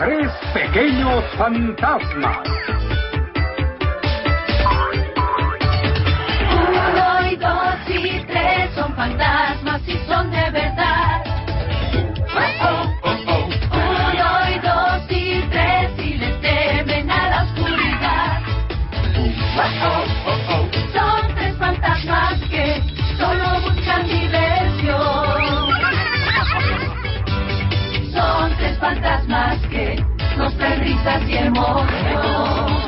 Tres pequeños fantasmas. Risas y emoción.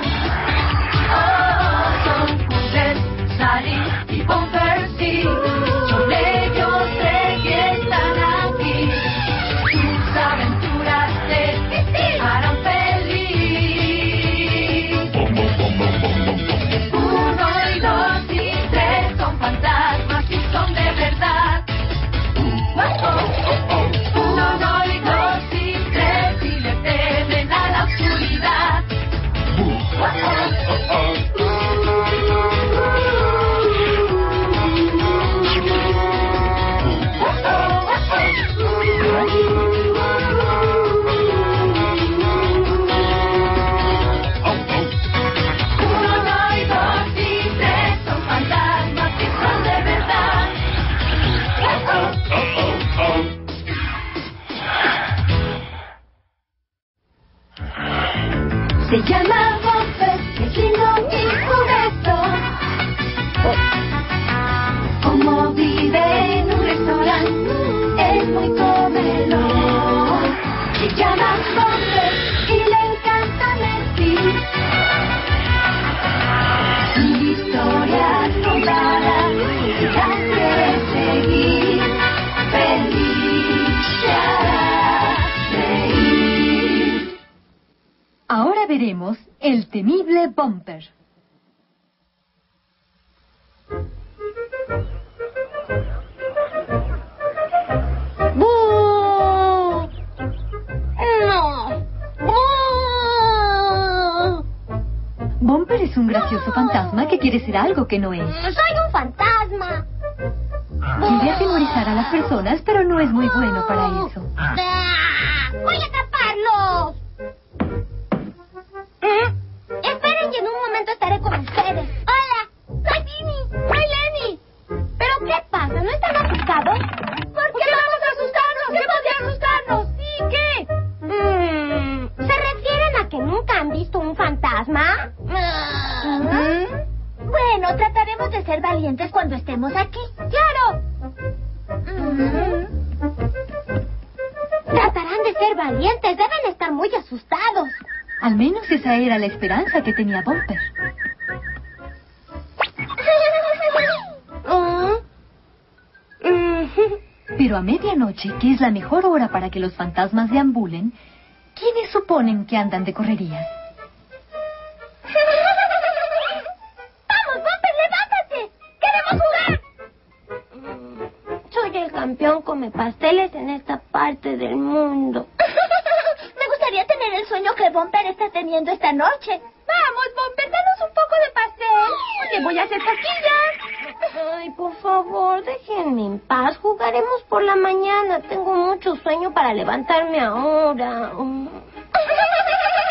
Se llama el temible Bumper. ¡Bú! ¡No! ¡Bú! Bumper es un gracioso fantasma que quiere ser algo que no es. ¡Soy un fantasma! Quiere atemorizar a las personas, pero no es muy bueno para eso. ¡Ah! ¡Voy a la esperanza que tenía Bumper. Pero a medianoche, que es la mejor hora para que los fantasmas deambulen, ¿quiénes suponen que andan de correrías? ¡Vamos, Bumper, levántate! ¡Queremos jugar! Soy el campeón come pasteles en esta parte del mundo. Bumper está teniendo esta noche. Vamos, Bumper, danos un poco de pastel. Te voy a hacer taquillas. Ay, por favor, déjenme en paz. Jugaremos por la mañana. Tengo mucho sueño para levantarme ahora.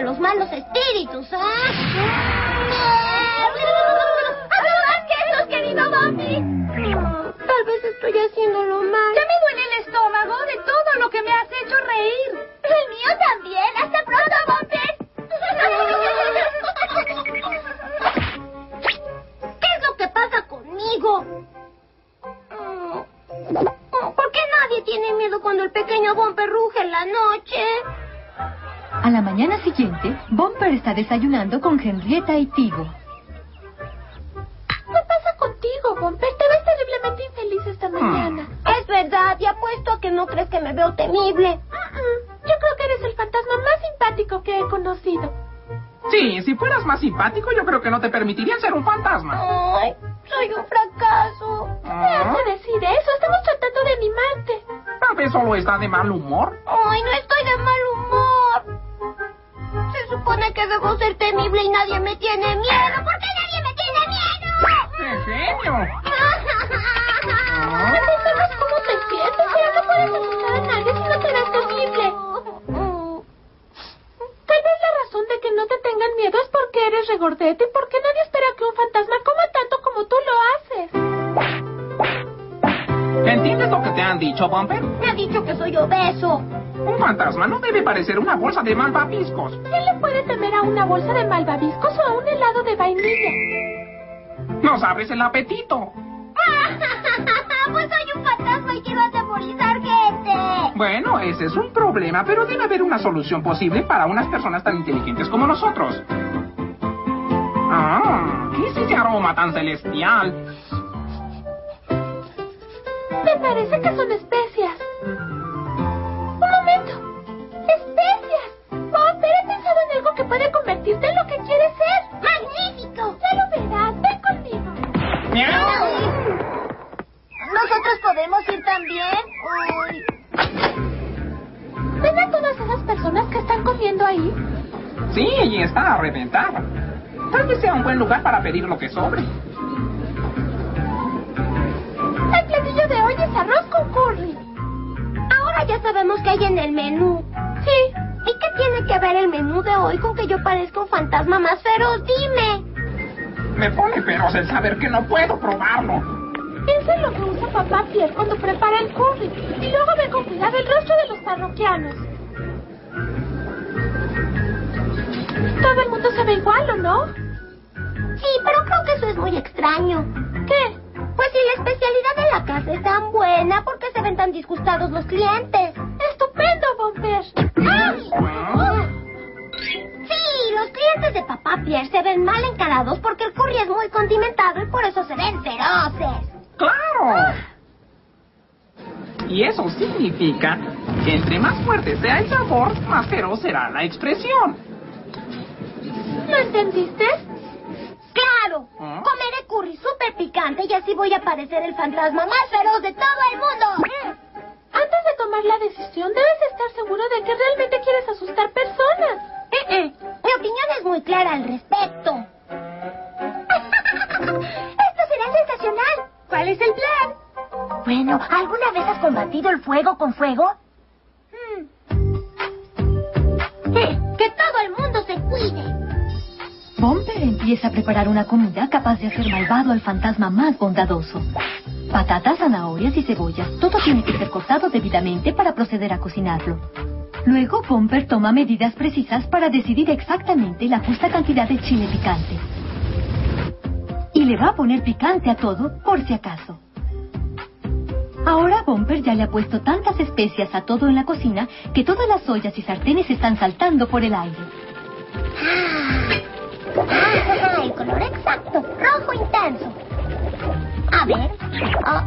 de los malos espíritus, ¿ah? ¡Haz que esos, querido Bumpy! Tal vez estoy haciéndolo mal. Ya me duele el estómago de todo lo que me has hecho reír. El mío también. Hasta pronto, A la mañana siguiente, Bumper está desayunando con Henrietta y Tigo. ¿Qué pasa contigo, Bumper? Te ves terriblemente infeliz esta mañana. Es verdad, y apuesto a que no crees que me veo temible. Yo creo que eres el fantasma más simpático que he conocido. Sí, si fueras más simpático, yo creo que no te permitirían ser un fantasma. Ay, soy un fracaso. ¿Qué me hace decir eso? Estamos tratando de animarte. Tal vez solo está de mal humor. Ay, no estoy de mal humor. Se supone que debo ser temible y nadie me tiene miedo. ¿Por qué nadie me tiene miedo? ¡Pequeño! Sabes cómo te sientes, pero no puedes asustar a nadie si no ves temible. Tal vez la razón de que no te tengan miedo es porque eres regordete y porque nadie espera que un fantasma coma tanto como tú lo haces. ¿Entiendes lo que te han dicho, Bumper? Me ha dicho que soy obeso. Un fantasma no debe parecer una bolsa de malvaviscos. ¿Quién le puede temer a una bolsa de malvaviscos o a un helado de vainilla? Nos abres el apetito. pues soy un fantasma y quiero atemorizar gente. Bueno, ese es un problema, pero debe haber una solución posible para unas personas tan inteligentes como nosotros. Ah, ¿qué es ese aroma tan celestial? Me parece que son especias. Un momento. ¡Especias! Bumper, he pensado en algo que puede convertirte en lo que quieres ser. ¡Magnífico! Ya lo verás. Ven conmigo. ¡Miau! ¿Nosotros podemos ir también? Uy. ¿Ven a todas esas personas que están comiendo ahí? Sí, y está a reventar. Tal vez sea un buen lugar para pedir lo que sobre. El platillo de hoy es arroz con curry. Ahora ya sabemos qué hay en el menú. Sí. ¿Y qué tiene que ver el menú de hoy con que yo parezca un fantasma más feroz? Dime. Me pone feroz el saber que no puedo probarlo. Piensa en lo que usa papá Pierre cuando prepara el curry. Y luego ve con cuidado el rostro de los parroquianos. Todo el mundo se ve igual, ¿o no? Sí, pero creo que eso es muy extraño. ¿Qué? Pues si la especialidad de la casa es tan buena, ¿por qué se ven tan disgustados los clientes? ¡Estupendo, Bumper! ¡Ay! Sí, los clientes de papá Pierre se ven mal encarados porque el curry es muy condimentado y por eso se ven feroces. ¡Claro! Y eso significa que entre más fuerte sea el sabor, más feroz será la expresión. ¿Lo entendiste? ¡Claro! ¿Ah? Comeré curry súper picante y así voy a parecer el fantasma más feroz de todo el mundo. Antes de tomar la decisión, debes estar seguro de que realmente quieres asustar personas. Eh, eh. Mi opinión es muy clara al respecto. Esto será sensacional. ¿Cuál es el plan? Bueno, ¿alguna vez has combatido el fuego con fuego? Eh, que todo el mundo se cuide. Bumper empieza a preparar una comida capaz de hacer malvado al fantasma más bondadoso. Patatas, zanahorias y cebollas. Todo tiene que ser cortado debidamente para proceder a cocinarlo. Luego, Bumper toma medidas precisas para decidir exactamente la justa cantidad de chile picante. Y le va a poner picante a todo, por si acaso. Ahora Bumper ya le ha puesto tantas especias a todo en la cocina que todas las ollas y sartenes están saltando por el aire. Ah, el color exacto, rojo intenso. A ver. Ah.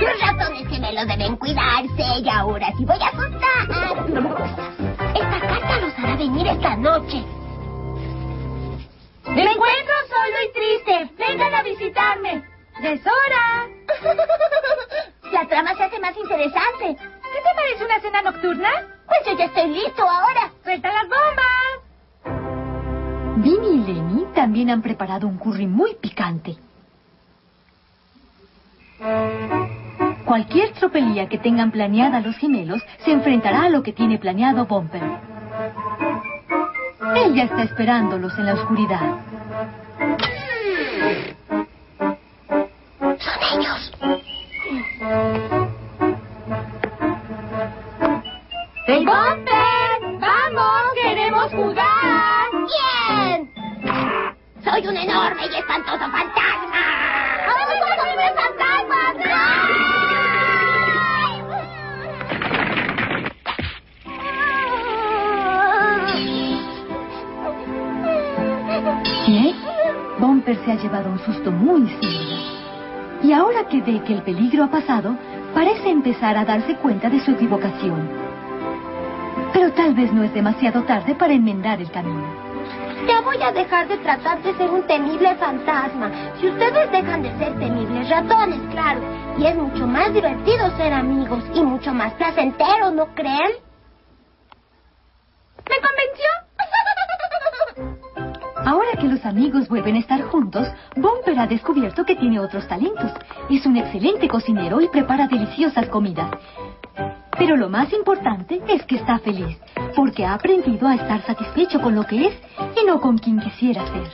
Los ratones gemelos deben cuidarse y ahora sí voy a asustar. Esta carta los hará venir esta noche. Me encuentro solo y triste. Vengan a visitarme. ¡Es hora! La trama se hace más interesante. ¿Qué te parece una cena nocturna? Pues yo ya estoy listo ahora. ¡Suelta las bombas! Vinny y Lenny también han preparado un curry muy picante. Cualquier tropelía que tengan planeada los gemelos se enfrentará a lo que tiene planeado Bumper. Él ya está esperándolos en la oscuridad. Que ve que el peligro ha pasado, parece empezar a darse cuenta de su equivocación. Pero tal vez no es demasiado tarde para enmendar el camino. Ya voy a dejar de tratar de ser un temible fantasma. Si ustedes dejan de ser temibles ratones, claro. Y es mucho más divertido ser amigos y mucho más placentero, ¿no creen? ¿Me convenció? Ahora que los amigos ha descubierto que tiene otros talentos. Es un excelente cocinero y prepara deliciosas comidas. Pero lo más importante es que está feliz, porque ha aprendido a estar satisfecho con lo que es y no con quien quisiera ser.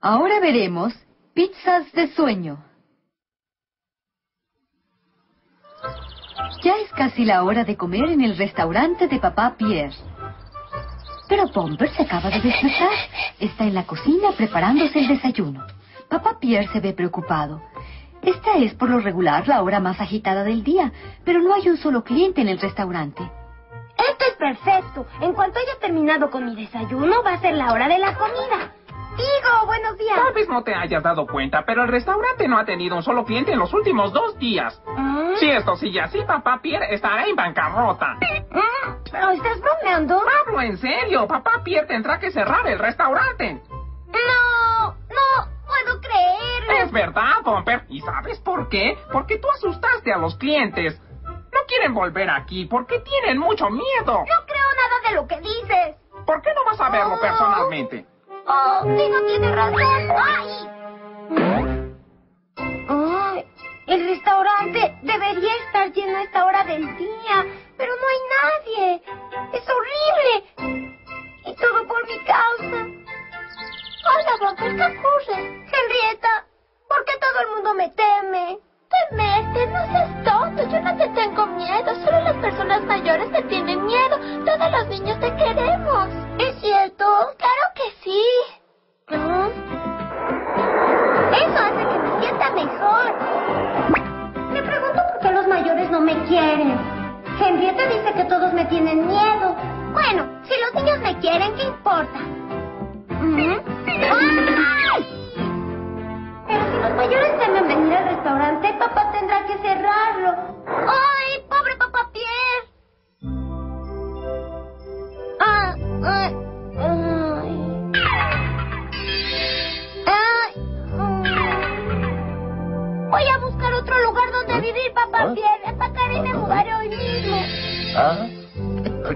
Ahora veremos pizzas de sueño. Ya es casi la hora de comer en el restaurante de papá Pierre. Pero Bumper se acaba de despertar. Está en la cocina preparándose el desayuno. Papá Pierre se ve preocupado. Esta es por lo regular la hora más agitada del día, pero no hay un solo cliente en el restaurante. Esto es perfecto. En cuanto haya terminado con mi desayuno, va a ser la hora de la comida. Digo, buenos días. Tal vez no te hayas dado cuenta, pero el restaurante no ha tenido un solo cliente en los últimos dos días. ¿Mm? Si esto sigue así, papá Pierre estará en bancarrota. ¿Mm? ¿Pero estás bromeando? Hablo en serio, papá Pierre tendrá que cerrar el restaurante. No, no puedo creerlo. Es verdad, Bumper. ¿Y sabes por qué? Porque tú asustaste a los clientes. No quieren volver aquí porque tienen mucho miedo. No creo nada de lo que dices. ¿Por qué no vas a verlo Oh. personalmente? Oh, Digo, tiene razón. ¡Ay! Ay, el restaurante debería estar lleno a esta hora del día, pero no hay nadie. Es horrible. Y todo por mi causa. Hola, Bumper, ¿qué ocurre? Henrietta, ¿por qué todo el mundo me teme? Temerte, no seas tonto. Yo no te tengo miedo. Solo las personas mayores te tienen miedo. Todos los niños te queremos. ¿Es cierto? Claro que sí. ¿Ah? Eso hace que me sienta mejor. Me pregunto por qué los mayores no me quieren. Henrietta dice que todos me tienen miedo. Bueno, si los niños me quieren, ¿qué importa? ¿Mm? ¡Ay! Los mayores temen venir al restaurante, papá tendrá que cerrarlo. ¡Ay, pobre papá Pierre! Ah, ay, ay. Ay. Voy a buscar otro lugar donde vivir, papá ¿Ah? Pierre. Empacaré y me mudaré hoy mismo. ¿Ah?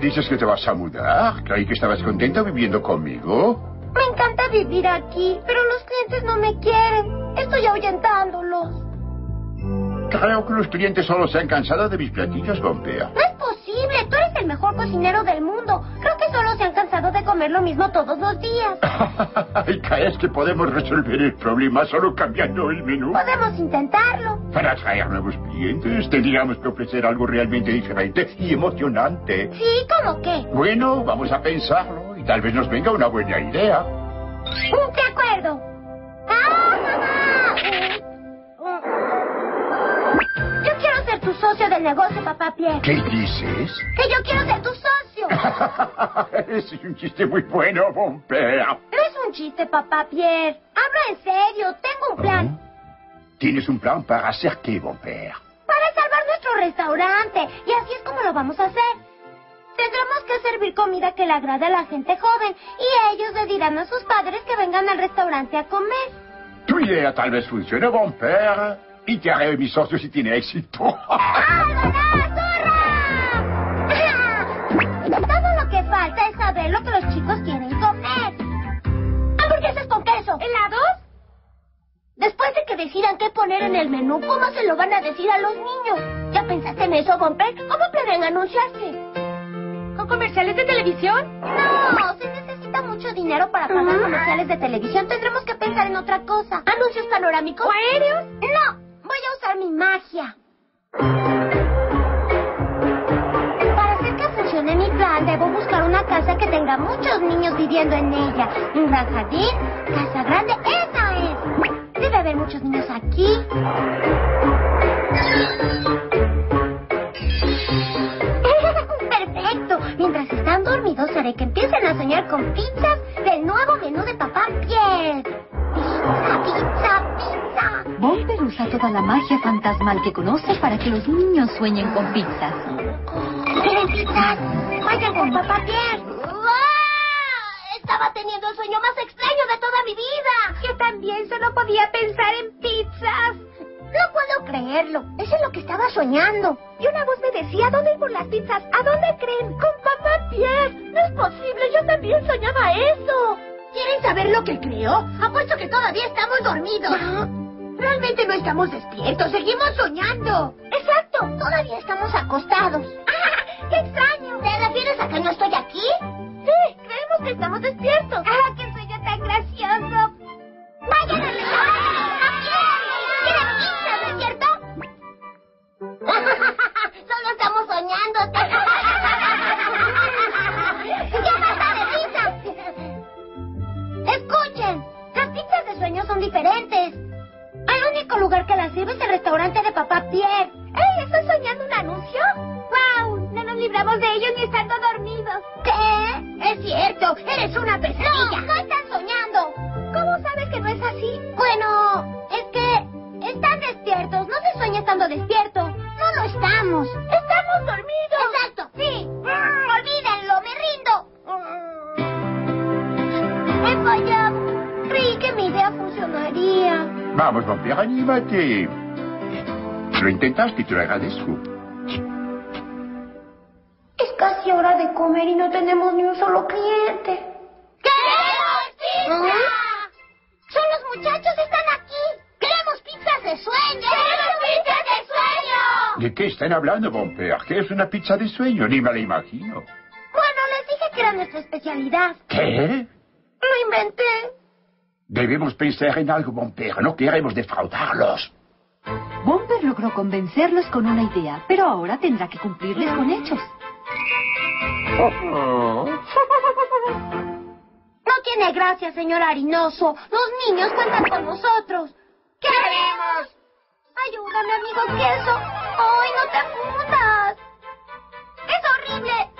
¿Dices que te vas a mudar? Creí que estabas contenta viviendo conmigo. Me encanta vivir aquí, pero los clientes no me quieren. Estoy ahuyentándolos. Creo que los clientes solo se han cansado de mis platillos, Bompea. No es posible. Tú eres el mejor cocinero del mundo. Creo que solo se han cansado de comer lo mismo todos los días. ¿Y crees que podemos resolver el problema solo cambiando el menú? Podemos intentarlo. Para atraer nuevos clientes, tendríamos que ofrecer algo realmente diferente y emocionante. Sí, ¿cómo qué? Bueno, vamos a pensarlo tal vez nos venga una buena idea. Mm, De acuerdo. Mm, mm. Yo quiero ser tu socio del negocio, papá Pierre. ¿Qué dices? Que yo quiero ser tu socio. es un chiste muy bueno, Bompea. No es un chiste, papá Pierre. Hablo en serio. Tengo un plan. ¿Tienes un plan para hacer qué, Bompea? Para salvar nuestro restaurante. Y así es como lo vamos a hacer. Tendremos que servir comida que le agrade a la gente joven. Y ellos le dirán a sus padres que vengan al restaurante a comer. Tu idea tal vez funcione, Bompea. Y te haré mi socio si tiene éxito. ¡Ah, zorra! Todo lo que falta es saber lo que los chicos quieren comer. Hamburguesas con queso. ¿Helados? Después de que decidan qué poner en el menú, ¿cómo se lo van a decir a los niños? ¿Ya pensaste en eso, Bumper? ¿Cómo planean anunciarse? ¿Con comerciales de televisión? No, se necesita mucho dinero para pagar comerciales de televisión. Tendremos que pensar en otra cosa. ¿Anuncios panorámicos? ¿O aéreos? No, voy a usar mi magia. Para hacer que funcione mi plan, debo buscar una casa que tenga muchos niños viviendo en ella. Un gran jardín, casa grande, esa es. Debe haber muchos niños aquí. Mientras están dormidos, haré que empiecen a soñar con pizzas del nuevo menú de papá Pierre. Pizza, pizza, pizza. Bumper usa toda la magia fantasmal que conoce para que los niños sueñen con pizzas. ¿Quieren pizzas? Vayan con papá Pierre. Estaba teniendo el sueño más extraño de toda mi vida. Yo también solo podía pensar en pizzas. No puedo creerlo. Eso es lo que estaba soñando. Y una voz me decía, ¿dónde ir por las pizzas? ¿A dónde creen? Con papá Pierre. No es posible. Yo también soñaba eso. ¿Quieren saber lo que creo? Apuesto que todavía estamos dormidos. Realmente no estamos despiertos. Seguimos soñando. Exacto. Todavía estamos acostados. ¡Ah! ¡Qué extraño! ¿Te refieres a que no estoy aquí? Sí, creemos que estamos despiertos. ¡Ah, qué sueño tan gracioso! ¡Vayan a Solo estamos soñando. ¡Ya basta de risa! Escuchen, las pizzas de sueño son diferentes. El único lugar que las sirve es el restaurante de Papá Pierre. ¡Ey, estoy soñando un anuncio! ¡Wow! No nos libramos de ellos ni estando dormidos. ¿Qué? Es cierto, eres una pesadilla. No, no están soñando. ¿Cómo sabes que no es así? Bueno, es que están despiertos. No se sueña estando despierto. No lo estamos. Estamos dormidos. Exacto, sí. Olvídenlo, me rindo. He fallado. Creí que mi idea funcionaría. Vamos, Vampire, anímate. Lo intentaste y te lo agradezco. Es casi hora de comer y no tenemos ni un solo cliente. ¡Queremos pizza! ¡Son los muchachos están aquí! ¡Queremos pizzas de sueño! ¡Queremos pizzas de sueño! ¿De qué están hablando, Vampire? ¿Qué es una pizza de sueño? Ni me la imagino. Bueno, les dije que era nuestra especialidad. ¿Qué? Lo inventé. Debemos pensar en algo, Vampire. No queremos defraudarlos. Bomber logró convencerlos con una idea, pero ahora tendrá que cumplirles con hechos. No tiene gracia, señor Harinoso. Los niños cuentan con nosotros. ¿Qué haremos? Ayúdame, amigo queso. ¡Ay, no te fundas! ¡Es horrible!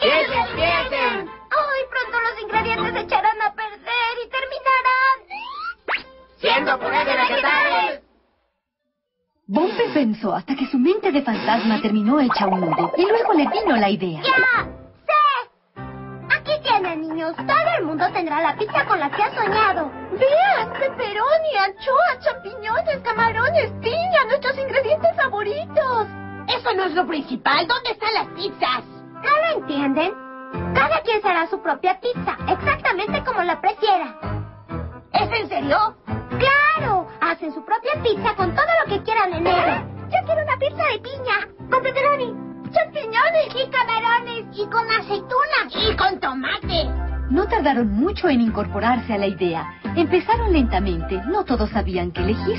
¡Que se despierten! ¡Ay, pronto los ingredientes se echarán a perder y terminarán! ¡Siendo puré de vegetales! Bomber pensó hasta que su mente de fantasma terminó hecha un nudo y luego le vino la idea. ¡Ya! Tienen, niños. Todo el mundo tendrá la pizza con la que ha soñado. Vean, pepperoni, anchoa, champiñones, camarones, piña, nuestros ingredientes favoritos. Eso no es lo principal. ¿Dónde están las pizzas? ¿No lo entienden? Cada quien se hará su propia pizza, exactamente como la prefiera. ¿Es en serio? ¡Claro! Hacen su propia pizza con todo Y con aceituna. Y con tomate. No tardaron mucho en incorporarse a la idea. Empezaron lentamente, no todos sabían qué elegir.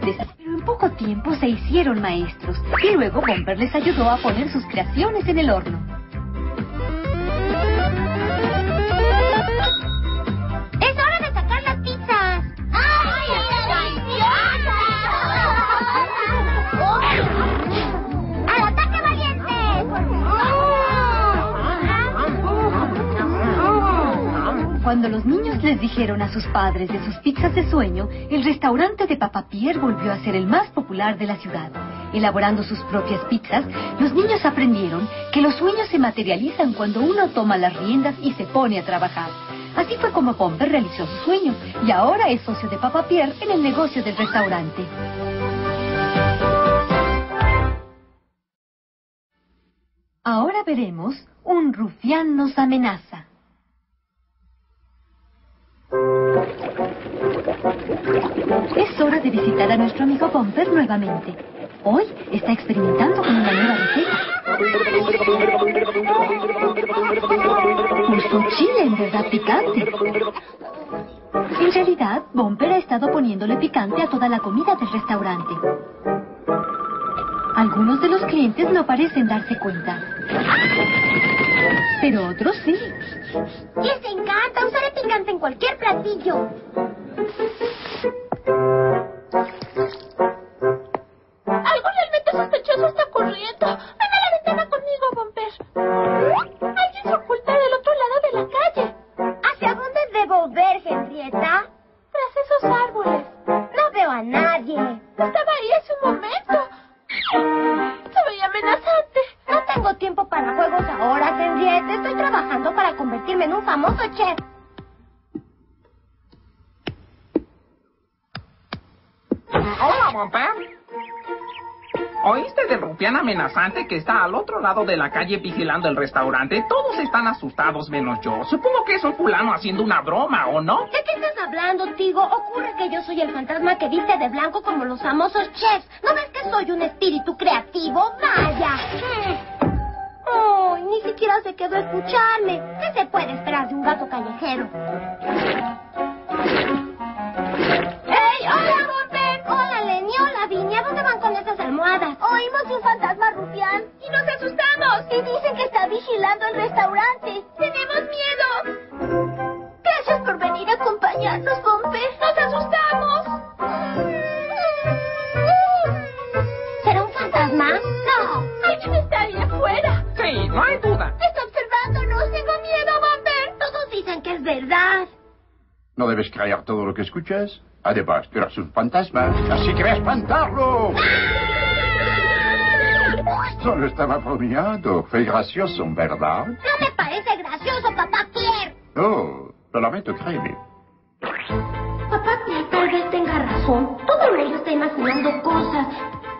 Pero en poco tiempo se hicieron maestros y luego Bomber les ayudó a poner sus creaciones en el horno. Cuando los niños les dijeron a sus padres de sus pizzas de sueño, el restaurante de Papá Pierre volvió a ser el más popular de la ciudad. Elaborando sus propias pizzas, los niños aprendieron que los sueños se materializan cuando uno toma las riendas y se pone a trabajar. Así fue como Pomper realizó su sueño y ahora es socio de Papá Pierre en el negocio del restaurante. Ahora veremos un rufián nos amenaza. Es hora de visitar a nuestro amigo Pomper nuevamente. Hoy está experimentando con una nueva receta. Puso chile en verdad picante. En realidad, Bomper ha estado poniéndole picante a toda la comida del restaurante. Algunos de los clientes no parecen darse cuenta. Pero otros sí. Les encanta usar el picante en cualquier platillo. Algo realmente sospechoso está ocurriendo. Ven a la ventana conmigo, Bomper. Alguien se oculta del otro lado de la calle, ¿Hacia dónde debo ver, Henrietta? tras esos árboles. No veo a nadie. Estaba ahí hace un momento. Se veía amenazante tengo tiempo para juegos ahora, Henriette. Estoy trabajando para convertirme en un famoso chef. Hola, Bompa. ¿Oíste del rufián amenazante que está al otro lado de la calle vigilando el restaurante? Todos están asustados menos yo. Supongo que es un fulano haciendo una broma, ¿o no? ¿De qué estás hablando, Tigo? Ocurre que yo soy el fantasma que viste de blanco como los famosos chefs. ¿No ves que soy un espíritu creativo? ¡Vaya! ¡Ay, ni siquiera se quedó a escucharme! ¿Qué se puede esperar de un gato callejero? ¡Ey, hola, Bumper! Hola, Lenny, hola, Viña. ¿Dónde van con esas almohadas? Oímos un fantasma rufián y nos asustamos. Y dicen que está vigilando el restaurante. ¡Tenemos miedo! Gracias por venir a acompañarnos, Bumper. ¡Nos asustamos! No. Alguien está ahí afuera. Sí, no hay duda. Está observándonos. Tengo miedo, Bumper. Todos dicen que es verdad. No debes creer todo lo que escuchas. Además, tú eres un fantasma, así que ve a espantarlo. Solo estaba bromeando. Fue gracioso, ¿verdad? No me parece gracioso, papá Claire. Oh, lo lamento, créeme. Papá Claire tal vez tenga razón. Todo el mundo está imaginando cosas.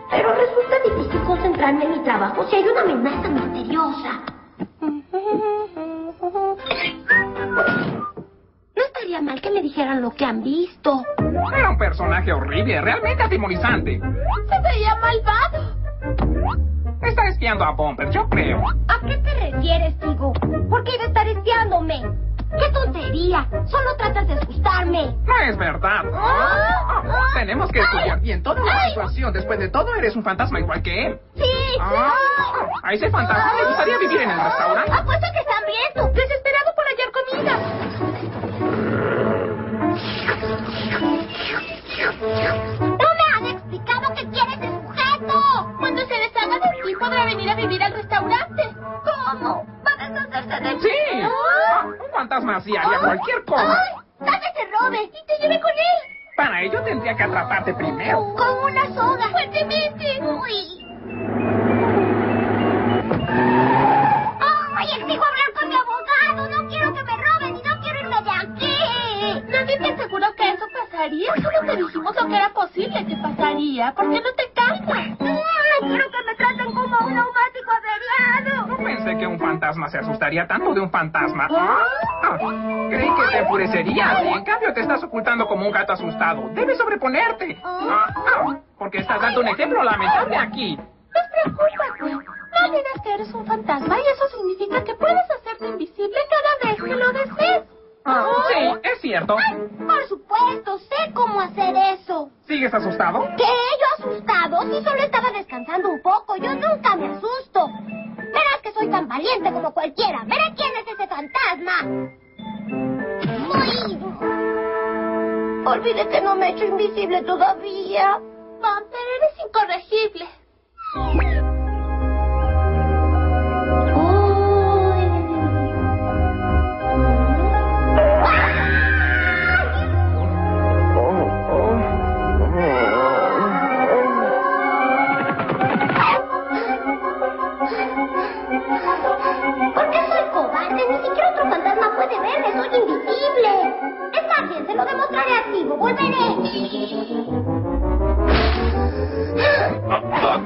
Pero resulta difícil concentrarme en mi trabajo si hay una amenaza misteriosa. No estaría mal que me dijeran lo que han visto. Era un personaje horrible, realmente atemorizante. Se veía malvado. Está espiando a Bumper, yo creo. ¿A qué te refieres, Tigo? ¿Por qué iba a estar espiándome? ¡Qué tontería! Solo tratas de asustarme. No es verdad. Ah, ah, Tenemos que estudiar bien toda la situación. Después de todo, eres un fantasma igual que él. ¡Sí! Ah, a ese fantasma le gustaría vivir en el restaurante. Apuesto que está hambriento. Desesperado por hallar comida. Ti, podrá venir a vivir al restaurante. ¿Cómo? ¿Va a deshacerse de mí? Sí. Ah, un fantasma así haría cualquier cosa. ¡Ay! ¡Tal vez se robe y te lleve con él! Para ello tendría que atraparte primero. Con una soga. ¡Fuertemente! ¡Uy! ¡Ay, exijo hablar con mi abogado! ¡No quiero que me roben y no quiero irme de aquí! Nadie te aseguró que eso pasaría. Solo te dijimos lo que era posible que pasaría. ¿Por qué no te pensé que un fantasma se asustaría tanto de un fantasma. Ah, creí que te enfurecerías y en cambio te estás ocultando como un gato asustado. Debes sobreponerte. Ah, ah, porque estás dando un ejemplo lamentable aquí. Despreocúpate. No olvides que eres un fantasma y eso significa que puedes hacerte invisible cada vez que lo desees. Ah, sí, es cierto. Por supuesto, sé cómo hacer eso. ¿Sigues asustado? ¿Qué? ¿Yo asustado? Si solo estaba descansando un poco, yo nunca me asusto. Verás que soy tan valiente como cualquiera. Veré quién es ese fantasma. Uy. Olvidé que no me he hecho invisible todavía. Bumper, eres incorregible.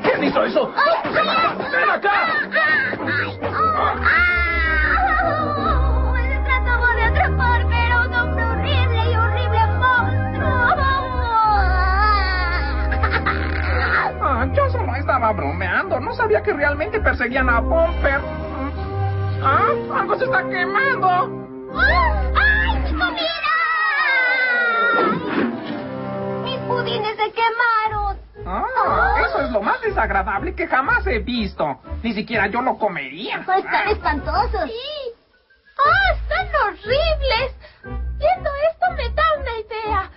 ¿Quién hizo eso? ¡Ay! ¡Ven acá! ¡Ay! ¡Oh! ¡Ah! Se trataba de atraparme. Era un hombre horrible y horrible monstruo. Ah, yo solo estaba bromeando. No sabía que realmente perseguían a Bumper. Ah, algo se está quemando. ¡Ay, mi comida! Mis pudines se quemaron. Ah, eso es lo más desagradable que jamás he visto. Ni siquiera yo lo comería. Están espantosos. Sí. ¡Ah, están horribles! Viendo esto me da una idea.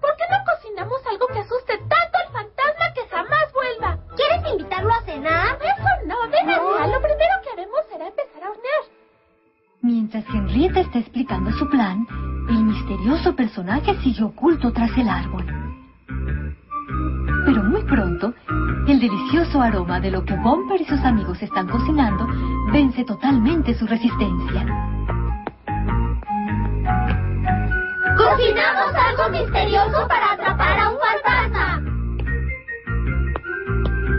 ¿Por qué no cocinamos algo que asuste tanto al fantasma que jamás vuelva? ¿Quieres invitarlo a cenar? Eso no, ven acá. Lo primero que haremos será empezar a hornear. Mientras Henrietta está explicando su plan, el misterioso personaje sigue oculto tras el árbol. Pero muy pronto, el delicioso aroma de lo que Bumper y sus amigos están cocinando vence totalmente su resistencia. ¡Cocinamos algo misterioso para atrapar a un fantasma!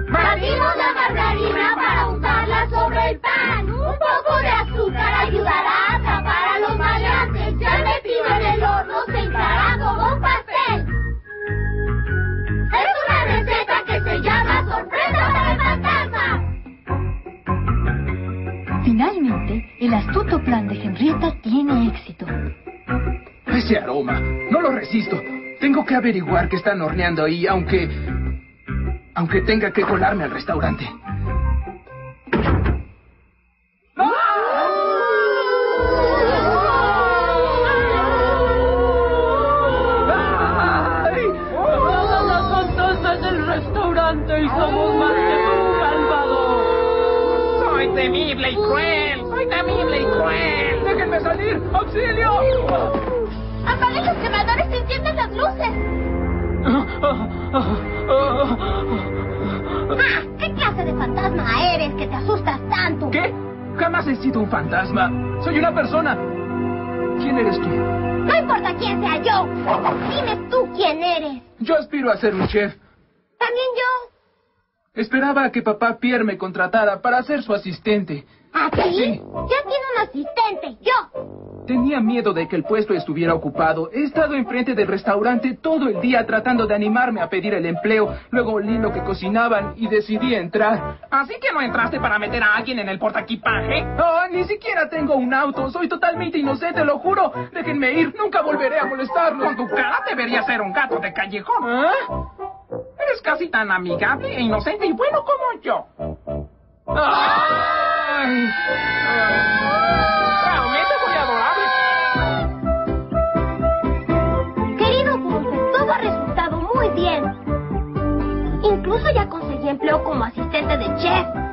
¡Batimos la margarina para usarla sobre el pan! ¡Un poco de azúcar! Finalmente, el astuto plan de Henrietta tiene éxito. Ese aroma. No lo resisto. Tengo que averiguar qué están horneando ahí, aunque... Aunque tenga que colarme al restaurante. ¡Ay! Todas las fantasmas del restaurante y somos Soy temible y cruel. Soy temible y cruel. ¡Déjenme salir! ¡Auxilio! Apague los quemadores y encienden las luces. Ah, ¿Qué clase de fantasma eres que te asustas tanto? ¿Qué? Jamás he sido un fantasma. Soy una persona. ¿Quién eres tú? No importa quién sea yo. Dime tú quién eres. Yo aspiro a ser un chef. También yo. Esperaba a que papá Pierre me contratara para ser su asistente. ¿Aquí? Sí. Ya tiene un asistente. Yo. Tenía miedo de que el puesto estuviera ocupado. He estado enfrente del restaurante todo el día tratando de animarme a pedir el empleo. Luego olí lo que cocinaban y decidí entrar. Así que no entraste para meter a alguien en el portaequipaje. ¡Oh, ni siquiera tengo un auto! Soy totalmente inocente, lo juro. Déjenme ir, nunca volveré a molestarlos. Con tu cara debería ser un gato de callejón. ¿Ah? Eres casi tan amigable e inocente y bueno como yo. Realmente muy adorable. Querido Bumper, todo ha resultado muy bien. Incluso ya conseguí empleo como asistente de chef.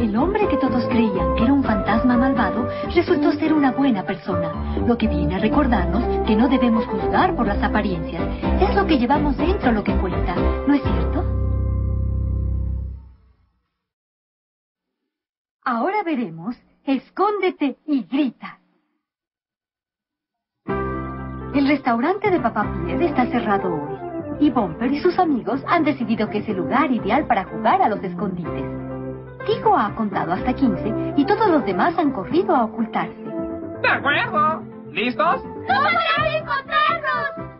El hombre que todos creían que era un fantasma malvado resultó ser una buena persona, lo que viene a recordarnos que no debemos juzgar por las apariencias. Es lo que llevamos dentro lo que cuenta, ¿no es cierto? Ahora veremos Escóndete y grita. El restaurante de Papá Pierre está cerrado hoy y Bumper y sus amigos han decidido que es el lugar ideal para jugar a los escondites. Tigo ha contado hasta 15 y todos los demás han corrido a ocultarse. De acuerdo. ¿Listos? ¡No podrás encontrarnos!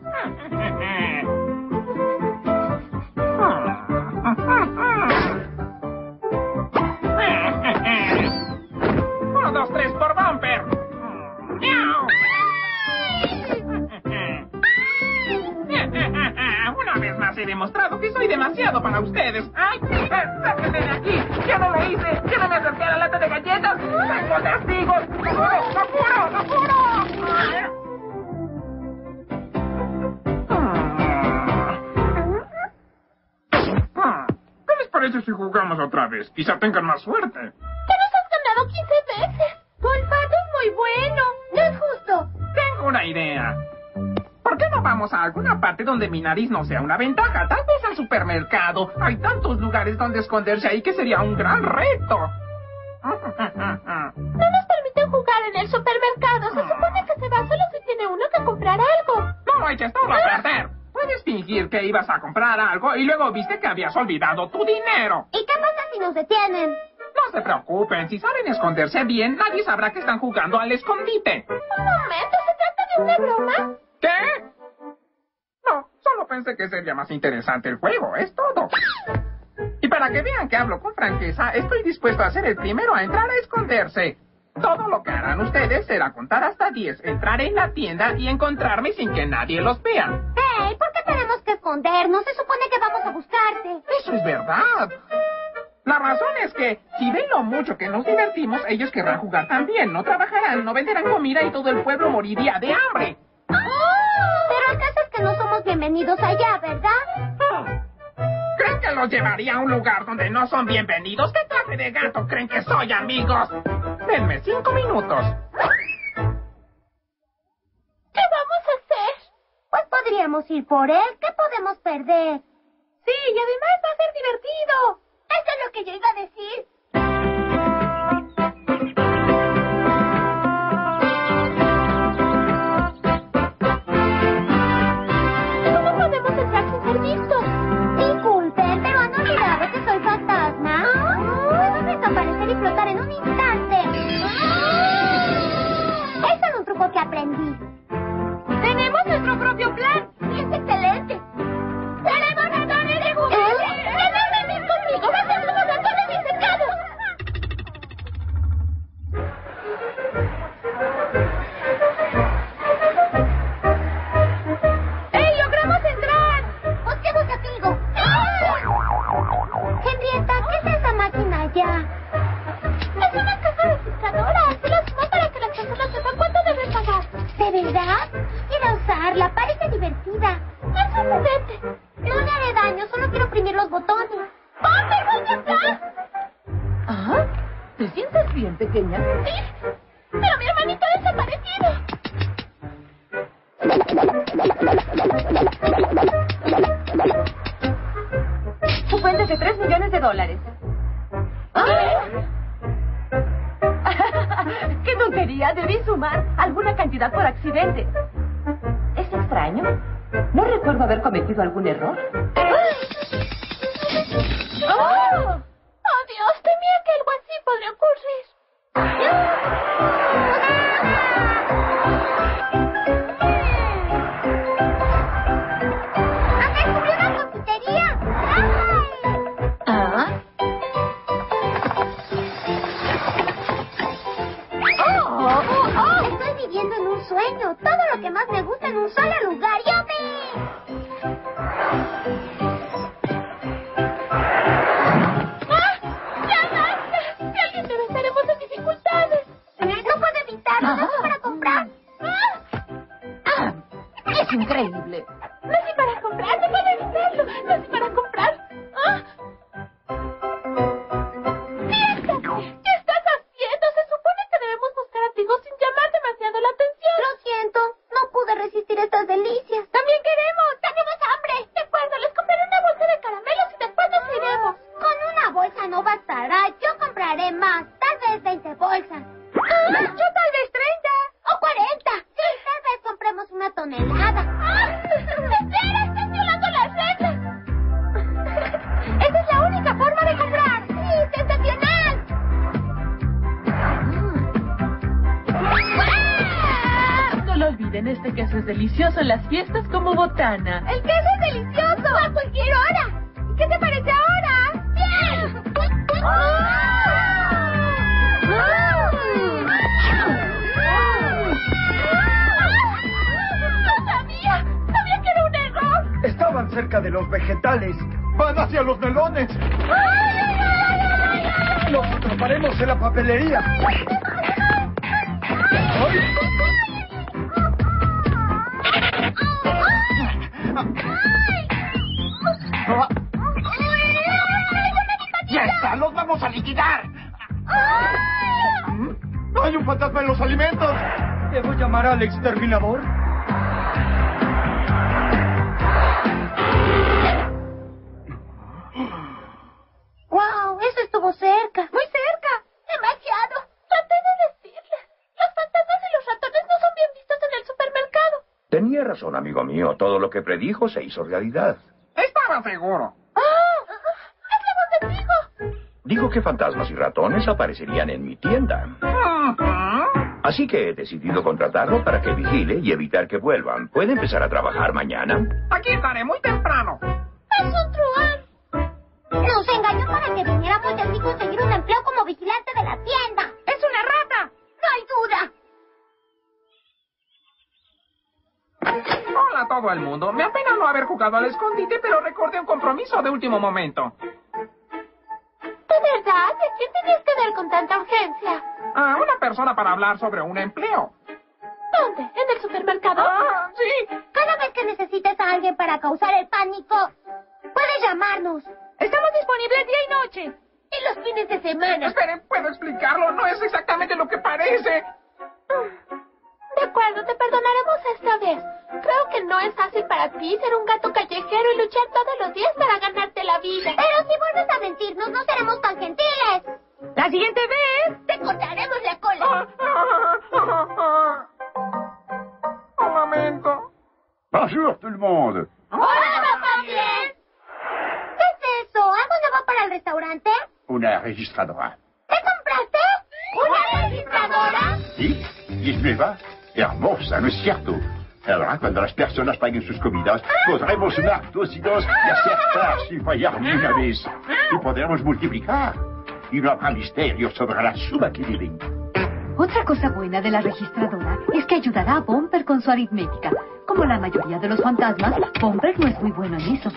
Uno, dos, tres he demostrado que soy demasiado para ustedes. ¡Ay! eh, ¡Sáquenme de aquí! ¡Yo no lo hice! ¡Yo no me acerqué a la lata de galletas! ¡Tengo testigos! ¡Lo juro! ¡Lo juro! ¡Lo juro! ¿Qué les parece si jugamos otra vez? Quizá tengan más suerte. ¡Que nos has ganado 15 veces! Tu olfato es muy bueno. No es justo. Tengo una idea. ¿Por qué no vamos a alguna parte donde mi nariz no sea una ventaja? Tal vez al supermercado. Hay tantos lugares donde esconderse ahí que sería un gran reto. No nos permiten jugar en el supermercado. Se supone que se va solo si tiene uno que comprar algo. No eches todo a perder. Puedes fingir que ibas a comprar algo y luego viste que habías olvidado tu dinero. ¿Y qué pasa si nos detienen? No se preocupen, si saben esconderse bien, nadie sabrá que están jugando al escondite. Un momento, ¿se trata de una broma? ¿Qué? No, solo pensé que sería más interesante el juego, es todo. Y para que vean que hablo con franqueza, estoy dispuesto a ser el primero a entrar a esconderse. Todo lo que harán ustedes será contar hasta 10, entrar en la tienda y encontrarme sin que nadie los vea. Hey, ¿por qué tenemos que escondernos? Se supone que vamos a buscarte. Eso es verdad. La razón es que, si ven lo mucho que nos divertimos, ellos querrán jugar también. No trabajarán, no venderán comida y todo el pueblo moriría de hambre. Pero el caso es que no somos bienvenidos allá, ¿verdad? ¿Creen que los llevaría a un lugar donde no son bienvenidos? ¿Qué clase de gato creen que soy, amigos? Denme cinco minutos. ¿Qué vamos a hacer? Pues podríamos ir por él. ¿Qué podemos perder? Sí, y además va a ser divertido. Eso es lo que yo iba a decir. your blood. pequeña? Sí, pero mi hermanito ha desaparecido. Su cuenta es de 3 millones de dólares. ¿Ah? ¡Qué tontería! Debí sumar alguna cantidad por accidente. ¿Es extraño? No recuerdo haber cometido algún error. ¡Oh! ¡Oh, Dios! Temía que algo así podría ocurrir. Estoy viviendo en un sueño. Todo lo que más me gusta en un solo lugar. ¡Yo increíble. lo que predijo se hizo realidad. Estaba seguro. ¡Ah! ¡Es la voz del! Dijo que fantasmas y ratones aparecerían en mi tienda. Así que he decidido contratarlo para que vigile y evitar que vuelvan. ¿Puede empezar a trabajar mañana? jugado al escondite, pero recordé un compromiso de último momento. ¿De verdad? ¿De quién tenías que ver con tanta urgencia? A una persona para hablar sobre un empleo. ¿Dónde? ¿En el supermercado? Ah, sí. Cada vez que necesites a alguien para causar el pánico, puedes llamarnos. Estamos disponibles día y noche. Y los fines de semana. Esperen, puedo explicarlo. No es exactamente lo que parece. Ah, de acuerdo, te perdonaremos esta vez. Creo que no es fácil para ti ser un gato San es cierto. E ahora, cuando las personas paguen sus comidas, podremos dar tocidos y acertar sin fallar ni una vez. Y podremos multiplicar. Y no habrá misterio sobre la suma que viven. Otra cosa buena de la registradora es que ayudará a Bomper con su aritmética. Como la mayoría de los fantasmas, Bomper no es muy bueno en eso.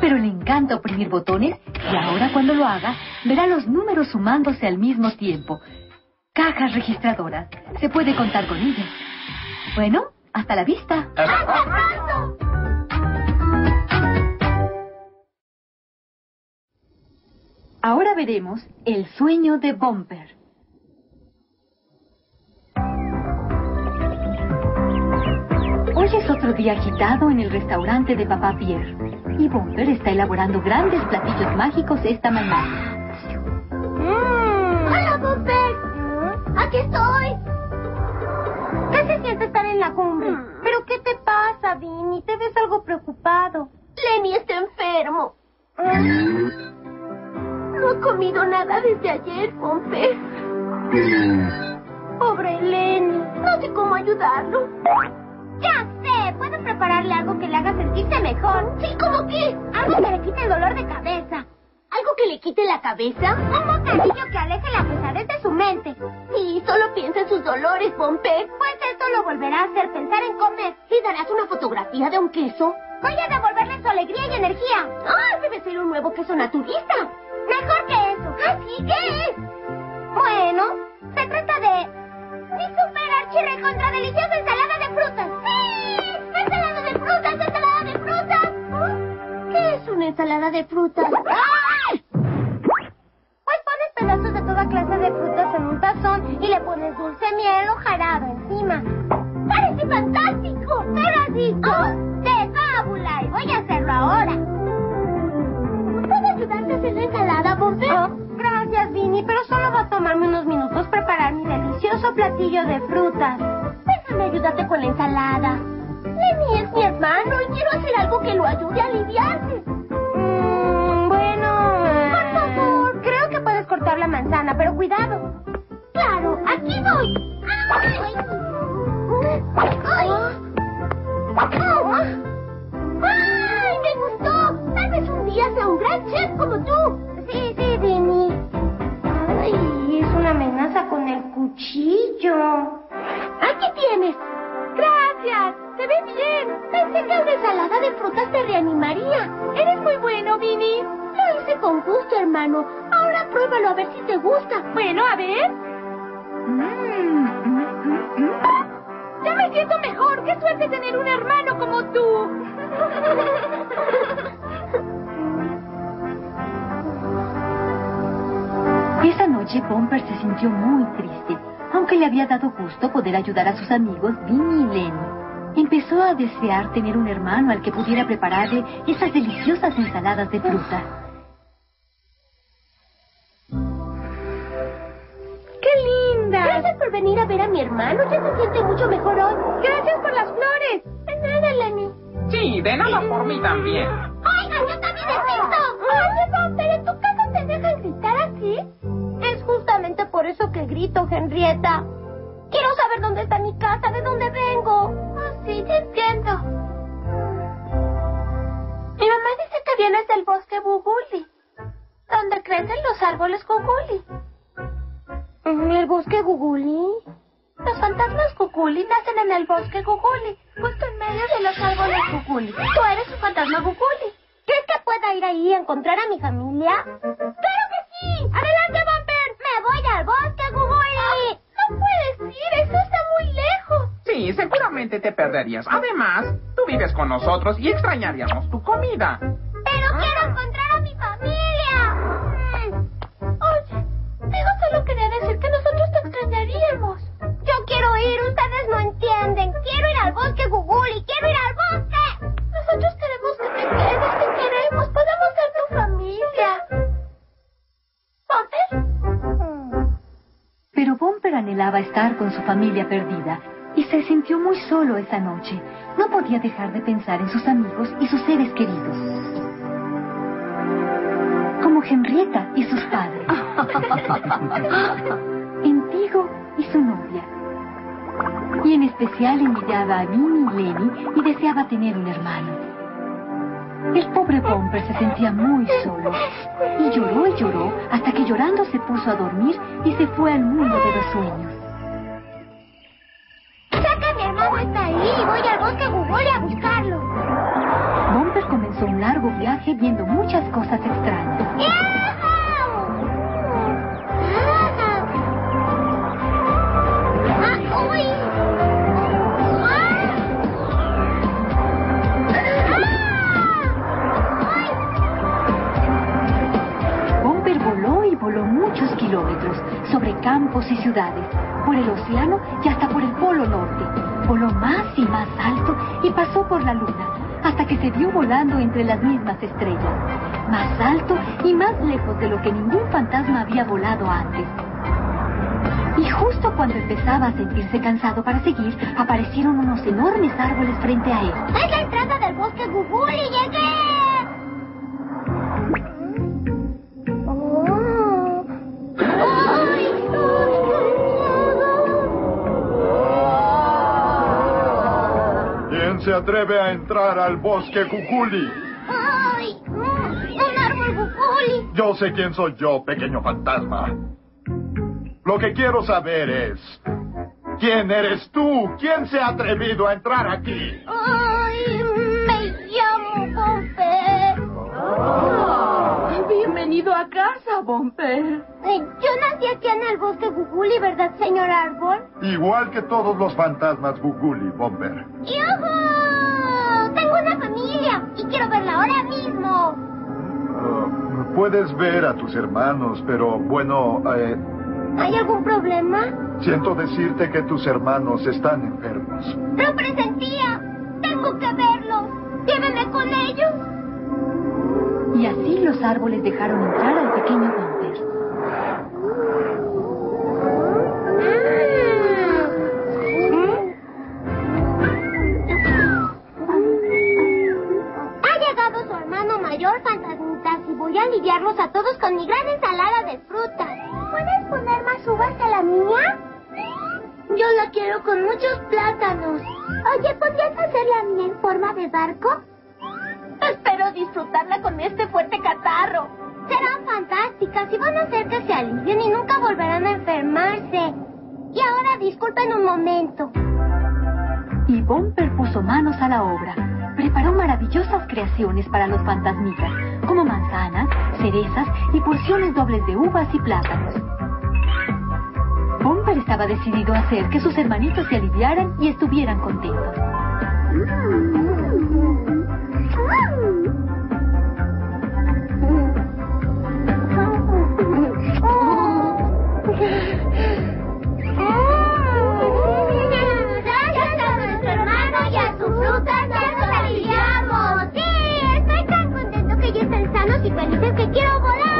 Pero le encanta oprimir botones y ahora cuando lo haga, verá los números sumándose al mismo tiempo. Cajas registradoras. Se puede contar con ellas. Bueno, hasta la vista. Ahora veremos el sueño de Bumper. Hoy es otro día agitado en el restaurante de Papá Pierre. Y Bumper está elaborando grandes platillos mágicos esta mañana. ¡Hola, Bumper! ¡Aquí estoy! ¿Qué se siente estar en la cumbre? ¿Pero qué te pasa, Vinny? Te ves algo preocupado. Lenny está enfermo. No ha comido nada desde ayer, Bumper. Pobre Lenny. No sé cómo ayudarlo. Ya sé. Puedo prepararle algo que le haga sentirse mejor. Sí, ¿cómo qué? Algo que le quite el dolor de cabeza. ¿Algo que le quite la cabeza? Un bocadillo que aleje la pesadez de su mente. Sí, solo piensa en sus dolores, Pompe. Pues esto lo volverá a hacer pensar en comer. ¿Y darás una fotografía de un queso? Voy a devolverle su alegría y energía. ¡Ah! Debe ser un nuevo queso naturista. Mejor que eso. ¿Ah, sí? ¿Qué es? Bueno, se trata de... Mi super archi contra deliciosa ensalada de frutas. ¡Sí! ¡Ensalada de frutas! ¡Ensalada una ensalada de frutas? ¡Ay! Pues pones pedazos de toda clase de frutas en un tazón y le pones dulce miel o jarado encima. ¡Parece fantástico! ¡Paradisco! ¡De fábula! Y voy a hacerlo ahora. ¿Puedo ayudarte a hacer la ensalada, Bombe? gracias, Vinny, pero solo va a tomarme unos minutos preparar mi delicioso platillo de frutas. Déjame ayudarte con la ensalada. Lenny es mi hermano y quiero hacer algo que lo ayude a aliviarse. Bueno... Por favor, creo que puedes cortar la manzana, pero cuidado. Claro, aquí voy. ¡Ay! ¡Ay! ¡Ay, me gustó! Tal vez un día sea un gran chef como tú. Sí, sí, Vinny. Ay, es una amenaza con el cuchillo. Aquí tienes. Gracias. Se ve bien. Pensé que una ensalada de frutas te reanimaría. Eres muy bueno, Vinny. Lo hice con gusto, hermano. Ahora pruébalo a ver si te gusta. Bueno, a ver. Mm, Ya me siento mejor. Qué suerte tener un hermano como tú. Esa noche Bumper se sintió muy triste, aunque le había dado gusto poder ayudar a sus amigos Vinny y Lenny. Empezó a desear tener un hermano al que pudiera prepararle esas deliciosas ensaladas de fruta. ¡Qué linda! Gracias por venir a ver a mi hermano. Ya se siente mucho mejor hoy. Gracias por las flores. De nada, Lenny. Sí, de nada por mí también. ¡Oiga, yo también existo! Oye, Bumper, ¿en tu casa te dejan gritar así? Es justamente por eso que grito, Henrietta. Quiero saber dónde está mi casa, de dónde vengo. Ah, sí, te entiendo. Mi mamá dice que vienes del bosque Buguli, donde crecen los árboles Guguli. ¿El bosque Guguli? Los fantasmas Guguli nacen en el bosque Guguli, justo en medio de los árboles Guguli. Tú eres un fantasma Guguli. ¿Crees que pueda ir ahí a encontrar a mi familia? ¡Claro que sí! ¡Adelante, Bumper! ¡Me voy al bosque Guguli! no puedes ir, eso está muy lejos. Sí, seguramente te perderías. Además, tú vives con nosotros y extrañaríamos tu comida. Pero quiero encontrar a mi familia. Oye, digo solo quería quiero ir, ustedes no entienden. Quiero ir al bosque Guguli, quiero ir al bosque. Nosotros queremos que te quedes, te queremos. Podemos ser tu familia. ¿Bumper? Pero Bumper anhelaba estar con su familia perdida y se sintió muy solo esa noche. No podía dejar de pensar en sus amigos y sus seres queridos. Como Henrietta y sus padres. en Tigo y su novia. Y en especial envidiada a Mimi y Lenny y deseaba tener un hermano. El pobre Bumper se sentía muy solo y lloró y lloró hasta que llorando se puso a dormir y se fue al mundo de los sueños. ¡Saca mi hermano está ahí! Voy al bosque Google a buscarlo. Bumper comenzó un largo viaje viendo muchas cosas extrañas. ¡Ah! ¡Ah! Sobre campos y ciudades, por el océano y hasta por el polo norte. Voló más y más alto y pasó por la luna, hasta que se vio volando entre las mismas estrellas. Más alto y más lejos de lo que ningún fantasma había volado antes. Y justo cuando empezaba a sentirse cansado para seguir, aparecieron unos enormes árboles frente a él. ¡Es la entrada del bosque Guguli! ¡Llegué! Se atreve a entrar al bosque Cuculi? ¡Ay! ¡Un árbol Guguli! Yo sé quién soy yo, pequeño fantasma. Lo que quiero saber es... ¿Quién eres tú? ¿Quién se ha atrevido a entrar aquí? ¡Ay! Casa, Bumper. Eh, Yo nací aquí en el bosque Guguli, ¿verdad, señor árbol? Igual que todos los fantasmas Guguli, Bomber. ¡Yujú! Tengo una familia y quiero verla ahora mismo. Ah, puedes ver a tus hermanos, pero bueno, eh, ¿Hay algún problema? siento decirte que tus hermanos están enfermos. ¡Lo presentía! ¡Tengo que verlos! ¡Llévenme con ellos! Y así los árboles dejaron entrar al pequeño Bumper. Ha llegado su hermano mayor, fantasmitas, y voy a aliviarlos a todos con mi gran ensalada de frutas. ¿Puedes poner más uvas a la mía? Yo la quiero con muchos plátanos. Oye, ¿podrías hacer la mía en forma de barco? Espero disfrutarla con este fuerte catarro. Serán fantásticas y van a hacer que se alivien y nunca volverán a enfermarse. Y ahora disculpen un momento. Y Bumper puso manos a la obra. Preparó maravillosas creaciones para los fantasmitas, como manzanas, cerezas y porciones dobles de uvas y plátanos. Bumper estaba decidido a hacer que sus hermanitos se aliviaran y estuvieran contentos. Gracias felices que quiero volar.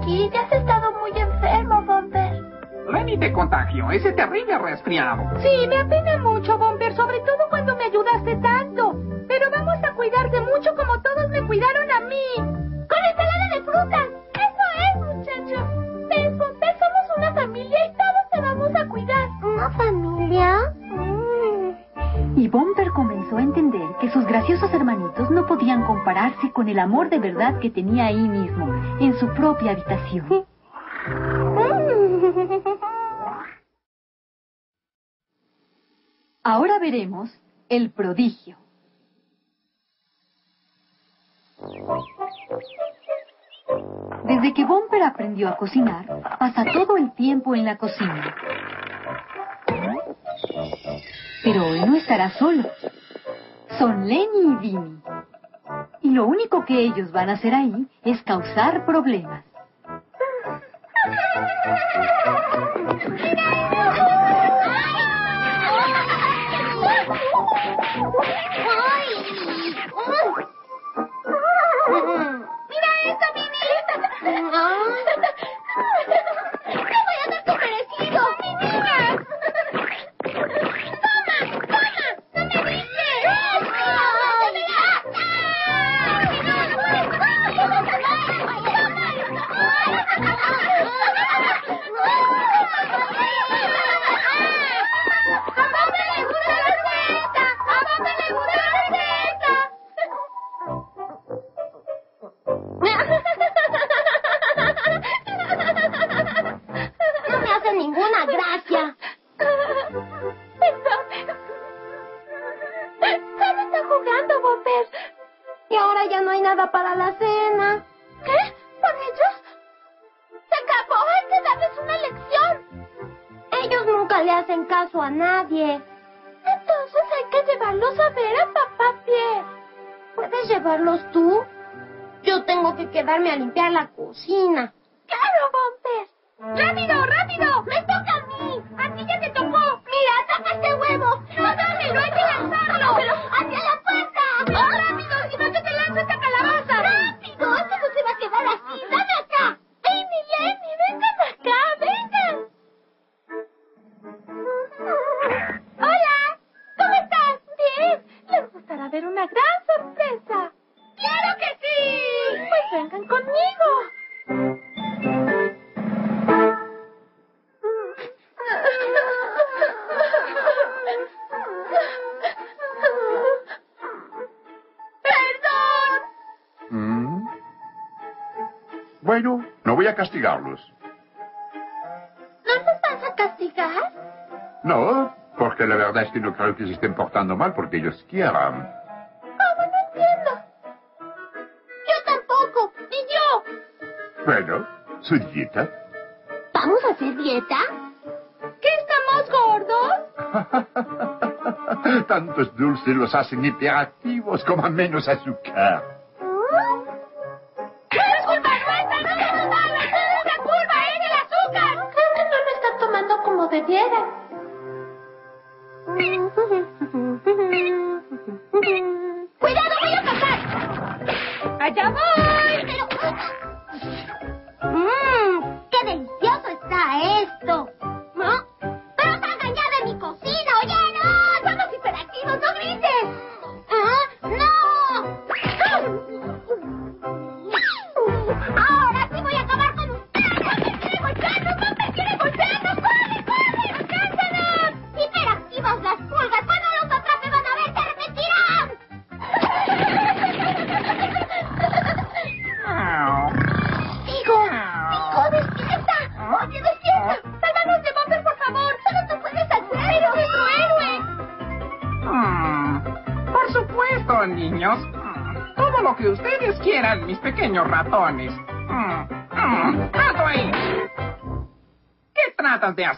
Aquí, ya has estado muy enfermo, Bumper. Lenny te contagió ese terrible resfriado. Sí, me apena mucho, Bomber, sobre todo cuando me ayudaste tanto. Pero vamos a cuidarte mucho como todos me cuidaron a mí. ¡Con ensalada de frutas! Eso es, muchacho. Ves, Bomber, somos una familia y todos te vamos a cuidar. ¿Una familia? Y Bumper comenzó a entender que sus graciosos hermanitos no podían compararse con el amor de verdad que tenía ahí mismo, en su propia habitación. Ahora veremos el prodigio. Desde que Bumper aprendió a cocinar, pasa todo el tiempo en la cocina. Pero hoy no estará solo. Son Lenny y Vinny. Y lo único que ellos van a hacer ahí es causar problemas. ¡Mira dulces los hacen imperativos, coman menos azúcar.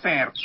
certo.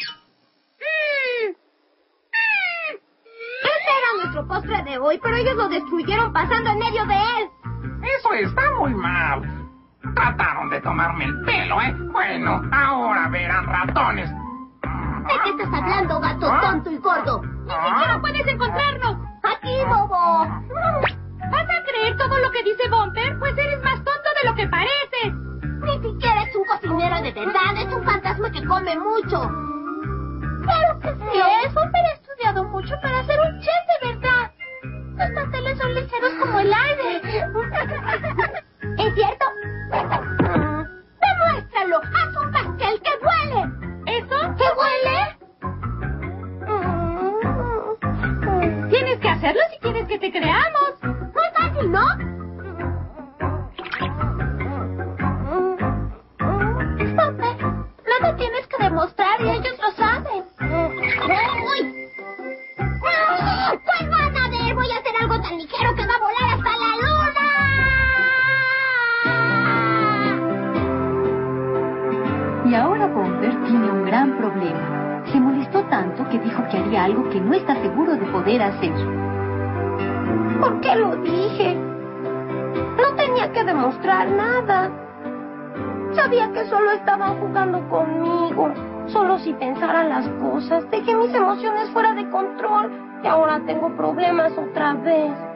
problemas otra vez.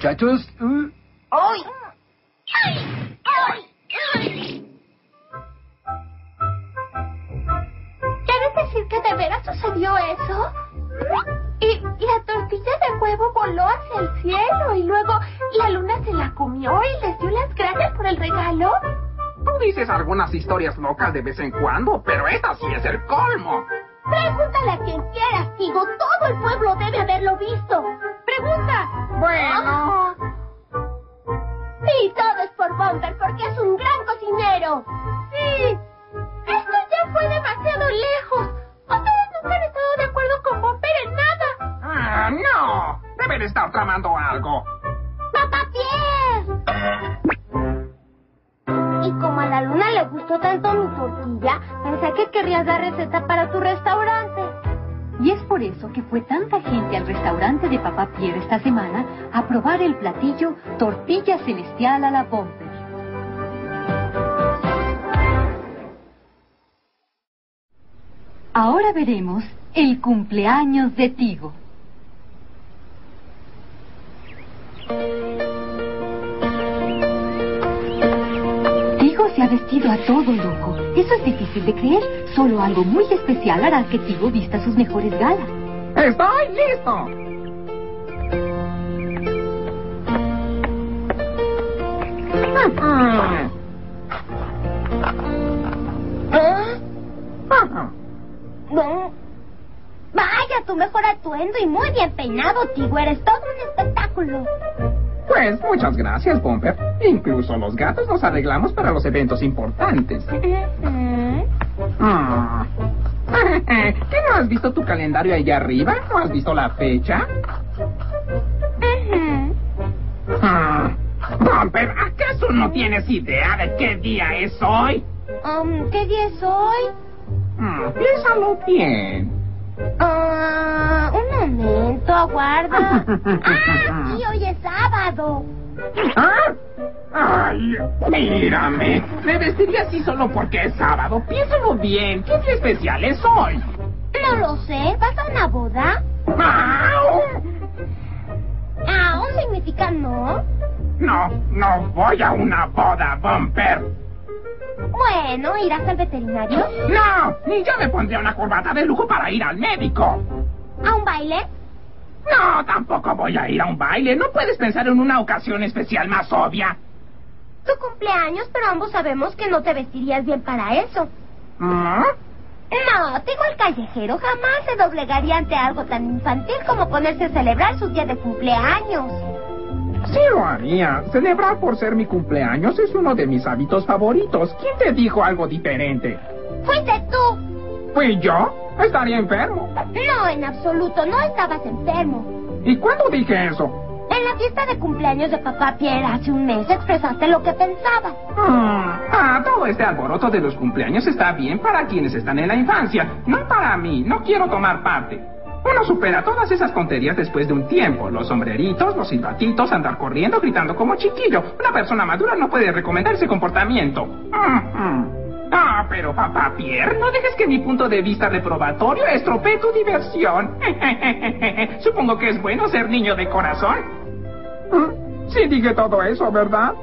Muchachos. ¡Uy! ¿Quieres decir que de veras sucedió eso? Y la tortilla de huevo voló hacia el cielo y luego la luna se la comió y les dio las gracias por el regalo. Tú dices algunas historias locas de vez en Ahora veremos el cumpleaños de Tigo. Tigo se ha vestido a todo lujo. Eso es difícil de creer. Solo algo muy especial hará que Tigo vista sus mejores galas. ¡Estoy listo! Y muy bien peinado, Tigo. Eres todo un espectáculo. Pues muchas gracias, Bumper. Incluso los gatos nos arreglamos para los eventos importantes. Ah. ¿Qué no has visto tu calendario allá arriba? ¿No has visto la fecha? Ah. Bumper, ¿acaso no tienes idea de qué día es hoy? Um, ¿Qué día es hoy? Ah, piénsalo bien. Ah, momento, aguarda. ¡Ah, sí, hoy es sábado! ¿Ah? Ay, mírame. Me vestiría así solo porque es sábado. Piénsalo bien. ¿Qué día especial es hoy? No lo sé. ¿Vas a una boda? ¡Au! ¿Aún significa no? No, no voy a una boda, Bumper. Bueno, ¿irás al veterinario? No, ni yo me pondría una corbata de lujo para ir al médico. ¿A un baile? No, tampoco voy a ir a un baile. ¿No puedes pensar en una ocasión especial más obvia? Tu cumpleaños, pero ambos sabemos que no te vestirías bien para eso. ¿Ah? No, digo el callejero jamás se doblegaría ante algo tan infantil como ponerse a celebrar su día de cumpleaños. Sí lo haría. Celebrar por ser mi cumpleaños es uno de mis hábitos favoritos. ¿Quién te dijo algo diferente? ¡Fuiste tú! ¿Fui yo? Estaría enfermo. No, en absoluto, no estabas enfermo. ¿Y cuándo dije eso? En la fiesta de cumpleaños de papá Pierre hace un mes expresaste lo que pensabas. Ah, ah, todo este alboroto de los cumpleaños está bien para quienes están en la infancia, no para mí. No quiero tomar parte. Uno supera todas esas tonterías después de un tiempo. Los sombreritos, los silbatitos, andar corriendo, gritando como chiquillo. Una persona madura no puede recomendar ese comportamiento. Ah, pero papá Pierre, no dejes que mi punto de vista reprobatorio estropee tu diversión. Supongo que es bueno ser niño de corazón. Ah, Sí dije todo eso, ¿verdad?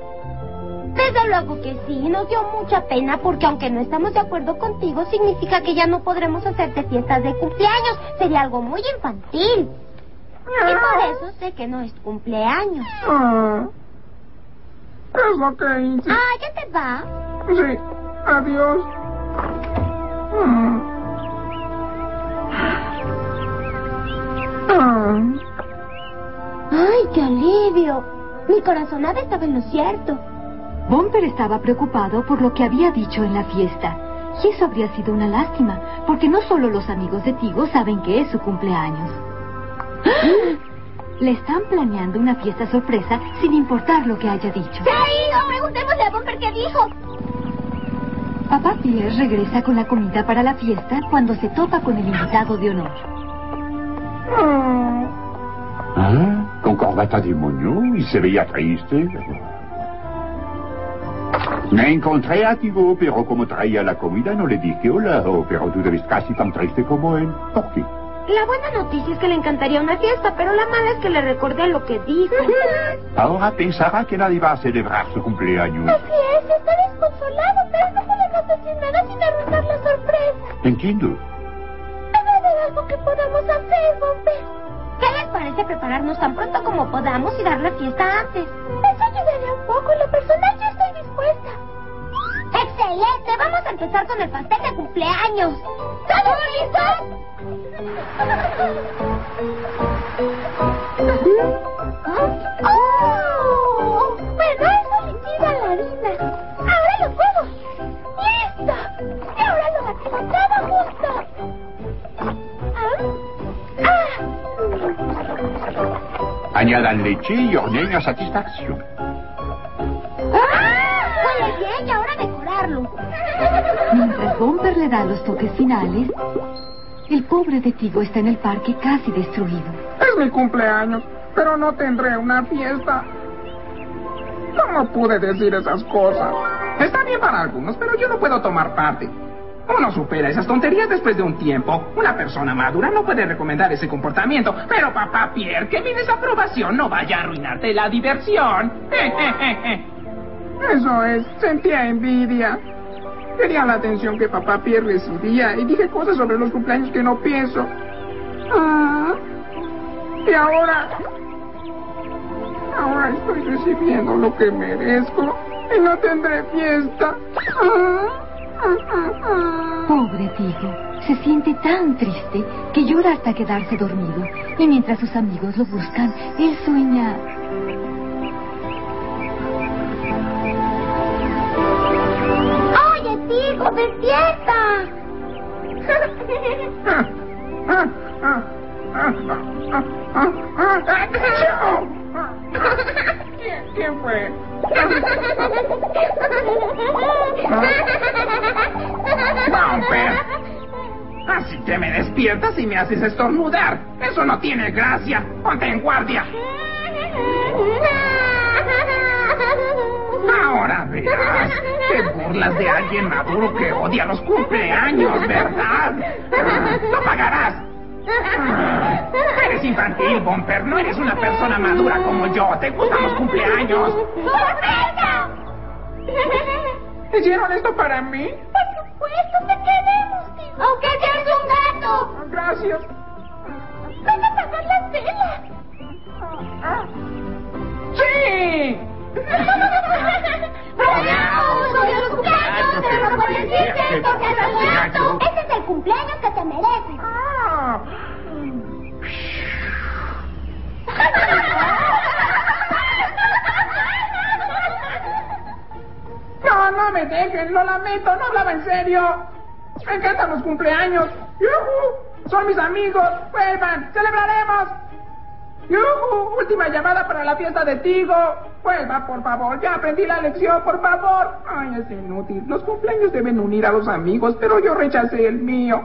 Desde luego que sí, nos dio mucha pena porque aunque no estamos de acuerdo contigo, significa que ya no podremos hacerte fiestas de cumpleaños. Sería algo muy infantil. Y por eso sé que no es cumpleaños. Ah, es lo que hice. Ah, ya te va. Sí, adiós. ¡Ay, qué alivio! Mi corazonada estaba en lo cierto. Bumper estaba preocupado por lo que había dicho en la fiesta. Y eso habría sido una lástima, porque no solo los amigos de Tigo saben que es su cumpleaños. Le están planeando una fiesta sorpresa sin importar lo que haya dicho. ¡Se ha ido! Preguntémosle a Bumper qué dijo. Papá Pierre regresa con la comida para la fiesta cuando se topa con el invitado de honor. ¿Ah? ¿Con corbata de moño? Y se veía triste. Me encontré a Tigo, pero como traía la comida no le dije hola. Oh, pero tú te ves casi tan triste como él. ¿Por qué? La buena noticia es que le encantaría una fiesta, pero la mala es que le recordé lo que dijo. Ahora pensará que nadie va a celebrar su cumpleaños. Así es, está desconsolado, pero no podemos decir nada sin arruinar la sorpresa. Entiendo. Debe haber algo que podamos hacer, Bumper. ¿Qué les parece prepararnos tan pronto como podamos y dar la fiesta antes? Eso ayudaría un poco. En lo personal yo estoy dispuesta. ¡Excelente! Vamos a empezar con el pastel de cumpleaños. ¿Todos listos? ¡Oh! Bueno, eso liquida la harina. Ahora los huevos. ¡Listo! Y ahora lo batemos todo justo. ¿Ah? ¡Ah! Añadan leche y horneen a satisfacción. ¡Ah! Huele bien y ahora Mientras Bumper le da los toques finales, el pobre de Tigo está en el parque casi destruido. Es mi cumpleaños, pero no tendré una fiesta. ¿Cómo pude decir esas cosas? Está bien para algunos, pero yo no puedo tomar parte. Uno supera esas tonterías después de un tiempo. Una persona madura no puede recomendar ese comportamiento. Pero papá Pierre, que mi desaprobación no vaya a arruinarte la diversión. Eso es, sentía envidia. Quería la atención que papá Pierre recibía y dije cosas sobre los cumpleaños que no pienso. Ah, y ahora... Ahora estoy recibiendo lo que merezco y no tendré fiesta. Ah, ah. Pobre Tigo, se siente tan triste que llora hasta quedarse dormido. Y mientras sus amigos lo buscan, él sueña. Despierta! ¿Quién, quién fue? Bumper. Así que me despiertas y me haces estornudar. Eso no tiene gracia. Ponte en guardia. Ahora verás. Te burlas de alguien maduro que odia los cumpleaños, ¿verdad? Lo pagarás. Eres infantil, Bumper. No eres una persona madura como yo. Te gustan los cumpleaños. ¡Sorpresa! ¿Hicieron esto para mí? Por supuesto, te queremos, Tigo. Aunque seas un gato. Gracias. Ven a apagar las velas. ¡Sí! ¡Ese es el cumpleaños que te. No, no me dejen, lo lamento, no hablaba en serio. Encantan los cumpleaños. ¡Yujú! Son mis amigos. Vuelvan, celebraremos. ¡Yujú! Última llamada para la fiesta de Tigo. Vuelva, por favor. Ya aprendí la lección, por favor. Ay, es inútil. Los cumpleaños deben unir a los amigos, pero yo rechacé el mío.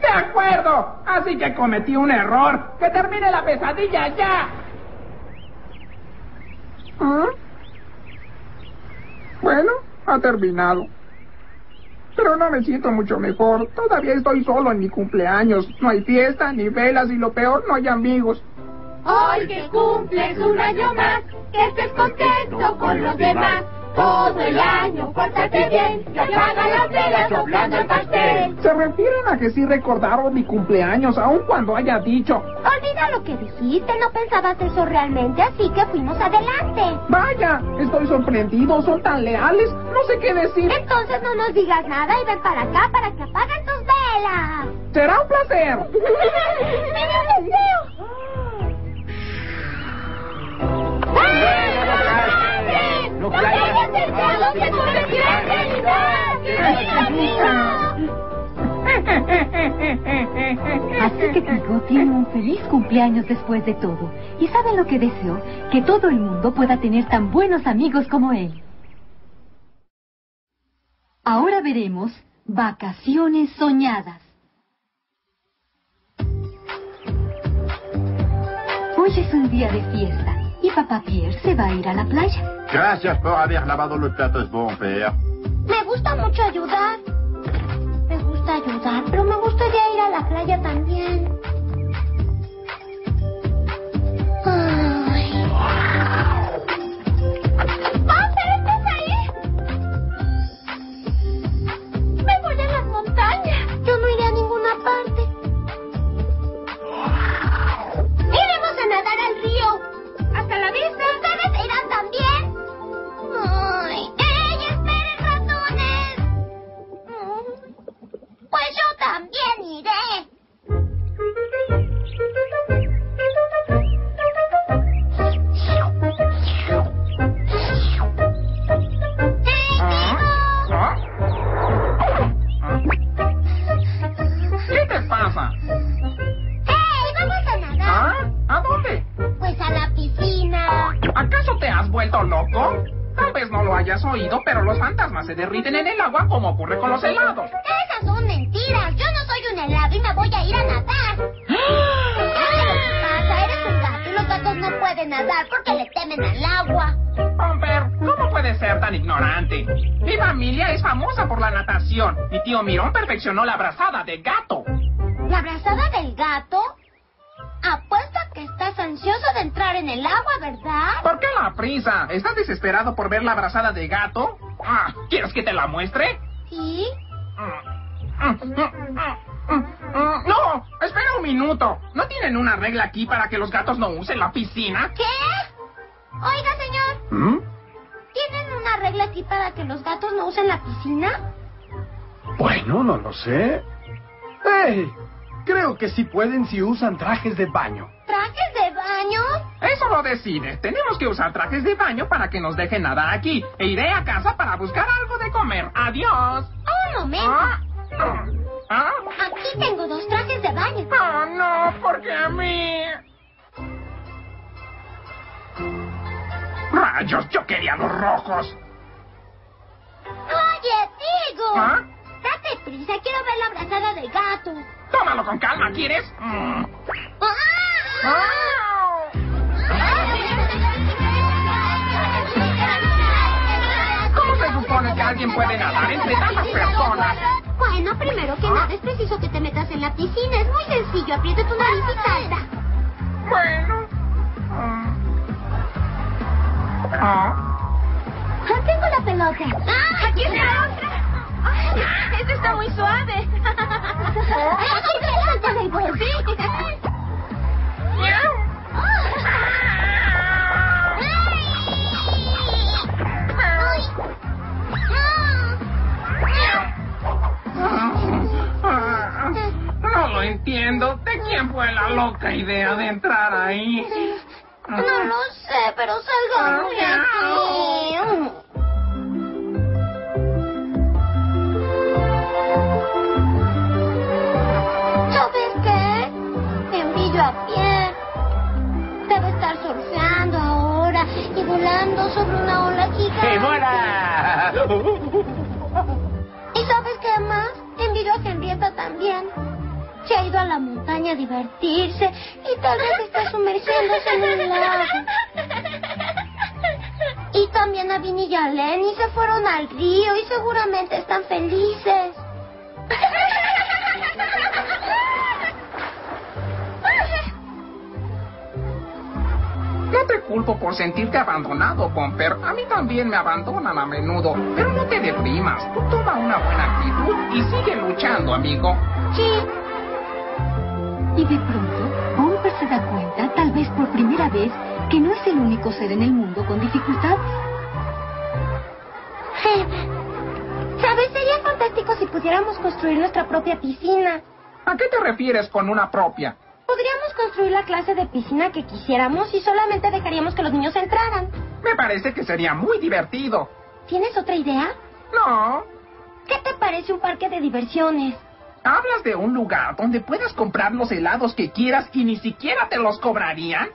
De acuerdo. Así que cometí un error. Que termine la pesadilla ya. ¿Ah? Bueno, ha terminado. Pero no me siento mucho mejor. Todavía estoy solo en mi cumpleaños. No hay fiesta, ni velas y lo peor, no hay amigos. Hoy que cumples un año más, que estés contento con los demás. Todo el año, pórtate bien, que apaga las velas soplando el pastel. Se refieren a que sí recordaron mi cumpleaños, aun cuando haya dicho. Olvida lo que dijiste, no pensabas eso realmente, así que fuimos adelante. Vaya, estoy sorprendido, son tan leales, no sé qué decir. Entonces no nos digas nada y ven para acá para que apaguen tus velas. Será un placer. ¡Mira un deseo! ¡No en realidad! Así que Pico tiene un feliz cumpleaños después de todo. ¿Y saben lo que deseo? Que todo el mundo pueda tener tan buenos amigos como él. Ahora veremos vacaciones soñadas. Hoy es un día de fiesta y papá Pierre se va a ir a la playa. Gracias por haber lavado los platos, bon père. Me gusta mucho ayudar. Me gusta ayudar, pero me gustaría ir a la playa también. Ay. Tal vez no lo hayas oído, pero los fantasmas se derriten en el agua como ocurre con los helados. Esas son mentiras. Yo no soy un helado y me voy a ir a nadar. ¿Sabes lo que pasa? Eres un gato y los gatos no pueden nadar porque le temen al agua. Pomper, ¿cómo puedes ser tan ignorante? Mi familia es famosa por la natación. Mi tío Mirón perfeccionó la brazada de gato. ¿La abrazada del gato? Apuesto a que estás ansioso de entrar en el agua, ¿verdad? ¿Por qué la prisa? ¿Estás desesperado por ver la brazada de gato? Ah, ¿Quieres que te la muestre? ¿Sí? No, espera un minuto. ¿No tienen una regla aquí para que los gatos no usen la piscina? ¿Qué? Oiga, señor, ¿Mm? ¿tienen una regla aquí para que los gatos no usen la piscina? Bueno, no lo sé. ¡Hey! Creo que sí pueden si usan trajes de baño. ¿Trajes de baño? Eso lo decides. Tenemos que usar trajes de baño para que nos dejen nadar aquí. E iré a casa para buscar algo de comer. Adiós. Un momento. Ah, ah, Aquí tengo dos trajes de baño. ah, no, porque a mí. Rayos, yo quería los rojos. Oye, digo. ¿Ah? Date prisa, quiero ver la abrazada del gato. Tómalo con calma, ¿quieres? Mm. ¡Ah! ¿Cómo se supone que alguien puede nadar entre tantas personas? Bueno, primero que nada es preciso que te metas en la piscina. Es muy sencillo. Aprieta tu nariz y salta. Bueno. Mm. Ah. Ah, Tengo la pelota. ¡Ah! ¡Aquí está otra! ¡Ay, ¡Esta está muy suave! No lo entiendo. ¿De quién fue la loca idea de entrar ahí? No lo sé, pero salgamos de aquí. Debe estar surfeando ahora y volando sobre una ola gigante. ¡Y vuela! ¿Y sabes qué más? Envidio a Henrietta también. Se ha ido a la montaña a divertirse y tal vez está sumergiéndose en un lago. Y también a Vinny y a Lenny se fueron al río y seguramente están felices. ¿No te culpo por sentirte abandonado, Pomper. A mí también me abandonan a menudo. Pero no te deprimas. Tú toma una buena actitud y sigue luchando, amigo. Sí. Y de pronto, Bumper se da cuenta, tal vez por primera vez, que no es el único ser en el mundo con dificultades. ¿Sabes? Sería fantástico si pudiéramos construir nuestra propia piscina. ¿A qué te refieres con una propia? Podríamos construir la clase de piscina que quisiéramos y solamente dejaríamos que los niños entraran. Me parece que sería muy divertido. ¿Tienes otra idea? No. ¿Qué te parece un parque de diversiones? ¿Hablas de un lugar donde puedas comprar los helados que quieras y ni siquiera te los cobrarían?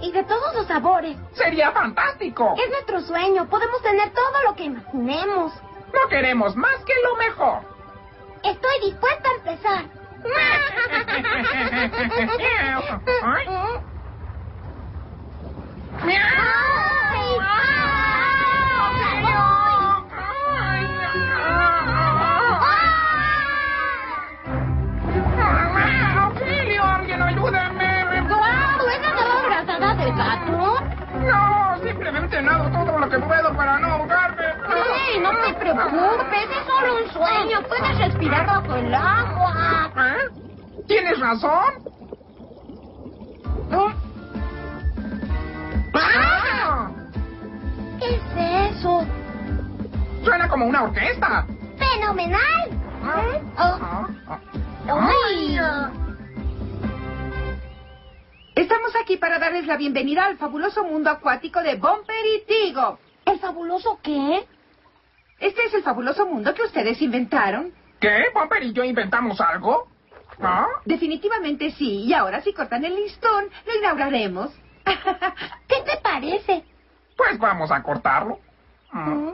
Y de todos los sabores. Sería fantástico. Es nuestro sueño. Podemos tener todo lo que imaginemos. No queremos más que lo mejor. Estoy dispuesta a empezar. ¡Auxilio! Todo lo que puedo para no ahogarme. ¡Ey, no te preocupes! Es solo un sueño. Puedes respirar bajo el agua. ¿Eh? ¿Tienes razón? ¡Ah! ¿Qué es eso? Suena como una orquesta. ¡Fenomenal! Ah, ah, ah. ¡Ay! Estamos aquí para darles la bienvenida al fabuloso mundo acuático de Bumper y Tigo. ¿El fabuloso qué? Este es el fabuloso mundo que ustedes inventaron. ¿Qué? ¿Pomper y yo inventamos algo? ¿Ah? Definitivamente sí, y ahora si cortan el listón, lo inauguraremos. ¿Qué te parece? Pues vamos a cortarlo. Mm.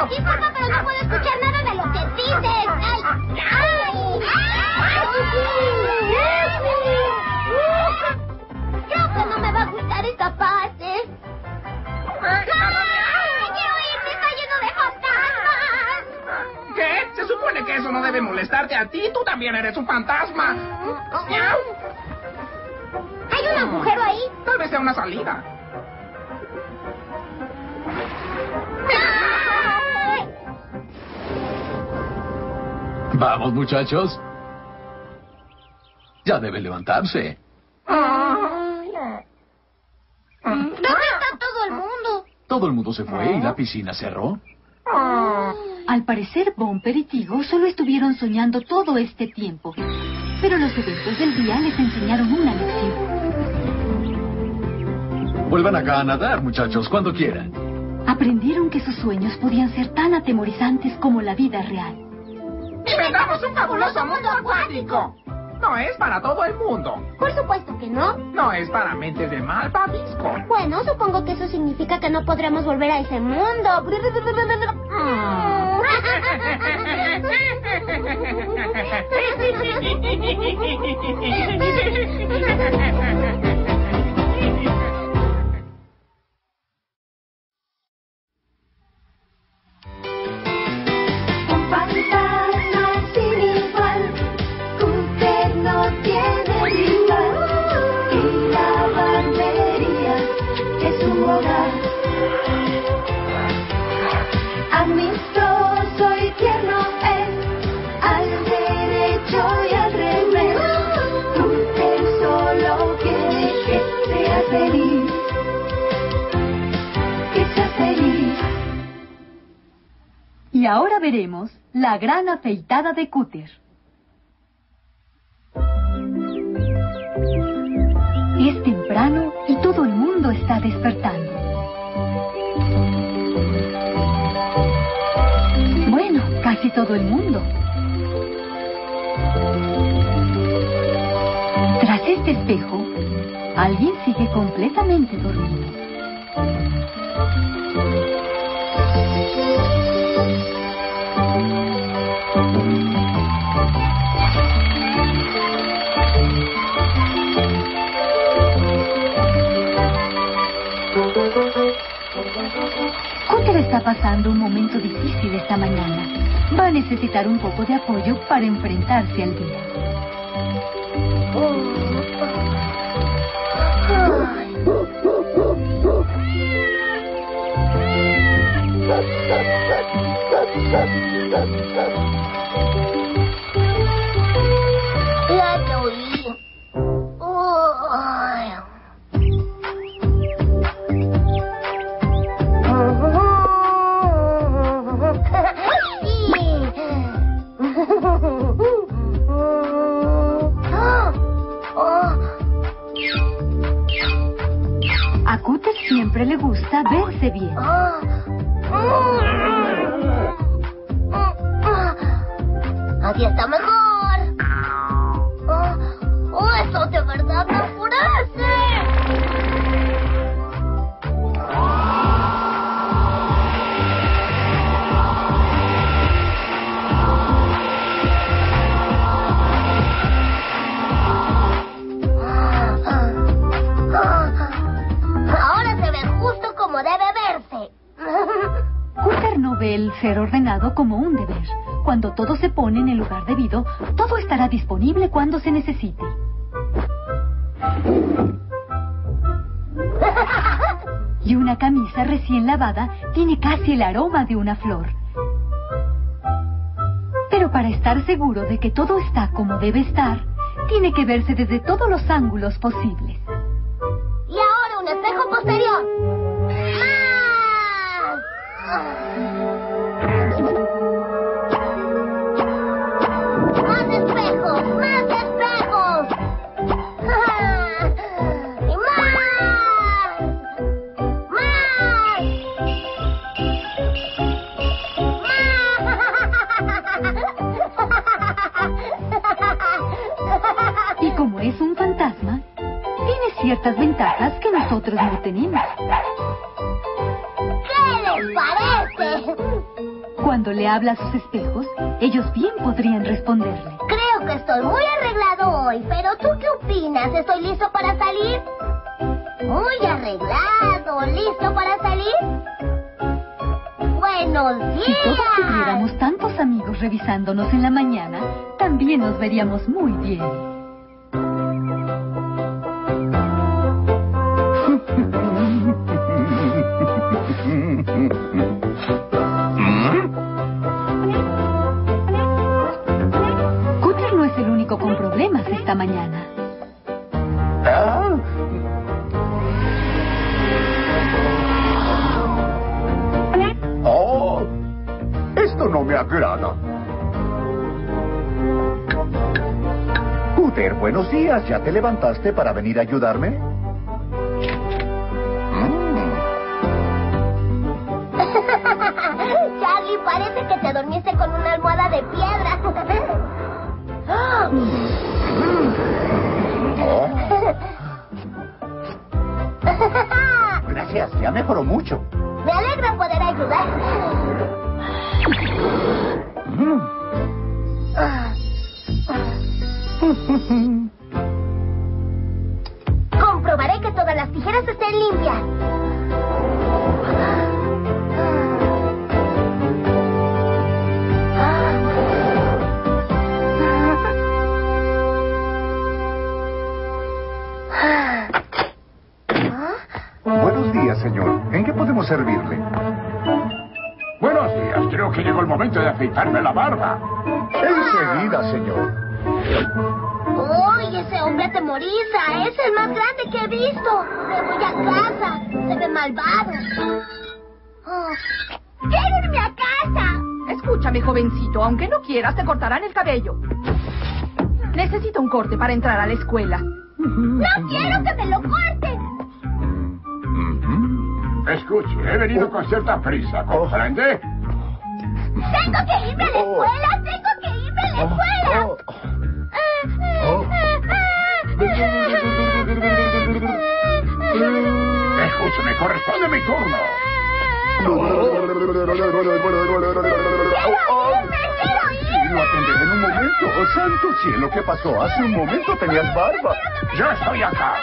Ay, disculpa, pero no puedo escuchar nada de lo que dices. Ay, ay. Creo que no me va a gustar esta parte. ¡Ay, quiero! ¡Está lleno de fantasmas! ¿Qué? Se supone que eso no debe molestarte a ti. Tú también eres un fantasma. ¿Hay un agujero ahí? Tal vez sea una salida. Vamos, muchachos. Ya debe levantarse. ¿Dónde está todo el mundo? Todo el mundo se fue y la piscina cerró. Al parecer, Bumper y Tigo solo estuvieron soñando todo este tiempo. Pero los eventos del día les enseñaron una lección. Vuelvan acá a nadar, muchachos, cuando quieran. Aprendieron que sus sueños podían ser tan atemorizantes como la vida real. ¡Inventamos un fabuloso mundo acuático! No es para todo el mundo. Por supuesto que no. No es para mentes de malvavisco. Bueno, supongo que eso significa que no podremos volver a ese mundo. Un Y ahora veremos La gran afeitada de Cúter. Es temprano y todo el mundo está despertando. Bueno, casi todo el mundo. Tras este espejo, alguien sigue completamente dormido. Está pasando un momento difícil esta mañana. Va a necesitar un poco de apoyo para enfrentarse al día. Gusta verse bien. Así está mejor. Todo se pone en el lugar debido, todo estará disponible cuando se necesite. Y una camisa recién lavada tiene casi el aroma de una flor. Pero para estar seguro de que todo está como debe estar, tiene que verse desde todos los ángulos posibles. Habla a sus espejos, ellos bien podrían responderle. Creo que estoy muy arreglado hoy, pero ¿tú qué opinas? ¿Estoy listo para salir? Muy arreglado, ¿listo para salir? Buenos Si todos días. tuviéramos tantos amigos revisándonos en la mañana, también nos veríamos muy bien. Días. ¿Ya te levantaste para venir a ayudarme? Para entrar a la escuela. ¡No quiero que me lo corten! Escuche, he venido con cierta prisa, ¿comprende? ¡Tengo que irme a la escuela! ¡Tengo que irme a la escuela! Escúcheme, corresponde mi turno. Sí, lo atenderé en un momento. Oh, santo cielo, ¿qué pasó? Hace un momento tenías barba. Yo estoy acá.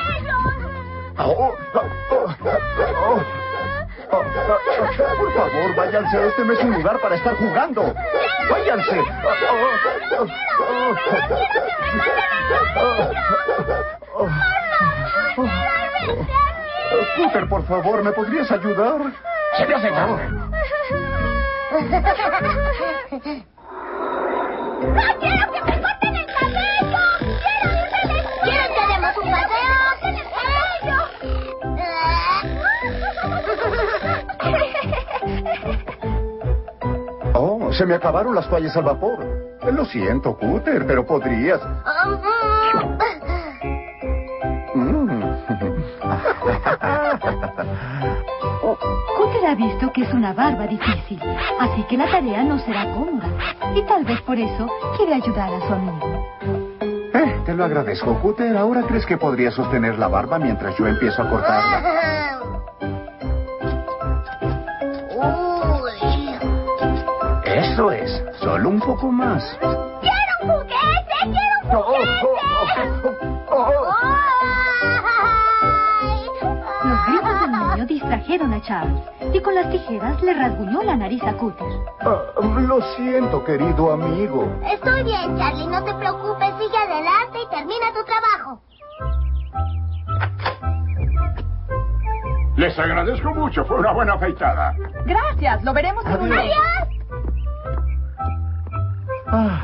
Oh, oh, oh, oh, oh. Oh, Por favor, váyanse. Este no es un lugar para estar jugando. Váyanse. Scooter, por favor, ¿me podrías ayudar? Se me hace tarde. ¡No quiero que me corten el cabello! ¡Quiero irme a la escuela! ¿Queremos un Oh, se me acabaron las toallas al vapor. Lo siento, Cooter, pero podrías. Mm. Ha visto que es una barba difícil, así que la tarea no será cómoda. Y tal vez por eso quiere ayudar a su amigo. Eh, te lo agradezco, Cooter. ¿Ahora crees que podría sostener la barba mientras yo empiezo a cortarla? Eso es. Solo un poco más. Charles y con las tijeras le rasguñó la nariz a Cooter. Ah, lo siento, querido amigo. Estoy bien, Charlie. No te preocupes. Sigue adelante y termina tu trabajo. Les agradezco mucho. Fue una buena afeitada. Gracias, lo veremos en un Adiós. Ah,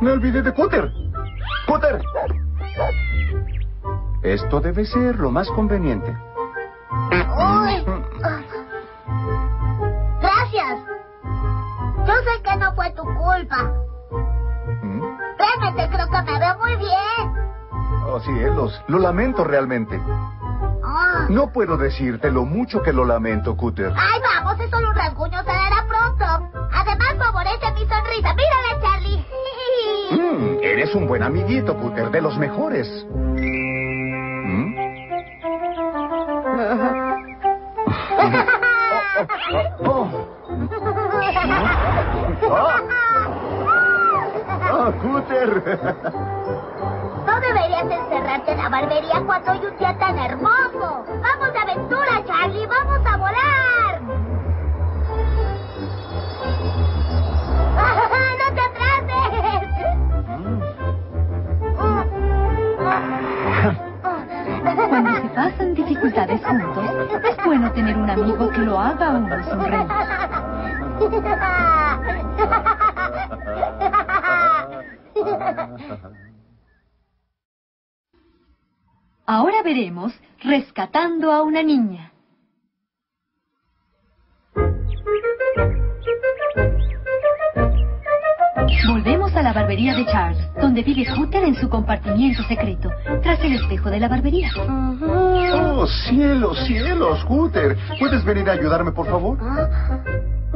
me olvidé de Cooter. Cooter. Esto debe ser lo más conveniente. Lo lamento realmente. Ah. No puedo decirte lo mucho que lo lamento, Cooter. Ay, vamos, es solo un rasguño, se dará pronto. Además, favorece mi sonrisa. Mírala, Charlie. Mm, eres un buen amiguito, Cooter, de los mejores. Barbería cuando barbería de Charles, donde vive Cooter en su compartimiento secreto, tras el espejo de la barbería. Oh, cielos, cielos, Cooter. ¿Puedes venir a ayudarme, por favor?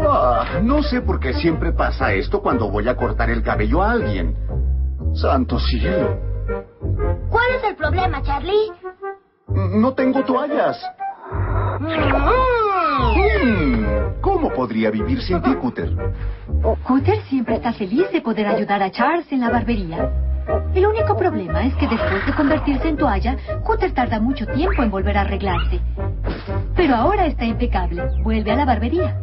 Ah, no sé por qué siempre pasa esto cuando voy a cortar el cabello a alguien. Santo cielo. ¿Cuál es el problema, Charlie? No tengo toallas. Mm, ¿Cómo podría vivir sin ti, Cooter? Cooter siempre está feliz de poder ayudar a Charles en la barbería. El único problema es que después de convertirse en toalla, Cooter tarda mucho tiempo en volver a arreglarse. Pero ahora está impecable. Vuelve a la barbería.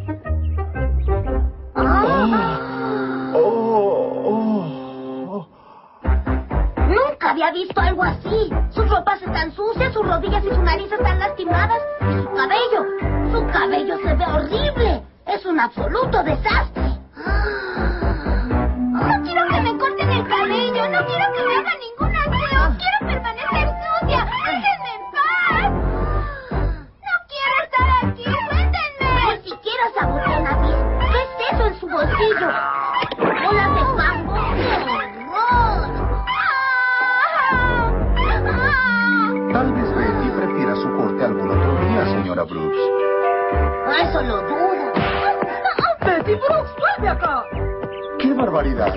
Nunca había visto algo así. Sus ropas están sucias, sus rodillas y su nariz están lastimadas. Y su cabello, su cabello se ve horrible. Es un absoluto desastre. divertido. Hola de mango. Tal vez Betty prefiera su corte algún otro día, señora Brooks. Ah, eso lo dudo. Betty Brooks, vuelve acá. ¡Qué barbaridad!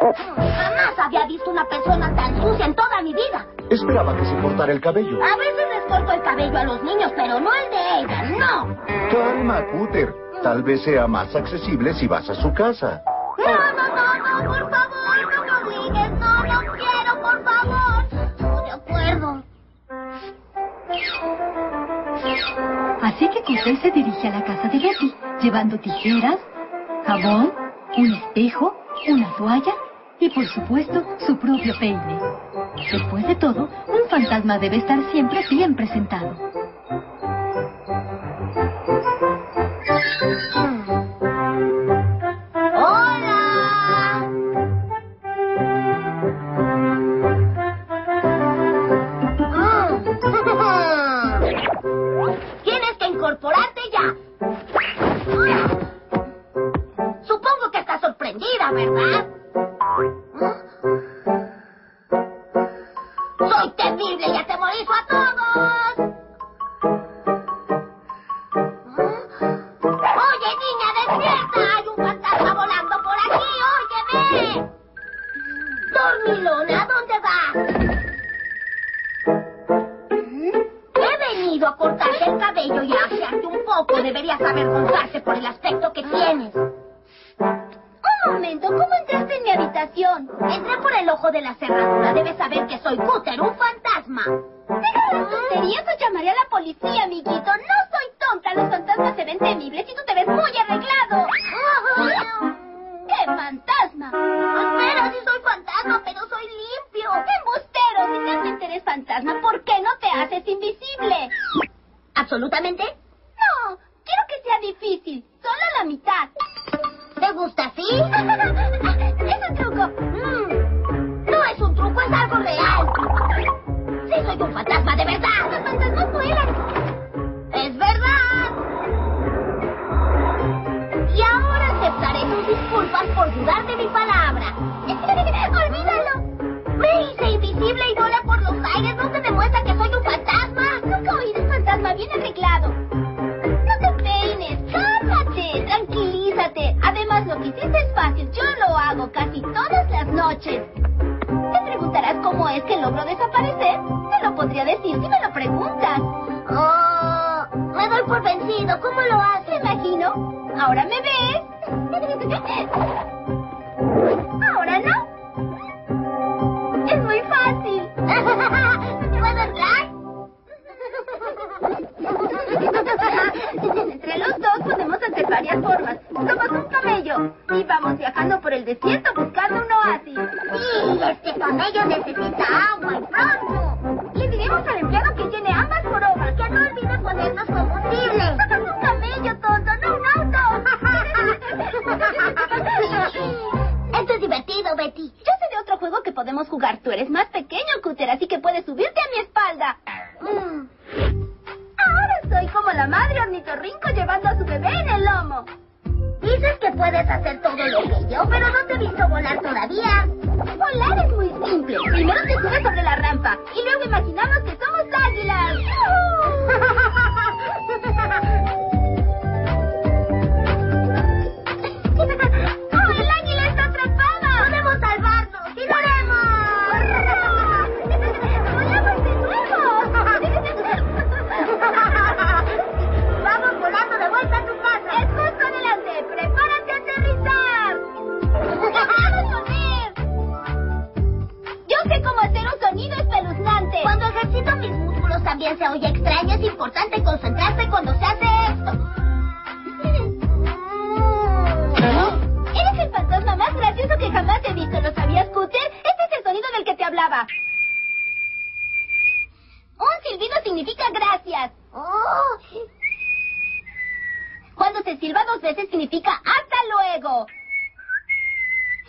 Jamás había visto una persona tan sucia en toda mi vida. Esperaba que se cortara el cabello. A veces les corto el cabello a los niños, pero no el de ella, no. Calma, Cúter. Tal vez sea más accesible si vas a su casa. No, no, no, no, por favor, no me obligues. No, no quiero, por favor. De acuerdo. Así que Cooter se dirige a la casa de Betty, llevando tijeras, jabón, un espejo, una toalla y, por supuesto, su propio peine. Después de todo, un fantasma debe estar siempre bien presentado. Se oye extraño. Es importante concentrarse cuando se hace esto. Eres el fantasma más gracioso que jamás he visto. ¿Lo sabías, Cooter? Este es el sonido del que te hablaba. Un silbido significa gracias. Cuando se silba dos veces significa hasta luego.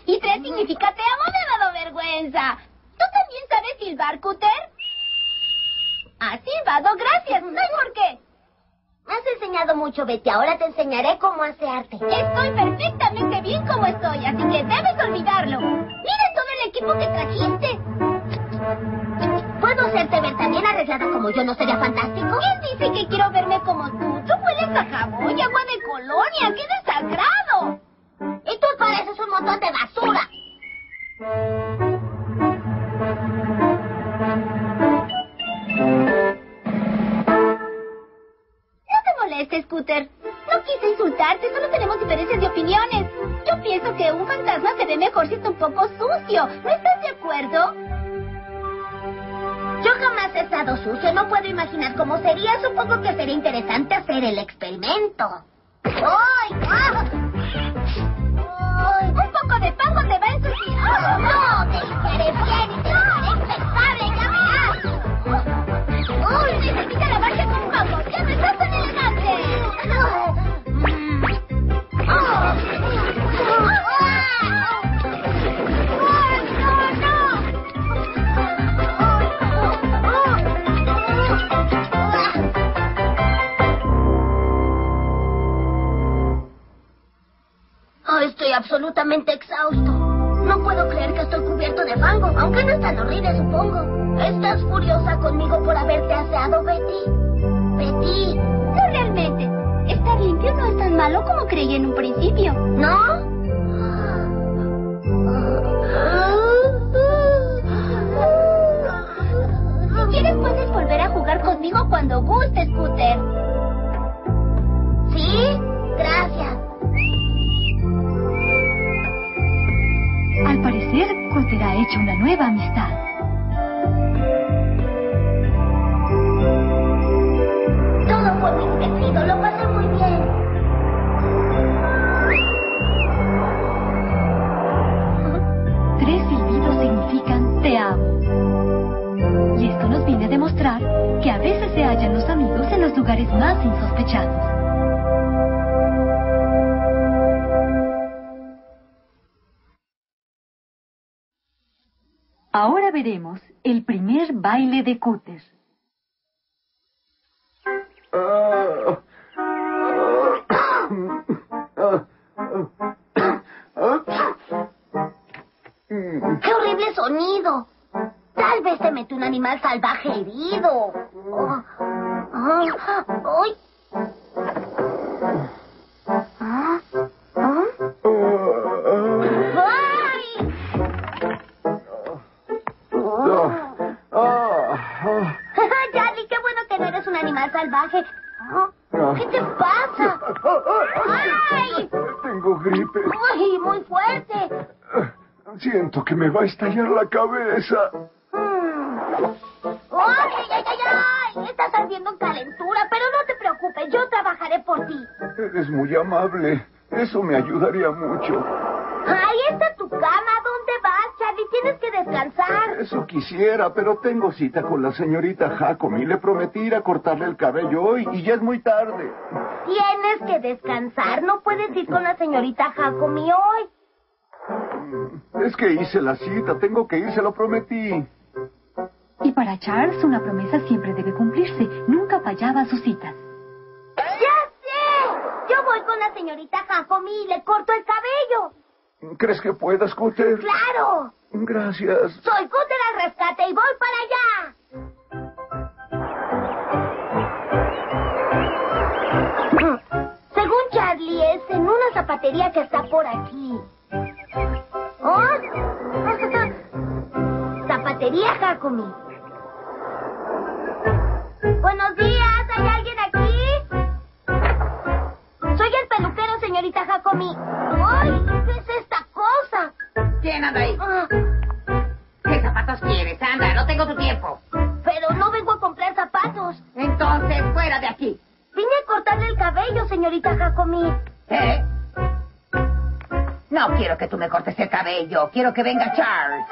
Y tres significa te amo, me ha dado vergüenza. ¿Tú también sabes silbar, Cooter? Has silbado, gracias. No hay por qué. Me has enseñado mucho, Betty. Ahora te enseñaré cómo asearte. Estoy perfectamente bien como estoy, así que debes olvidarlo. Mira todo el equipo que trajiste. ¿Puedo hacerte ver tan bien arreglada como yo? ¿No sería fantástico? ¿Quién dice que quiero verme como tú? Tú hueles a jabón y agua de colonia! ¡Qué desagrado! Y tú pareces un montón de basura. Te molestes, Scooter. No quise insultarte, solo tenemos diferencias de opiniones. Yo pienso que un fantasma se ve mejor si está un poco sucio. ¿No estás de acuerdo? Yo jamás he estado sucio, no puedo imaginar cómo sería. Supongo que sería interesante hacer el experimento. ¡Ay! Ay, Un poco de pango te va a ensuciar. ¡No! Estoy absolutamente exhausto. No puedo creer que estoy cubierto de fango, aunque no es tan horrible, supongo. ¿Estás furiosa conmigo por haberte aseado, Betty? Betty, No realmente. Estar limpio no es tan malo como creí en un principio. ¿no? Si quieres puedes volver a jugar conmigo cuando gustes, Scooter. ¿Sí? Gracias. Al parecer, Scooter ha hecho una nueva amistad. Todo fue muy divertido, lo pasé muy bien. Tres silbidos significan te amo. Y esto nos viene a demostrar que a veces se hallan los amigos en los lugares más insospechados. Ahora veremos el primer baile de Cooter. ¡Qué horrible sonido! Tal vez se metió un animal salvaje herido. Oh. Ah, ¡Ay! Salvaje. ¿Qué te pasa? ¡Ay! Tengo gripe. ¡Uy, muy fuerte! Siento que me va a estallar la cabeza. ¡Ay, ay, ay, ay! Estás ardiendo en calentura, pero no te preocupes, yo trabajaré por ti. Eres muy amable. Eso me ayudaría mucho. Ahí está tu cama. ¿Dónde vas, Charlie? Tienes que descansar. Eso quisiera, pero tengo cita con la señorita Jacomi. Le prometí ir a cortarle el cabello hoy y ya es muy tarde. Tienes que descansar. No puedes ir con la señorita Jacomi hoy. Es que hice la cita. Tengo que ir, se lo prometí. Y para Charles, una promesa siempre debe cumplirse. Nunca fallaba a sus citas. ¡Ya sé! Yo voy con la señorita Jacomi y le corto el cabello. ¿Crees que puedas, Scooter? ¡Claro! Gracias. Soy Cooter al rescate y voy para allá. Según Charlie, es en una zapatería que está por aquí. ¿Oh? Zapatería Hakumi. Cabello. Quiero que venga Charles.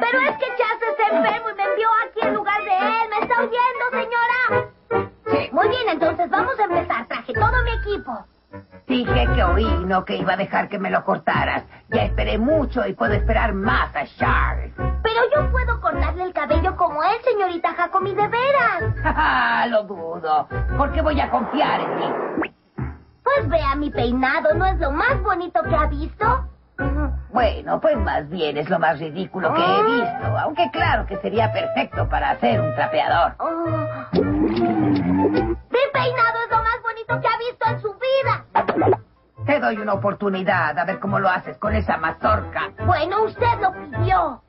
Pero es que Charles está enfermo y me envió aquí en lugar de él. ¿Me está oyendo, señora? Sí. Muy bien, entonces vamos a empezar. Traje todo mi equipo. Dije que oí, no que iba a dejar que me lo cortaras. Ya esperé mucho y puedo esperar más a Charles. Pero yo puedo cortarle el cabello como él, señorita Jacomi, de veras. Jaja, lo dudo. ¿Por qué voy a confiar en ti? Peinado, ¿no es lo más bonito que ha visto? Bueno, pues más bien es lo más ridículo que he visto, aunque claro que sería perfecto para hacer un trapeador. Mi peinado es lo más bonito que ha visto en su vida. Te doy una oportunidad a ver cómo lo haces con esa mazorca. Bueno, usted lo pidió.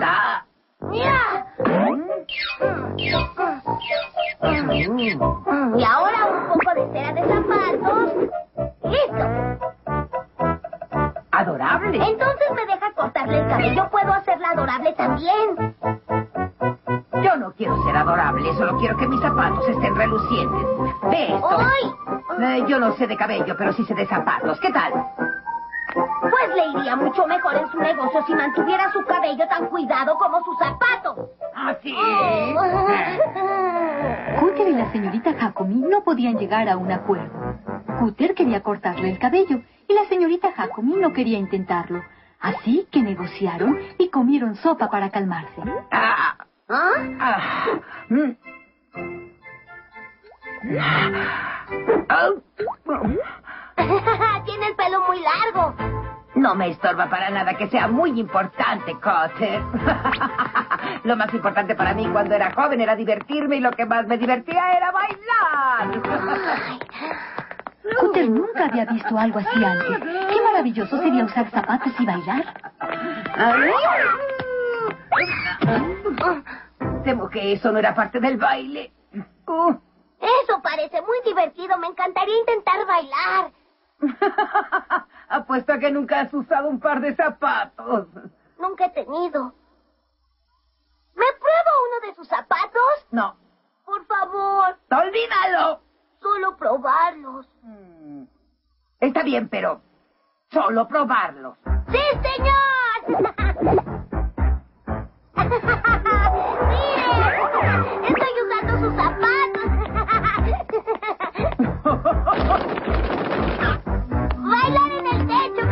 Ah, ¡Mira! Y ahora un poco de cera de zapatos. ¡Listo! adorable. Entonces me deja cortarle el cabello. ¿Puedo hacerla adorable también? Yo no quiero ser adorable, solo quiero que mis zapatos estén relucientes. ¿Ve esto? ¡Ay! Eh, yo no sé de cabello, pero sí sé de zapatos. ¿Qué tal? Pues le iría mucho mejor en su negocio si mantuviera su cabello tan cuidado como sus zapatos. ¿Así? Cooter y la señorita Jacomi no podían llegar a un acuerdo. Cooter quería cortarle el cabello y la señorita Jacomi no quería intentarlo. Así que negociaron y comieron sopa para calmarse. Ah, ah, mm. Ah, Tiene el pelo muy largo. No me estorba para nada que sea muy importante, Cotter. lo más importante para mí cuando era joven era divertirme y lo que más me divertía era bailar. Cooter nunca había visto algo así antes. Qué maravilloso sería usar zapatos y bailar. Temo que eso no era parte del baile. Eso parece muy divertido. Me encantaría intentar bailar. Apuesto a que nunca has usado un par de zapatos. Nunca he tenido. ¿Me pruebo uno de sus zapatos? No, Por favor, olvídalo. solo probarlos. Está bien, pero solo probarlos. ¡Sí, señor! ¡Mire! Estoy usando sus zapatos.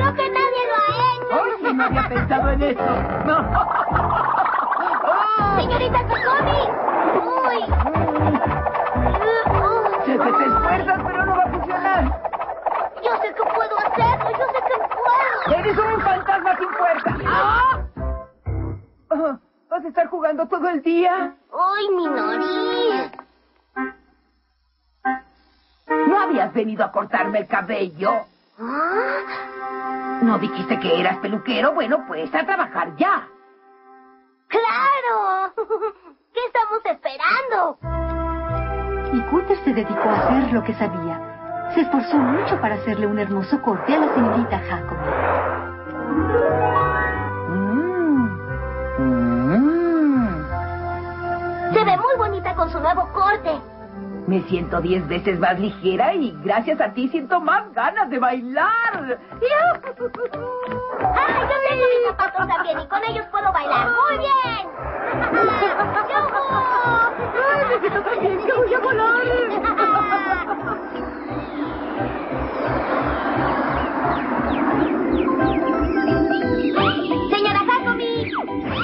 Creo que nadie lo ha hecho. Sí, no había pensado en eso. No. Señorita Kokomi. Uy. Sé que te esfuerzas, pero no va a funcionar. Yo sé que puedo hacerlo, yo sé que puedo. Eres un fantasma sin fuerza. ¡Ah! Ah, ¿Vas a estar jugando todo el día? ¡Ay, mi nariz! ¿No habías venido a cortarme el cabello? ¿Ah? ¿No dijiste que eras peluquero? Bueno, pues a trabajar ya. ¡Claro! ¿Qué estamos esperando? Y Cooter se dedicó a hacer lo que sabía. Se esforzó mucho para hacerle un hermoso corte a la señorita Jacobi. Se ve muy bonita con su nuevo corte. Me siento diez veces más ligera y gracias a ti siento más ganas de bailar. ¡Ah, yo tengo mis zapatos también y con ellos puedo bailar! ¡Muy bien! ¡Ay, me siento tan bien que voy a volar! Señora Jacobi,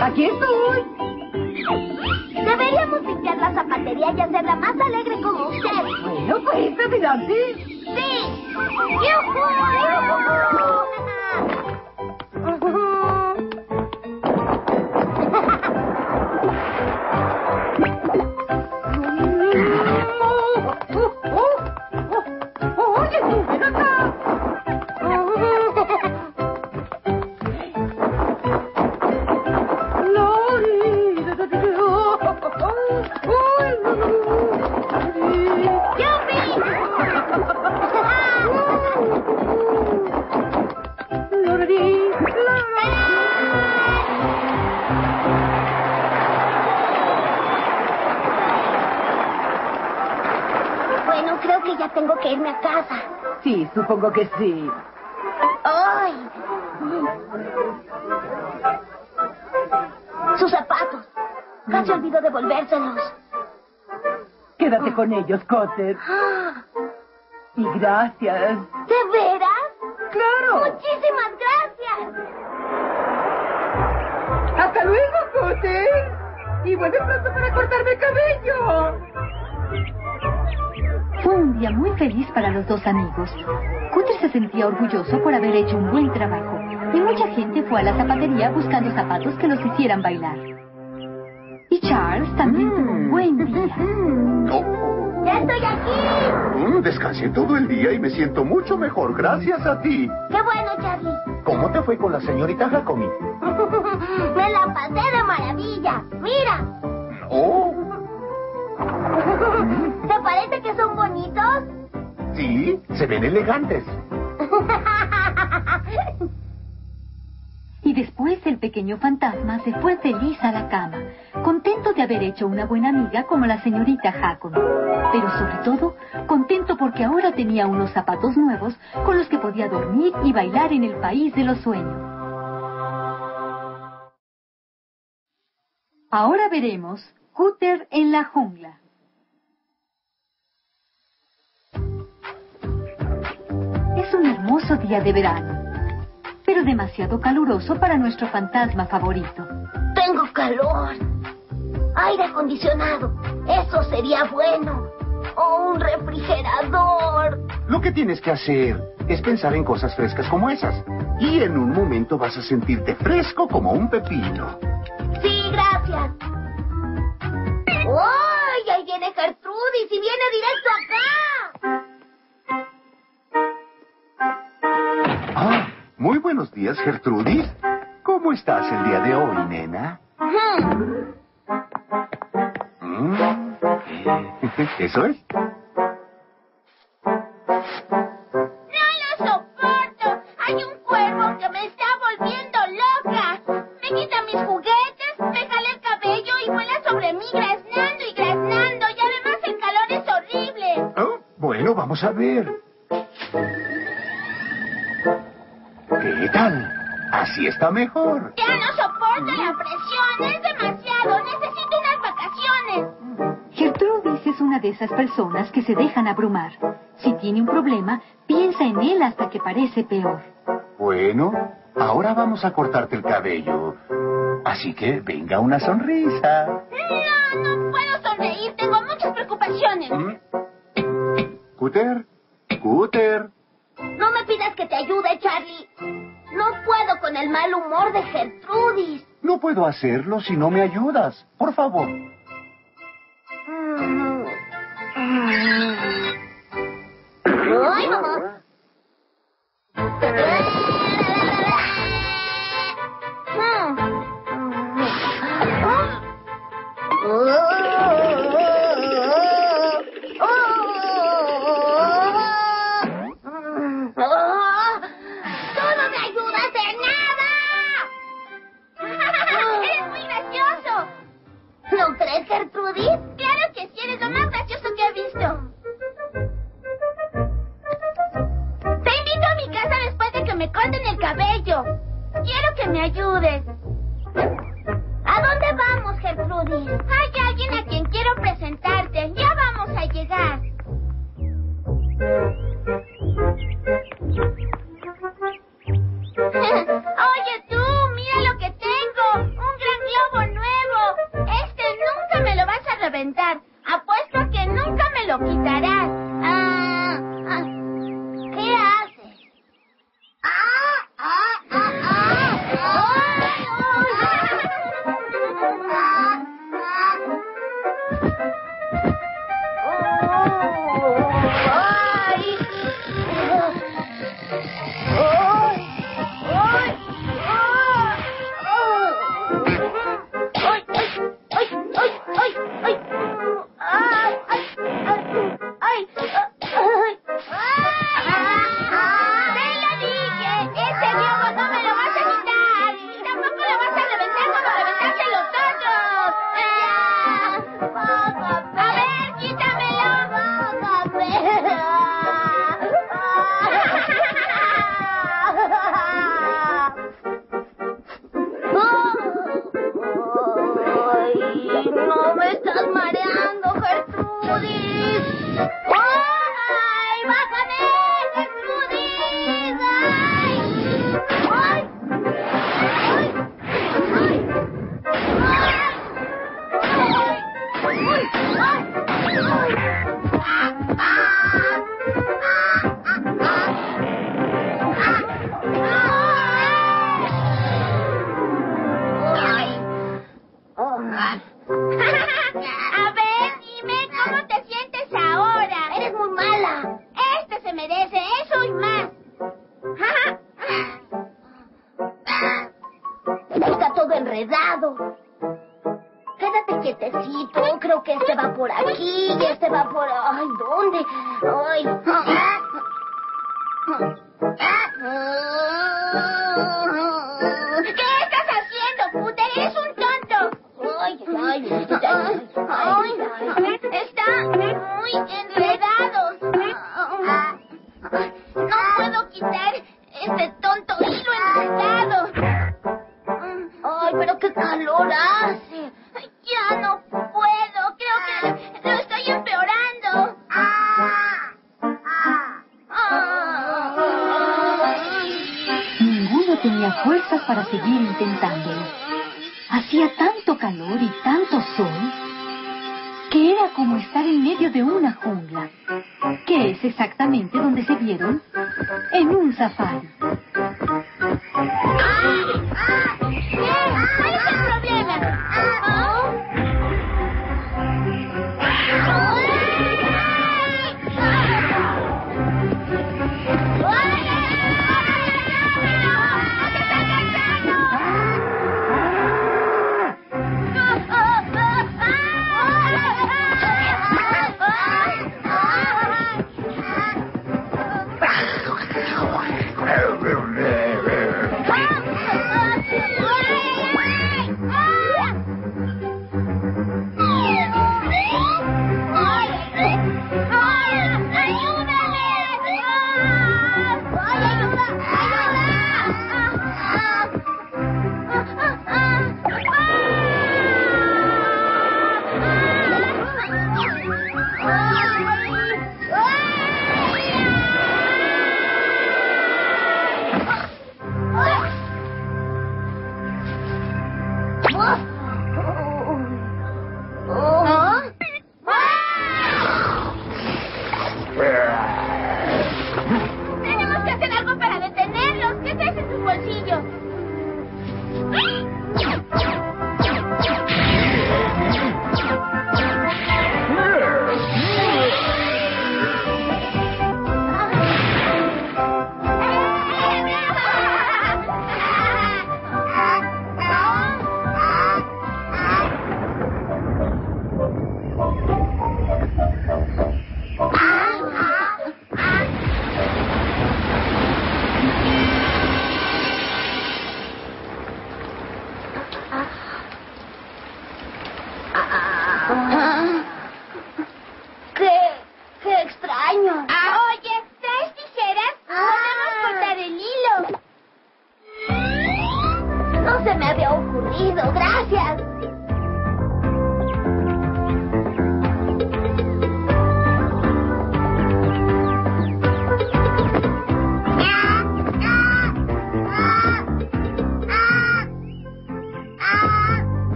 Aquí estoy. Supongo que sí. ¡Ay! Sus zapatos. Casi olvido devolvérselos. Quédate con ellos, Cotter. Ah, Y gracias. ¿De veras? ¡Claro! Muchísimas gracias. ¡Hasta luego, Cotter! Y vuelve pronto para cortarme el cabello. Fue un día muy feliz para los dos amigos. Cooter se sentía orgulloso por haber hecho un buen trabajo. Y mucha gente fue a la zapatería buscando zapatos que los hicieran bailar. Y Charles también tuvo un buen día. ¡Ya estoy aquí! Mm, descansé todo el día y me siento mucho mejor gracias a ti. ¡Qué bueno, Charlie! ¿Cómo te fue con la señorita Jacomi? Me la pasé de maravilla. ¡Mira! Oh, ¿Te parece que son bonitos? Sí, se ven elegantes. Y después el pequeño fantasma se fue feliz a la cama, contento de haber hecho una buena amiga como la señorita Hackon. Pero sobre todo, contento porque ahora tenía unos zapatos nuevos con los que podía dormir y bailar en el país de los sueños. Ahora veremos Cooter en la jungla. Es un hermoso día de verano, pero demasiado caluroso para nuestro fantasma favorito. Tengo calor. Aire acondicionado. Eso sería bueno. O un refrigerador. Lo que tienes que hacer es pensar en cosas frescas como esas. Y en un momento vas a sentirte fresco como un pepino. Sí, gracias. ¡Uy! Ahí viene Gertrudis y viene directo acá. Muy buenos días, Gertrudis. ¿Cómo estás el día de hoy, nena? Mm, ¿Eso es? ¡No lo soporto! Hay un cuervo que me está volviendo loca. Me quita mis juguetes, me jala el cabello y vuela sobre mí graznando y graznando. Y además el calor es horrible. Oh, bueno, vamos a ver. ¿Qué tal? Así está mejor. Ya no soporto la presión. Es demasiado. Necesito unas vacaciones. Gertrudis es una de esas personas que se dejan abrumar. Si tiene un problema, piensa en él hasta que parece peor. Bueno, ahora vamos a cortarte el cabello. Así que venga una sonrisa. No, no puedo sonreír. Tengo muchas preocupaciones. Cooter, Cooter. No me pidas que te ayude, Charlie. No puedo con el mal humor de Gertrudis. No puedo hacerlo si no me ayudas. Por favor. ¡Ay, mamá!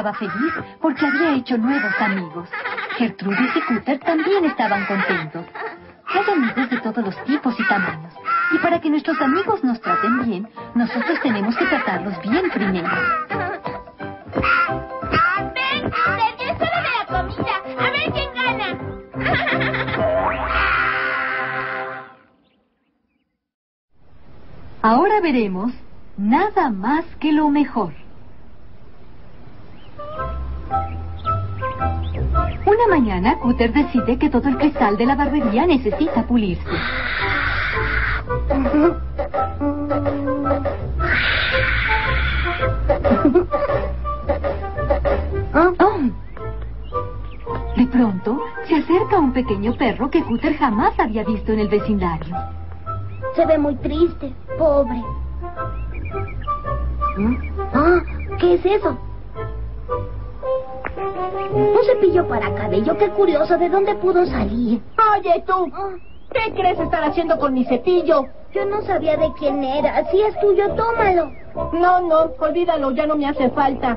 estaba feliz porque había hecho nuevos amigos. Gertrudis y Cutter también estaban contentos. Hay amigos de todos los tipos y tamaños. Y para que nuestros amigos nos traten bien, nosotros tenemos que tratarlos bien primero. ¡A ver quién gana! Ahora veremos nada más de la barbería necesita pulirse. Ah. Oh. De pronto, se acerca un pequeño perro que Hooter jamás había visto en el vecindario. Se ve muy triste, pobre. ¿Mm? ¿Ah? ¿Qué es eso? cepillo para cabello. Qué curioso, ¿de dónde pudo salir? Oye, tú. ¿Qué crees estar haciendo con mi cepillo? Yo no sabía de quién era. Si es tuyo, tómalo. No, no, olvídalo, ya no me hace falta.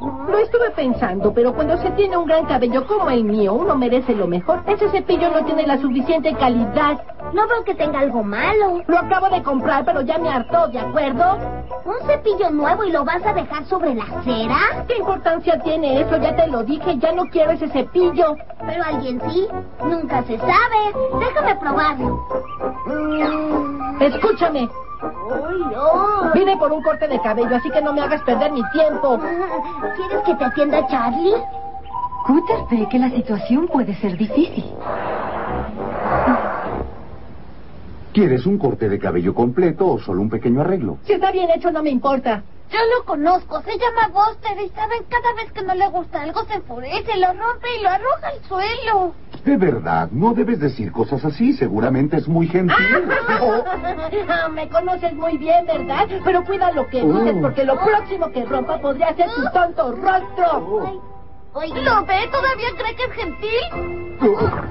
Lo estuve pensando, pero cuando se tiene un gran cabello como el mío, uno merece lo mejor. Ese cepillo no tiene la suficiente calidad. No veo que tenga algo malo. Lo acabo de comprar, pero ya me hartó, ¿de acuerdo? ¿Un cepillo nuevo y lo vas a dejar sobre la acera? ¿Qué importancia tiene eso? Ya te lo dije, ya no quiero ese cepillo. Pero alguien sí. Nunca se sabe. Déjame probarlo. Escúchame. Uy, oh. Vine por un corte de cabello, así que no me hagas perder mi tiempo. ¿Quieres que te atienda Charlie? Cooter ve que la situación puede ser difícil. ¿Quieres un corte de cabello completo o solo un pequeño arreglo? Si está bien hecho, no me importa. Yo lo conozco, se llama Buster y saben, cada vez que no le gusta algo se enfurece, lo rompe y lo arroja al suelo. De verdad, no debes decir cosas así. Seguramente es muy gentil. Oh, Ah, me conoces muy bien, ¿verdad? Pero cuida lo que dices, Oh. porque lo próximo que rompa podría ser tu tonto rostro. Oye, ¿lo ve? ¿Todavía cree que es gentil?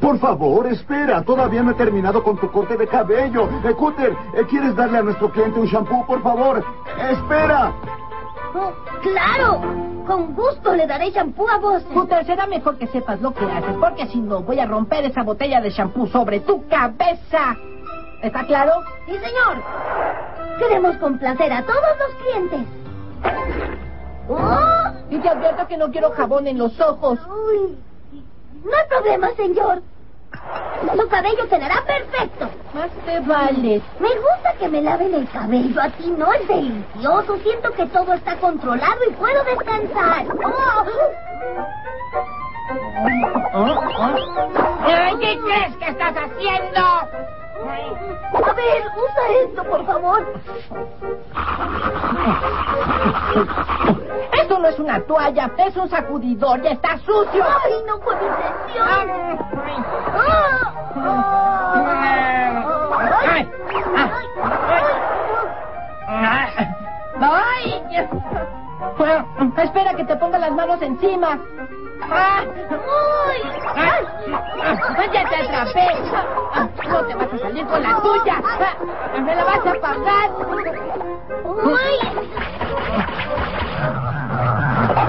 Por favor, espera. Todavía no he terminado con tu corte de cabello. Eh, Cooter, eh, ¿quieres darle a nuestro cliente un shampoo, por favor? Espera. Oh, ¡Claro! Con gusto le daré shampoo a vos. Puta, será mejor que sepas lo que haces, porque si no, voy a romper esa botella de shampoo sobre tu cabeza. ¿Está claro? Sí, señor. Queremos complacer a todos los clientes. Oh, Y te advierto que no quiero jabón en los ojos. uy. No hay problema, señor. Su cabello quedará perfecto. Más te vale. Me gusta que me laven el cabello. A ti no es delicioso. Siento que todo está controlado y puedo descansar. Oh. Ay, ¿Qué crees que estás haciendo? A ver, usa esto, por favor. Esto no es una toalla, es un sacudidor, ya está sucio. Ay, no con intención. Ah. Ay. ¡Ay! Bueno, espera que te ponga las manos encima. ¡Ah! ¡Ay! ¡Ah! ¡Ya te atrapé! Ah, ¡No te vas a salir con la tuya! Ah, ¡Me la vas a pagar! Uy.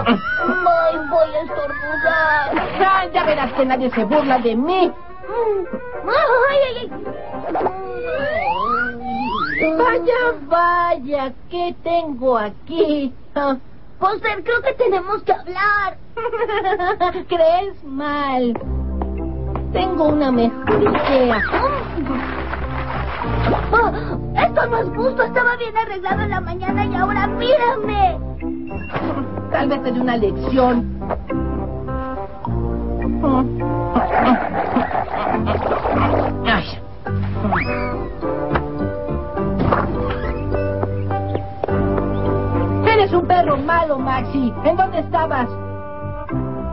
Ay, voy a estornudar. Ah, ya verás que nadie se burla de mí. Ay, ay, ay. Vaya, vaya, ¿qué tengo aquí? Buster, creo que tenemos que hablar. Crees mal. Tengo una mejor idea. Oh, esto no es justo. Estaba bien arreglado en la mañana y ahora mírame. Tal vez te dé una lección. Ay. Eres un perro malo, Maxi. ¿En dónde estabas?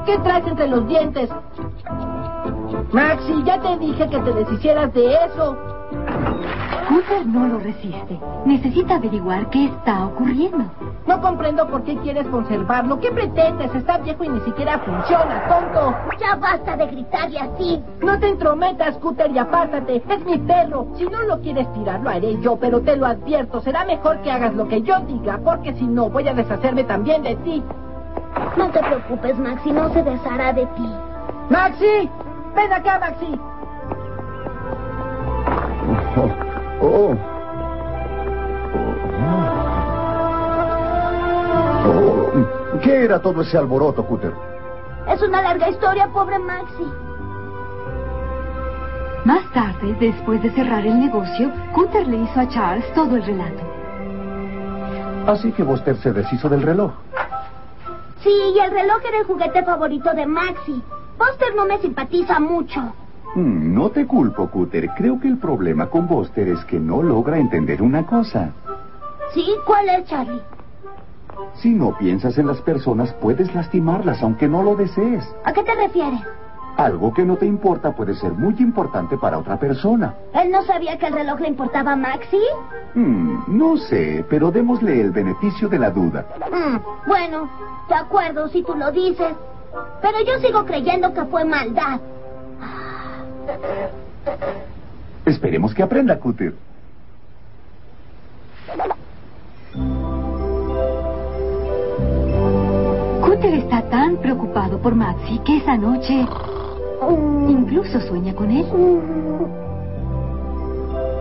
¿Qué traes entre los dientes? Maxi, ya te dije que te deshicieras de eso. Cooter no lo resiste. Necesita averiguar qué está ocurriendo. No comprendo por qué quieres conservarlo. ¿Qué pretendes? Está viejo y ni siquiera funciona, tonto. Ya basta de gritarle así. No te entrometas, Scooter, y apártate. Es mi perro. Si no lo quieres tirar, lo haré yo, pero te lo advierto. Será mejor que hagas lo que yo diga, porque si no, voy a deshacerme también de ti. No te preocupes, Maxi. No se deshará de ti. ¡Maxi! ¡Ven acá, Maxi! Oh. Oh. Oh. ¿Qué era todo ese alboroto, Cooter? Es una larga historia, pobre Maxi. Más tarde, después de cerrar el negocio, Cooter le hizo a Charles todo el relato. Así que Buster se deshizo del reloj. Sí, y el reloj era el juguete favorito de Maxi. Buster no me simpatiza mucho. Mm, no te culpo, Cooter. Creo que el problema con Buster es que no logra entender una cosa. ¿Sí? ¿Cuál es, Charlie? Si no piensas en las personas, puedes lastimarlas, aunque no lo desees. ¿A qué te refieres? Algo que no te importa puede ser muy importante para otra persona. ¿Él no sabía que el reloj le importaba a Maxi? Hmm, no sé, pero démosle el beneficio de la duda. Mm, bueno, de acuerdo, si tú lo dices. Pero yo sigo creyendo que fue maldad. Esperemos que aprenda, Cooter. Cooter está tan preocupado por Maxi que esa noche incluso sueña con él.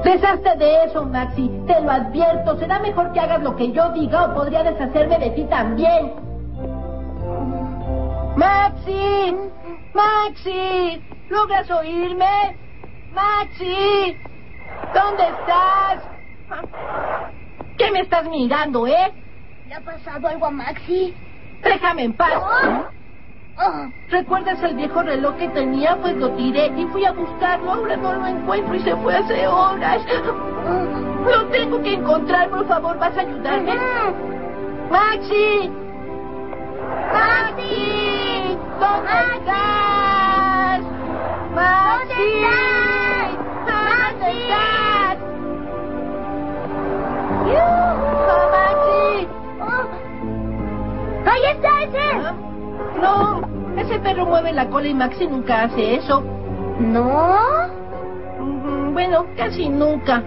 Deshazte de eso, Maxi. Te lo advierto. Será mejor que hagas lo que yo diga o podría deshacerme de ti también. Maxi. Maxi. ¿Logras oírme? Maxi. ¿Dónde estás? ¿Qué me estás mirando, eh? ¿Le ha pasado algo a Maxi? Déjame en paz. Ah, ¿Recuerdas el viejo reloj que tenía? Pues lo tiré y fui a buscarlo. Ahora no lo encuentro y se fue hace horas. Lo tengo que encontrar, por favor. ¿Vas a ayudarme? ¡Maxi! ¡Maxi! ¿Dónde estás? ¡Maxi! ¿Dónde estás? ¡Ah, Maxi! ¡Ahí está ese! No, ese perro mueve la cola y Maxi nunca hace eso. ¿No? Mm, Bueno, casi nunca.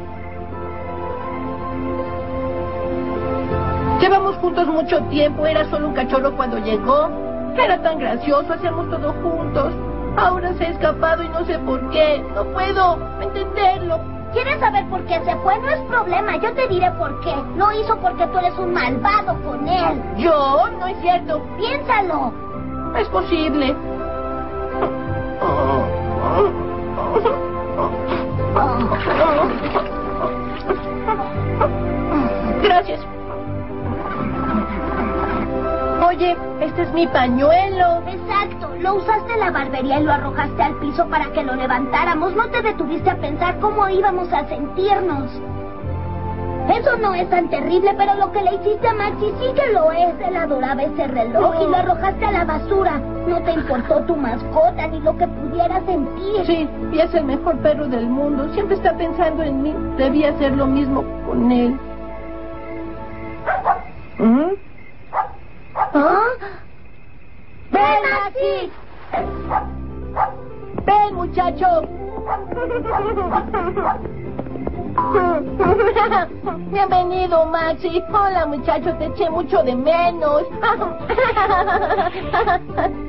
Llevamos juntos mucho tiempo, era solo un cachorro cuando llegó. Era tan gracioso, hacíamos todo juntos. Ahora se ha escapado y no sé por qué. No puedo entenderlo. ¿Quieres saber por qué se fue? No es problema, yo te diré por qué. Lo hizo porque tú eres un malvado con él. ¿Yo? No es cierto. Piénsalo. Es posible. Gracias. Oye, este es mi pañuelo. Exacto, lo usaste en la barbería y lo arrojaste al piso para que lo levantáramos. No te detuviste a pensar cómo íbamos a sentirnos. Eso no es tan terrible, pero lo que le hiciste a Maxi sí que lo es. Él adoraba ese reloj y lo arrojaste a la basura. No te importó tu mascota ni lo que pudiera sentir. Sí, y es el mejor perro del mundo. Siempre está pensando en mí. Debía hacer lo mismo con él. ¿Mm? ¿Ah? ¡Ven, Maxi! ¡Ven, muchacho! Bienvenido, Maxi. Hola, muchacho, te eché mucho de menos.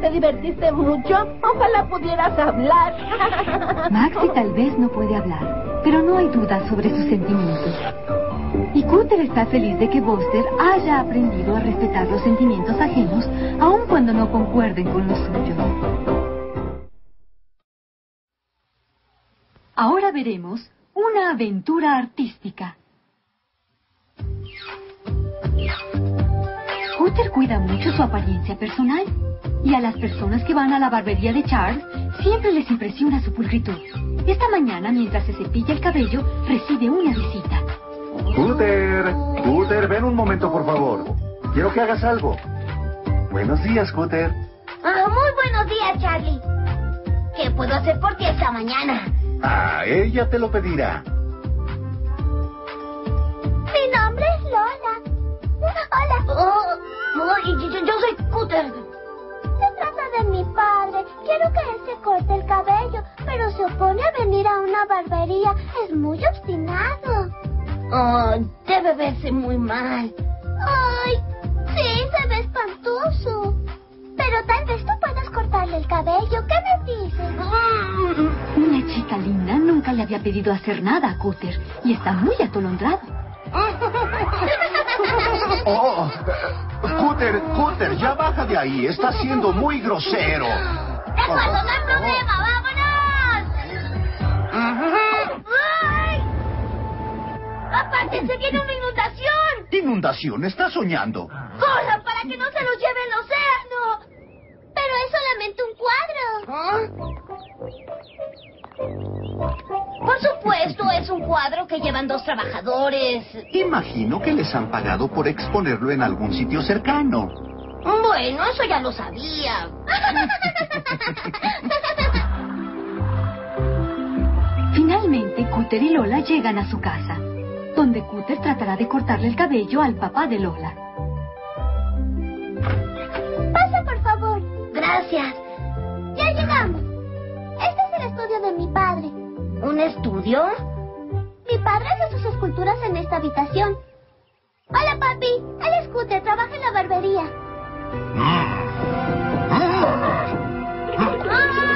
¿Te divertiste mucho? Ojalá pudieras hablar. Maxi tal vez no puede hablar, pero no hay duda sobre sus sentimientos. Y Cooter está feliz de que Buster haya aprendido a respetar los sentimientos ajenos, aun cuando no concuerden con los suyos. Ahora veremos una aventura artística. Cooter cuida mucho su apariencia personal y a las personas que van a la barbería de Charles siempre les impresiona su pulcritud. Esta mañana, mientras se cepilla el cabello, recibe una visita. Cooter, Cooter, ven un momento, por favor. Quiero que hagas algo. Buenos días, Cooter. Ah, muy buenos días, Charlie. ¿Qué puedo hacer por ti esta mañana? Ah, ella te lo pedirá. Mi nombre es Lola. Hola. Oh, oh, y yo, yo soy Cooter. Se trata de mi padre. Quiero que él se corte el cabello, pero se opone a venir a una barbería. Es muy obstinado. Oh, debe verse muy mal. Ay, sí, se ve espantoso. Pero tal vez tú puedas cortarle el cabello. ¿Qué me dices? Una chica linda nunca le había pedido hacer nada a Cooter y está muy atolondrado. Oh, Cooter, Cooter, ya baja de ahí. Está siendo muy grosero. ¡De acuerdo, no hay problema! ¡Vámonos! ¡Ay! ¡Aparte, se viene una inundación! Inundación, está soñando. ¡Corran para que no se los lleve el océano! Pero es solamente un cuadro. Por supuesto, es un cuadro que llevan dos trabajadores. Imagino que les han pagado por exponerlo en algún sitio cercano. Bueno, eso ya lo sabía. Finalmente, Cooter y Lola llegan a su casa, donde Cutter tratará de cortarle el cabello al papá de Lola. Pasa, por favor. Gracias. Ya llegamos. Este es el estudio de mi padre. ¿Un estudio? Mi padre hace sus esculturas en esta habitación. Hola, papi. El scooter trabaja en la barbería. Mm. Mm. Ah.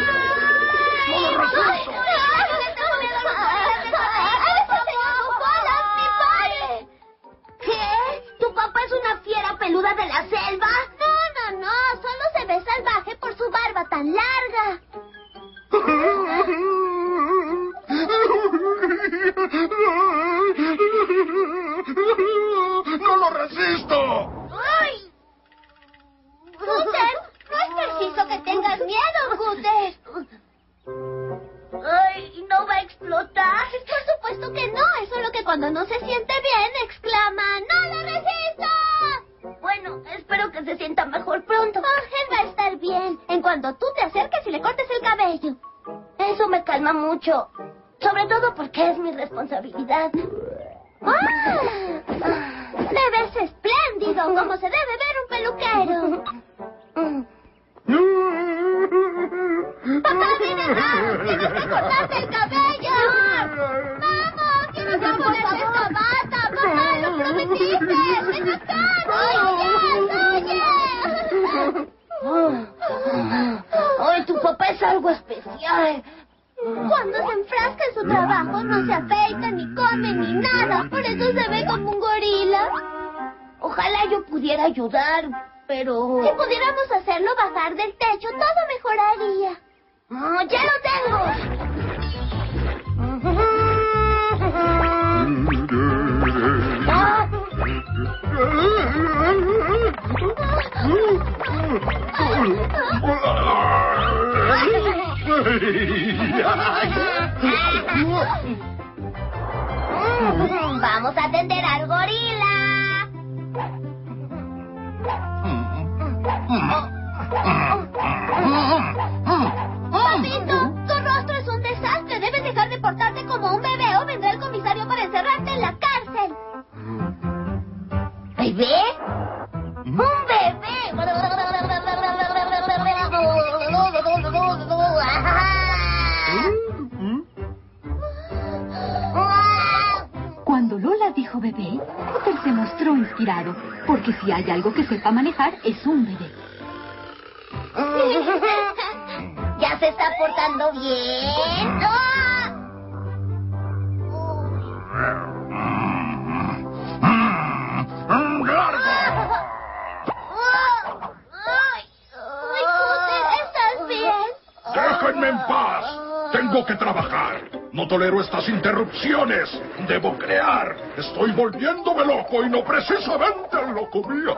precisamente lo comía.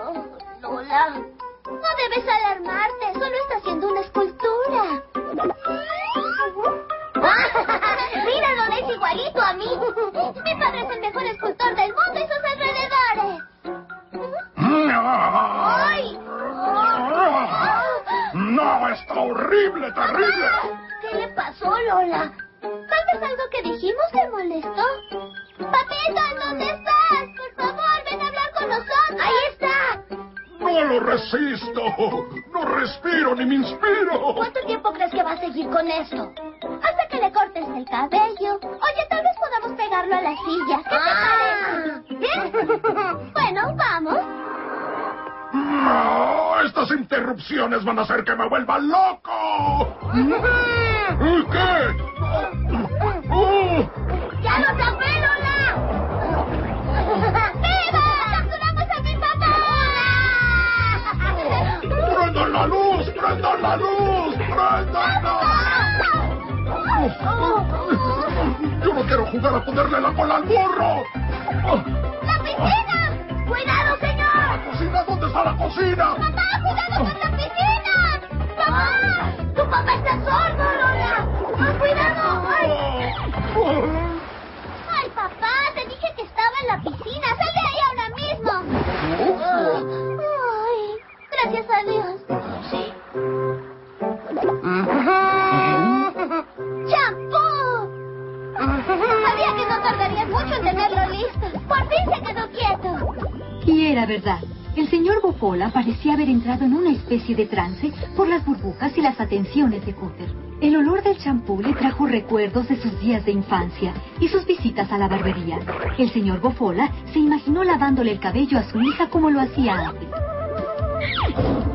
Lola, decepciones van a hacer que me vuelva loco. ¿Qué? ¡Ya lo tapé, Lola! ¡Viva! ¡Capturamos a mi papá! ¡Hola! ¡Prendan la luz! ¡Prendan la luz! ¡Prendan la Yo no quiero jugar a ponerle la cola al burro. ¡La piscina! ¡Cuidado, señor! ¿La cocina? ¿Dónde está la cocina? tardarías mucho tenerlo listo. Por fin se quedó quieto. Y era verdad. El señor Bopola parecía haber entrado en una especie de trance por las burbujas y las atenciones de Cooper. El olor del champú le trajo recuerdos de sus días de infancia y sus visitas a la barbería. El señor Bofola se imaginó lavándole el cabello a su hija como lo hacía antes.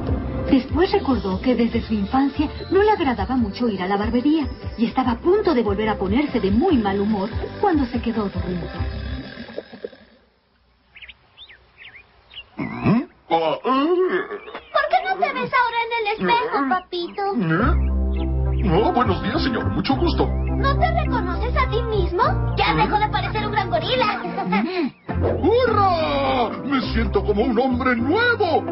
Después recordó que desde su infancia no le agradaba mucho ir a la barbería y estaba a punto de volver a ponerse de muy mal humor cuando se quedó dormido. ¿Por qué no te ves ahora en el espejo, papito? ¿eh? Oh, buenos días, señor. Mucho gusto. ¿No te reconoces a ti mismo? Ya dejó de parecer un gran gorila. ¡Hurra! Me siento como un hombre nuevo.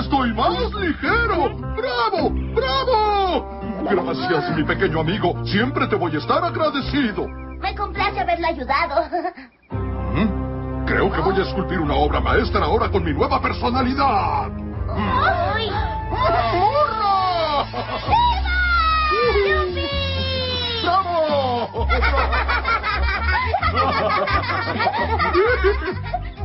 Estoy más ligero. ¡Bravo! ¡Bravo! Gracias, mi pequeño amigo. Siempre te voy a estar agradecido. Me complace haberle ayudado. ¿Mm? Creo que voy a esculpir una obra maestra ahora con mi nueva personalidad. ¡Ay! ¡Hurra! ¡Bravo!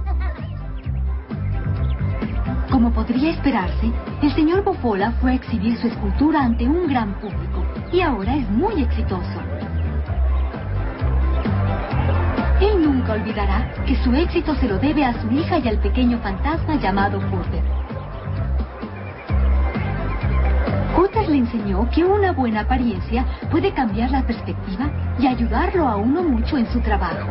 Como podría esperarse, el señor Bofola fue a exhibir su escultura ante un gran público y ahora es muy exitoso. Él nunca olvidará que su éxito se lo debe a su hija y al pequeño fantasma llamado Cooter. Cooter le enseñó que una buena apariencia puede cambiar la perspectiva y ayudarlo a uno mucho en su trabajo.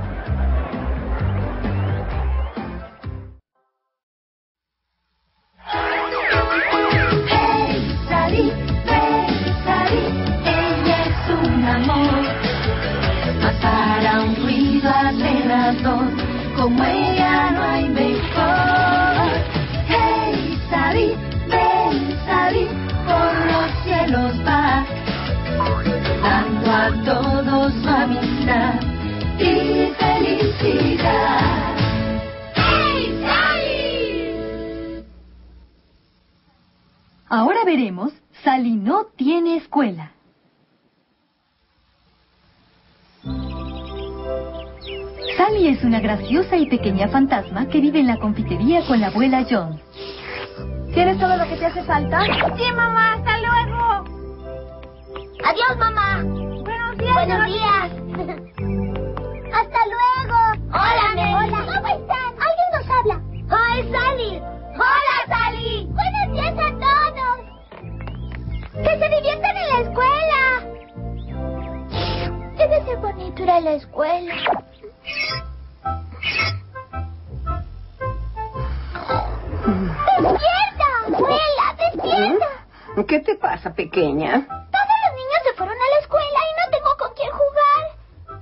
Todos amistad y felicidad. Hey, Sally. Ahora veremos, Sally no tiene escuela. Sally es una graciosa y pequeña fantasma que vive en la confitería con la abuela Jones. ¿Tienes todo lo que te hace falta? Sí, mamá, hasta luego. Adiós, mamá. Buenos días. Hasta luego. Hola. Hola. ¿Cómo están? Alguien nos habla. ¡Oh, es Sally! ¡Hola, Sally! Buenos días a todos. Que se diviertan en la escuela. Debe ser bonito ir a la escuela. ¡Despierta, abuela! ¡Despierta! ¿Qué te pasa, pequeña? Todos los niños se fueron a la escuela y no tengo con quién jugar.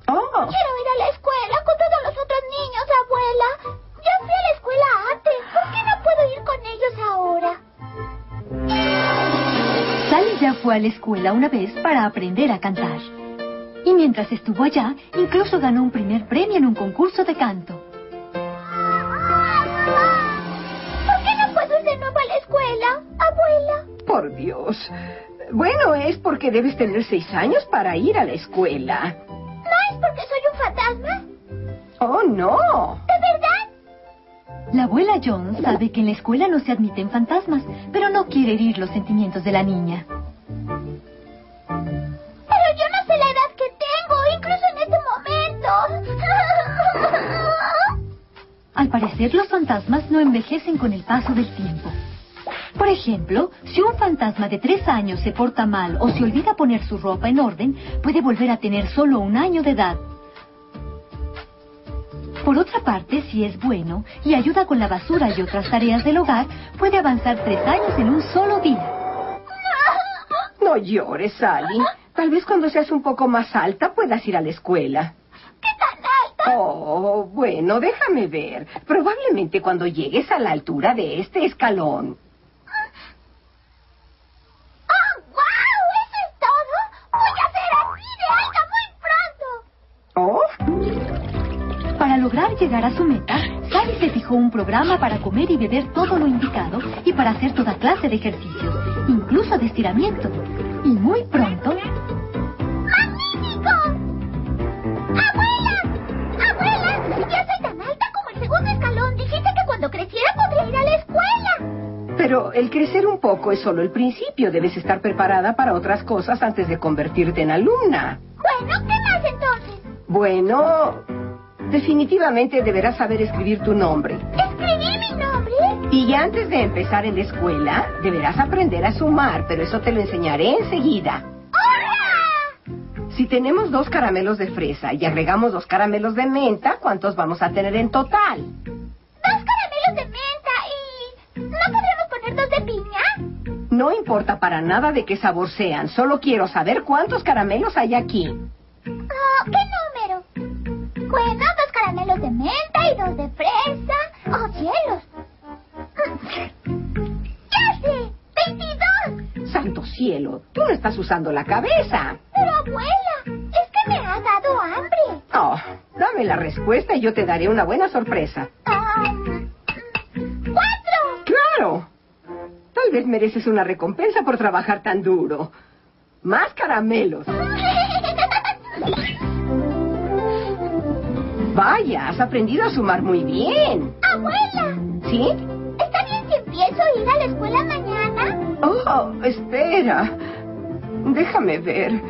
Oh, Quiero ir a la escuela con todos los otros niños, abuela. Ya fui a la escuela antes. ¿Por qué no puedo ir con ellos ahora? Sally ya fue a la escuela una vez para aprender a cantar. Y mientras estuvo allá, incluso ganó un primer premio en un concurso de canto. ¿Por qué no puedo ir de nuevo a la escuela, abuela? por Dios. Bueno, es porque debes tener seis años para ir a la escuela. ¿No es porque soy un fantasma? Oh, no. ¿De verdad? La abuela Jones sabe que en la escuela no se admiten fantasmas, pero no quiere herir los sentimientos de la niña. Pero yo no sé la edad que tengo, incluso en este momento. Al parecer, los fantasmas no envejecen con el paso del tiempo. Por ejemplo, si un fantasma de tres años se porta mal o se olvida poner su ropa en orden, puede volver a tener solo un año de edad. Por otra parte, si es bueno y ayuda con la basura y otras tareas del hogar, puede avanzar tres años en un solo día. No llores, Sally. Tal vez cuando seas un poco más alta puedas ir a la escuela. ¿Qué tan alta? Oh, bueno, déjame ver. Probablemente cuando llegues a la altura de este escalón. Lograr llegar a su meta, Sally se fijó un programa para comer y beber todo lo indicado y para hacer toda clase de ejercicios, incluso de estiramiento. Y muy pronto, ¡Magnífico! ¡Abuela! ¡Abuela! Ya soy tan alta como el segundo escalón. Dijiste que cuando creciera podría ir a la escuela. Pero el crecer un poco es solo el principio. Debes estar preparada para otras cosas antes de convertirte en alumna. Bueno, ¿qué más entonces? Bueno, definitivamente deberás saber escribir tu nombre. ¿Escribí mi nombre? Y antes de empezar en la escuela, deberás aprender a sumar, pero eso te lo enseñaré enseguida. Si tenemos dos caramelos de fresa y agregamos dos caramelos de menta, ¿cuántos vamos a tener en total? Dos caramelos de menta y... ¿No podríamos poner dos de piña? No importa para nada de qué sabor sean, solo quiero saber cuántos caramelos hay aquí. Oh, ¿Qué número? Bueno, dos caramelos de menta y dos de fresa. ¡Oh, cielos! ¡Ya sé! ¡22! Santo cielo, tú no estás usando la cabeza. Pero abuela, es que me ha dado hambre. Oh, dame la respuesta y yo te daré una buena sorpresa. Um, ¡Cuatro! ¡Claro! Tal vez mereces una recompensa por trabajar tan duro. Más caramelos. Vaya, has aprendido a sumar muy bien. ¡Abuela! ¿Sí? ¿Está bien si empiezo a ir a la escuela mañana? Oh, espera. Déjame ver.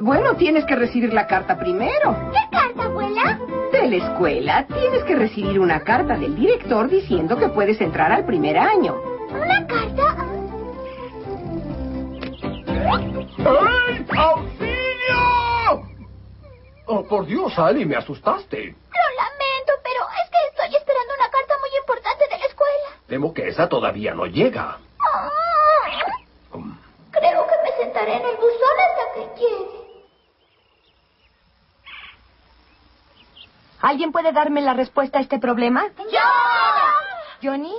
Bueno, tienes que recibir la carta primero. ¿Qué carta, abuela? De la escuela, tienes que recibir una carta del director diciendo que puedes entrar al primer año. ¿Una carta? ¡Ay! Oh, por Dios, Ali, me asustaste. Lo lamento, pero es que estoy esperando una carta muy importante de la escuela. Temo que esa todavía no llega. Creo que me sentaré en el buzón hasta que llegue. ¿Alguien puede darme la respuesta a este problema? ¡Yo! ¿Johnny?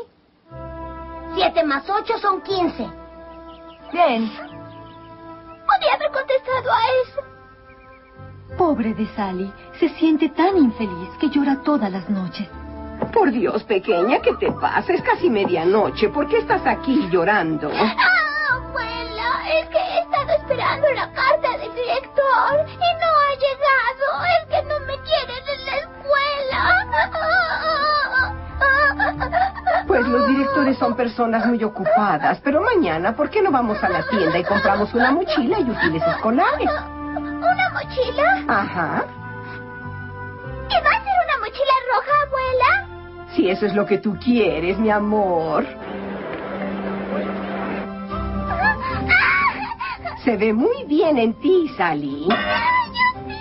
Siete más ocho son quince. Bien. Podría haber contestado a eso. Pobre de Sally, se siente tan infeliz que llora todas las noches. Por Dios, pequeña, ¿qué te pasa? Es casi medianoche. ¿Por qué estás aquí llorando? Ah, abuela, es que he estado esperando la carta del director y no ha llegado. Es que no me quieren en la escuela. Pues los directores son personas muy ocupadas. Pero mañana, ¿por qué no vamos a la tienda y compramos una mochila y útiles escolares? ¿Una mochila? Ajá. ¿Y va a ser una mochila roja, abuela? Si eso es lo que tú quieres, mi amor. Se ve muy bien en ti, Sally. ¡Ah, yo sí!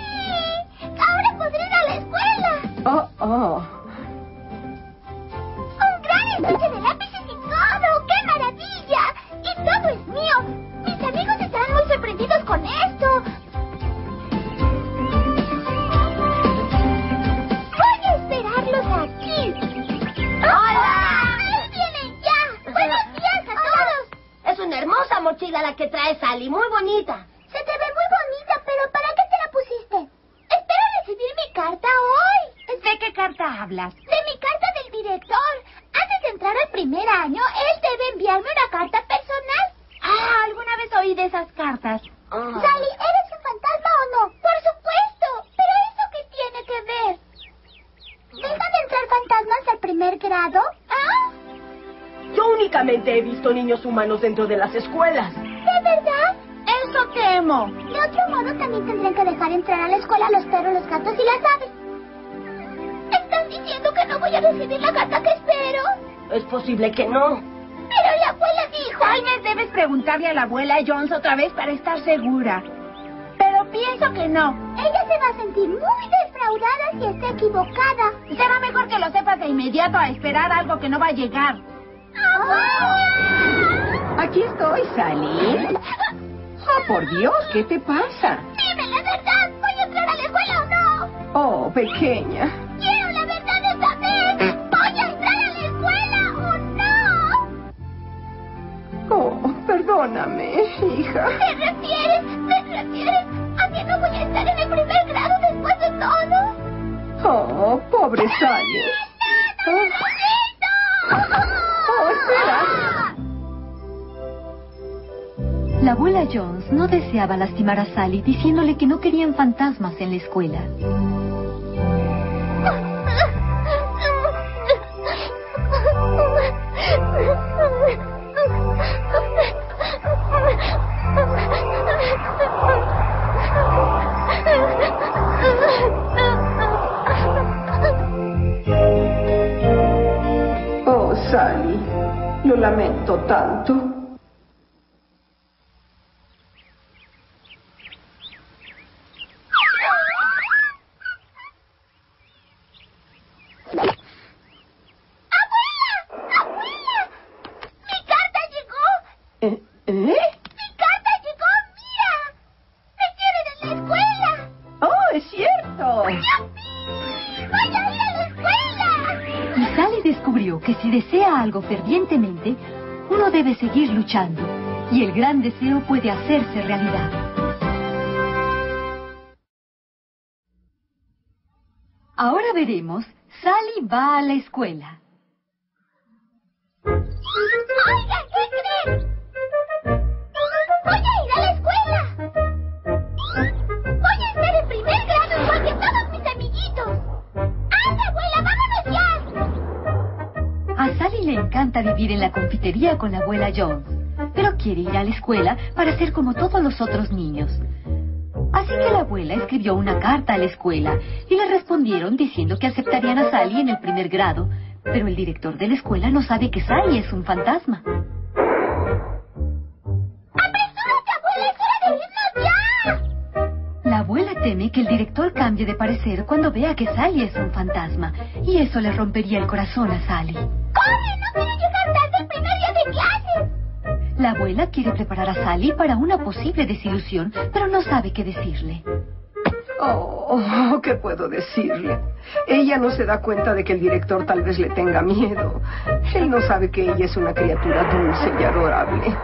Ahora podré ir a la escuela. Oh, oh. ¡Un gran estuche de lápices y todo! ¡Qué maravilla! ¡Y todo es mío! Mis amigos estarán muy sorprendidos con esto. Una hermosa mochila la que trae Sally, muy bonita. Se te ve muy bonita, pero ¿para qué te la pusiste? Espero recibir mi carta hoy. ¿De qué carta hablas? De mi carta del director. Antes de entrar al primer año, él debe enviarme una carta personal. Ah, alguna vez oí de esas cartas. Sally, ¿eres un fantasma o no? Por supuesto. Pero ¿eso qué tiene que ver? ¿Dejan de entrar fantasmas al primer grado? ¿Ah? Yo únicamente he visto niños humanos dentro de las escuelas. ¿De verdad? Eso temo. De otro modo, también tendrían que dejar entrar a la escuela a los perros, los gatos y las aves. ¿Estás diciendo que no voy a recibir la carta que espero? Es posible que no. Pero la abuela dijo... Tal vez debes preguntarle a la abuela Jones otra vez para estar segura. Pero pienso que no. Ella se va a sentir muy defraudada si está equivocada. Será mejor que lo sepas de inmediato a esperar algo que no va a llegar. Aquí estoy, Sally. Oh, por Dios, ¿qué te pasa? Dime la verdad. ¿Voy a entrar a la escuela o no? Oh, pequeña. Quiero la verdad esta vez. ¿Voy a entrar a la escuela o no? Oh, perdóname, hija. ¿Te refieres? ¿Te refieres a que no voy a estar en el primer grado después de todo? Oh, pobre Sally. La abuela Jones no deseaba lastimar a Sally diciéndole que no querían fantasmas en la escuela. lamento tanto luchando. Y el gran deseo puede hacerse realidad. Ahora veremos, Sally va a la escuela. ¡Oiga, qué creen! ¡Voy a ir a la escuela! ¡Voy a estar en primer grado igual que todos mis amiguitos! ¡Anda, abuela, vámonos ya! A Sally le encanta vivir en la confitería con la abuela Jones, quiere ir a la escuela para ser como todos los otros niños. Así que la abuela escribió una carta a la escuela y le respondieron diciendo que aceptarían a Sally en el primer grado, pero el director de la escuela no sabe que Sally es un fantasma. La abuela teme que el director cambie de parecer cuando vea que Sally es un fantasma, y eso le rompería el corazón a Sally. Abuela quiere preparar a Sally para una posible desilusión, pero no sabe qué decirle. Oh, ¿qué puedo decirle? Ella no se da cuenta de que el director tal vez le tenga miedo. Él no sabe que ella es una criatura dulce y adorable.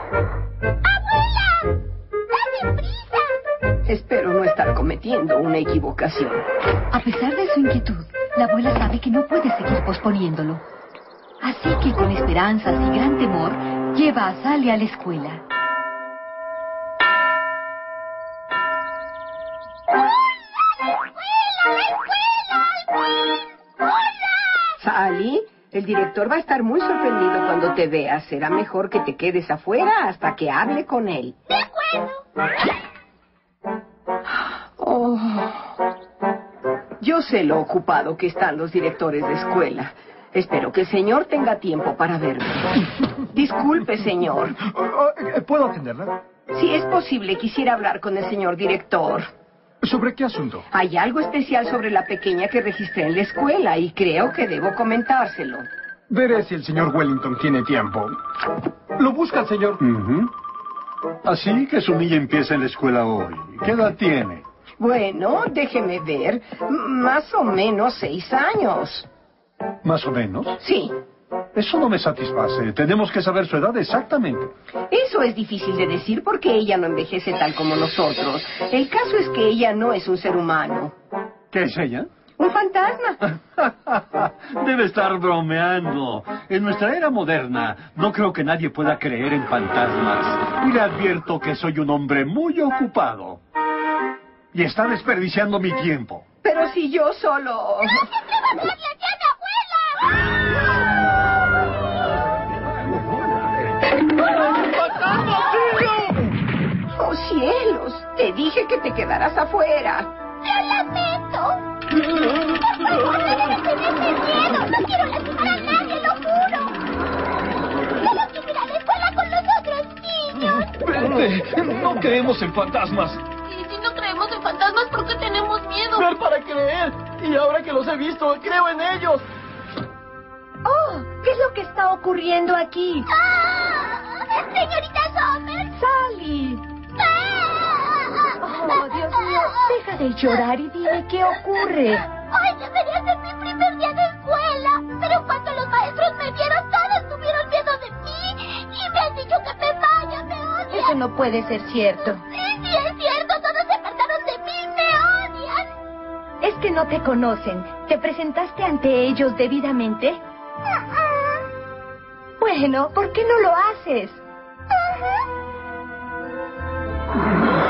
¡Abuela! ¡Date prisa! Espero no estar cometiendo una equivocación. A pesar de su inquietud, la abuela sabe que no puede seguir posponiéndolo. Así que con esperanzas y gran temor, lleva a Sally a la escuela. Sally, el director va a estar muy sorprendido cuando te vea. Será mejor que te quedes afuera hasta que hable con él. Oh. Yo sé lo ocupado que están los directores de escuela. Espero que el señor tenga tiempo para verme. Disculpe, señor. ¿Puedo atenderla? Si es posible, quisiera hablar con el señor director. ¿Sobre qué asunto? Hay algo especial sobre la pequeña que registré en la escuela y creo que debo comentárselo. Veré si el señor Wellington tiene tiempo. ¿Lo busca el señor? Así que su niña empieza en la escuela hoy. ¿Qué edad tiene? Bueno, déjeme ver. M- Más o menos seis años. ¿Más o menos? Sí. Eso no me satisface. Tenemos que saber su edad exactamente. Eso es difícil de decir porque ella no envejece tal como nosotros. El caso es que ella no es un ser humano. ¿Qué es ella? Un fantasma. Debe estar bromeando. En nuestra era moderna, no creo que nadie pueda creer en fantasmas. Y le advierto que soy un hombre muy ocupado. Y está desperdiciando mi tiempo. Pero si yo solo... ¡Oh, cielos! Te dije que te quedaras afuera. ¡Lo lamento! ¡Por favor, no debes tenerme miedo! ¡No quiero lastimar a nadie, lo juro! ¡Solo quiero ir a la escuela con los otros niños! Vete, no creemos en fantasmas. Y si no creemos en fantasmas, ¿por qué tenemos miedo? Ver para creer. Y ahora que los he visto, creo en ellos. ¿Qué es lo que está ocurriendo aquí? ¡Ah! ¡Señorita Sommer! ¡Sally! Oh, Dios mío, deja de llorar y dime qué ocurre. Hoy debería ser mi primer día de escuela, pero cuando los maestros me vieron, todos tuvieron miedo de mí y me han dicho que me vaya, me odian. Eso no puede ser cierto. Sí, sí, es cierto, todos se apartaron de mí, me odian. Es que no te conocen. ¿Te presentaste ante ellos debidamente? Bueno, ¿por qué no lo haces?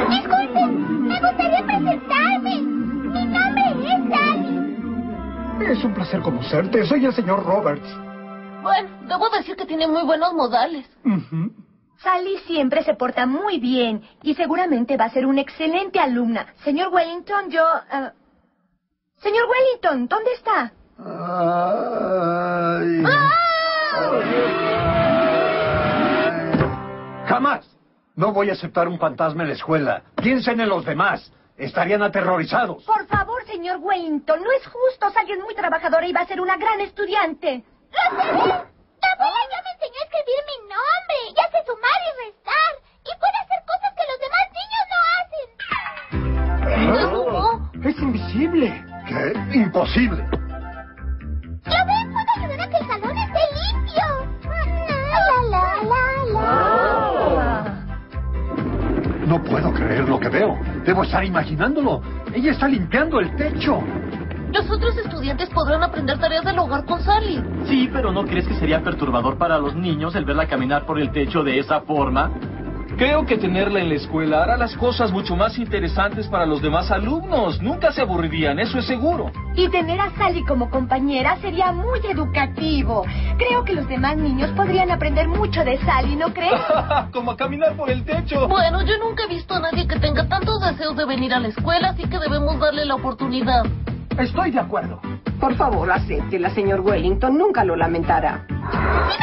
Disculpen, me gustaría presentarme. Mi nombre es Sally. Es un placer conocerte. Soy el señor Roberts. Bueno, debo decir que tiene muy buenos modales. Sally siempre se porta muy bien y seguramente va a ser una excelente alumna. Señor Wellington, yo... eh, Señor Wellington, ¿dónde está? Ay. Jamás. No voy a aceptar un fantasma en la escuela. Piensen en los demás. Estarían aterrorizados. Por favor, señor Wellington, no es justo. Es muy trabajadora y va a ser una gran estudiante. ¡Lo sé! La abuela ya me enseñó a escribir mi nombre. Ya sé sumar y restar. Y puede hacer cosas que los demás niños no hacen. Es invisible. ¿Qué? Imposible. ¿Lo ven? Puede ayudar a que el No puedo creer lo que veo. Debo estar imaginándolo. Ella está limpiando el techo. Los otros estudiantes podrán aprender tareas del hogar con Sally. Sí, pero ¿no crees que sería perturbador para los niños el verla caminar por el techo de esa forma? Creo que tenerla en la escuela hará las cosas mucho más interesantes para los demás alumnos. Nunca se aburrirían, eso es seguro. Y tener a Sally como compañera sería muy educativo. Creo que los demás niños podrían aprender mucho de Sally, ¿no crees? Como a caminar por el techo. Bueno, yo nunca he visto a nadie que tenga tantos deseos de venir a la escuela, así que debemos darle la oportunidad. Estoy de acuerdo. Por favor, acéptela, señor Wellington. Nunca lo lamentará. Si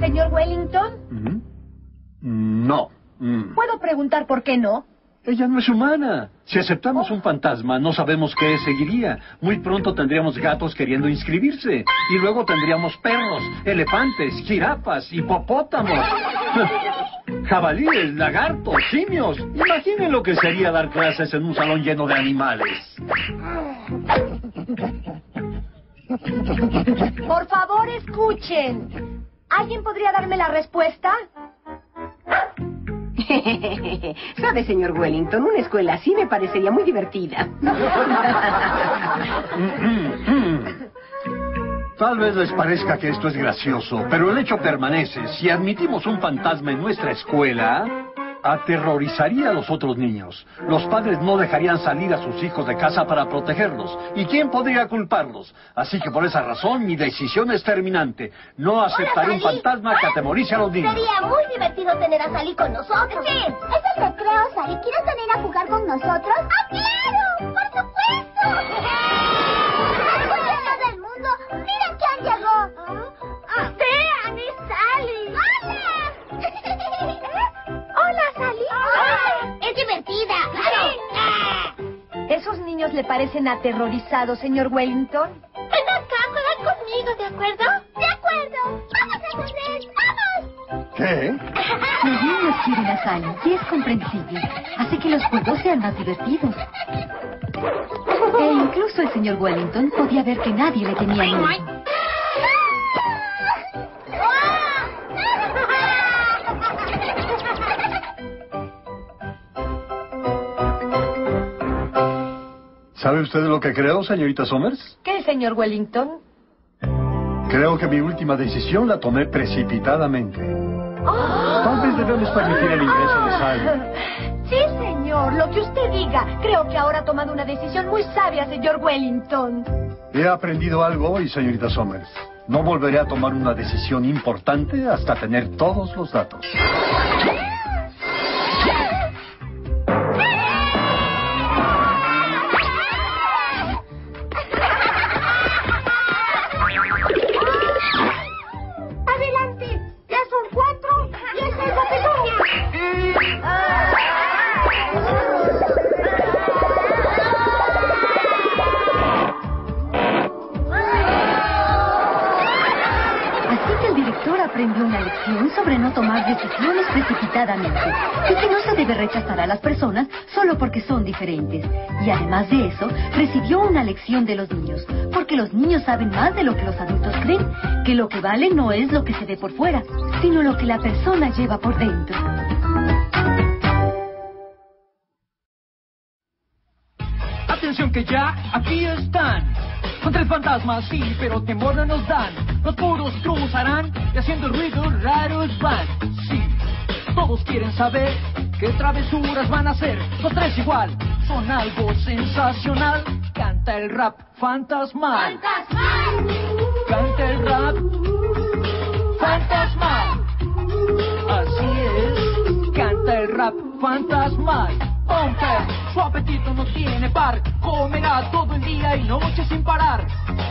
Señor Wellington, No. Mm. ¿puedo preguntar por qué no? Ella no es humana. Si aceptamos un fantasma, no sabemos qué seguiría. Muy pronto tendríamos gatos queriendo inscribirse. Y luego tendríamos perros, elefantes, jirafas, hipopótamos, jabalíes, lagartos, simios. Imaginen lo que sería dar clases en un salón lleno de animales. Por favor, escuchen. ¿Alguien podría darme la respuesta? Sabe, señor Wellington, una escuela así me parecería muy divertida. Tal vez les parezca que esto es gracioso, pero el hecho permanece. Si admitimos un fantasma en nuestra escuela, aterrorizaría a los otros niños. Los padres no dejarían salir a sus hijos de casa para protegerlos. ¿Y quién podría culparlos? Así que por esa razón mi decisión es terminante. No aceptaré un fantasma que atemorice a los niños. Sería muy divertido tener a Sally con nosotros. Sí. Es el recreo, Sally. ¿Quieres venir a jugar con nosotros? ¡Ah, claro! ¡Por supuesto! ¡Oye, todo el mundo! ¡Mira quién parecen aterrorizados, señor Wellington? Ven acá, juega conmigo, ¿de acuerdo? ¡De acuerdo! ¡Vamos a correr! ¡Vamos! ¿Qué? Los niños quieren a Sally y es comprensible. Hace que los juegos sean más divertidos. E incluso el señor Wellington podía ver que nadie le tenía miedo. ¿Sabe usted lo que creo, señorita Somers? ¿Qué, señor Wellington? Creo que mi última decisión la tomé precipitadamente. Tal vez debemos permitir el ingreso de Sally. Sí, señor, lo que usted diga. Creo que ahora ha tomado una decisión muy sabia, señor Wellington. He aprendido algo hoy, señorita Somers. No volveré a tomar una decisión importante hasta tener todos los datos. Además de eso, recibió una lección de los niños, porque los niños saben más de lo que los adultos creen, que lo que vale no es lo que se ve por fuera, sino lo que la persona lleva por dentro. Atención que ya aquí están. Son tres fantasmas, sí, pero temor no nos dan. Los puros cruzarán y haciendo ruidos raros van. Sí, todos quieren saber qué travesuras van a hacer. Los tres igual, son algo sensacional. Canta el rap fantasmal. Canta el rap fantasmal. Así es, canta el rap fantasmal. Suave apetito no tiene par. Comerá todo el día y noche sin parar.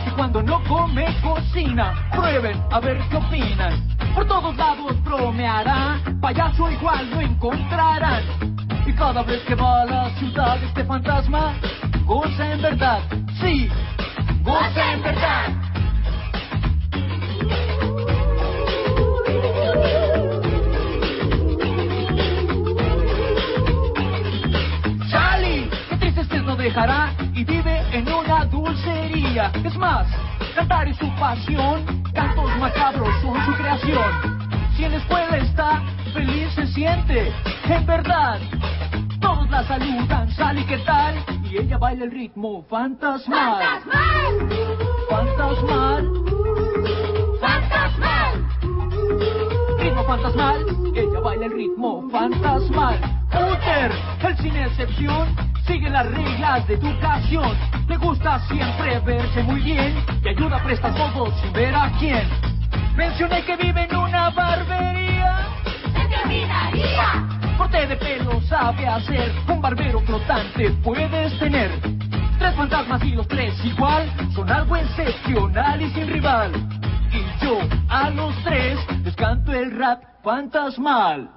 Y cuando no come, cocina. Prueben a ver qué opinan. Por todos lados bromeará. Payaso igual lo encontrarán. Y cada vez que va a la ciudad este fantasma, goza en verdad. Sí, goza en verdad. Dejará y vive en una dulcería. Es más, cantar es su pasión, cantos macabros son su creación. Si en la escuela está, feliz se siente, en verdad. Todos la saludan, Sally, ¿qué tal? Y ella baila el ritmo fantasmal. Fantasmal. Fantasmal. Ritmo fantasmal, ella baila el ritmo fantasmal. Uther, él sin excepción, sigue las reglas de educación. Le gusta siempre verse muy bien y ayuda presta todo sin ver a quién. Mencioné que vive en una barbería. ¡Se terminaría! Corte de pelo sabe hacer, un barbero flotante puedes tener. Tres fantasmas y los tres igual, son algo excepcional y sin rival. Y yo a los tres les canto el rap fantasmal.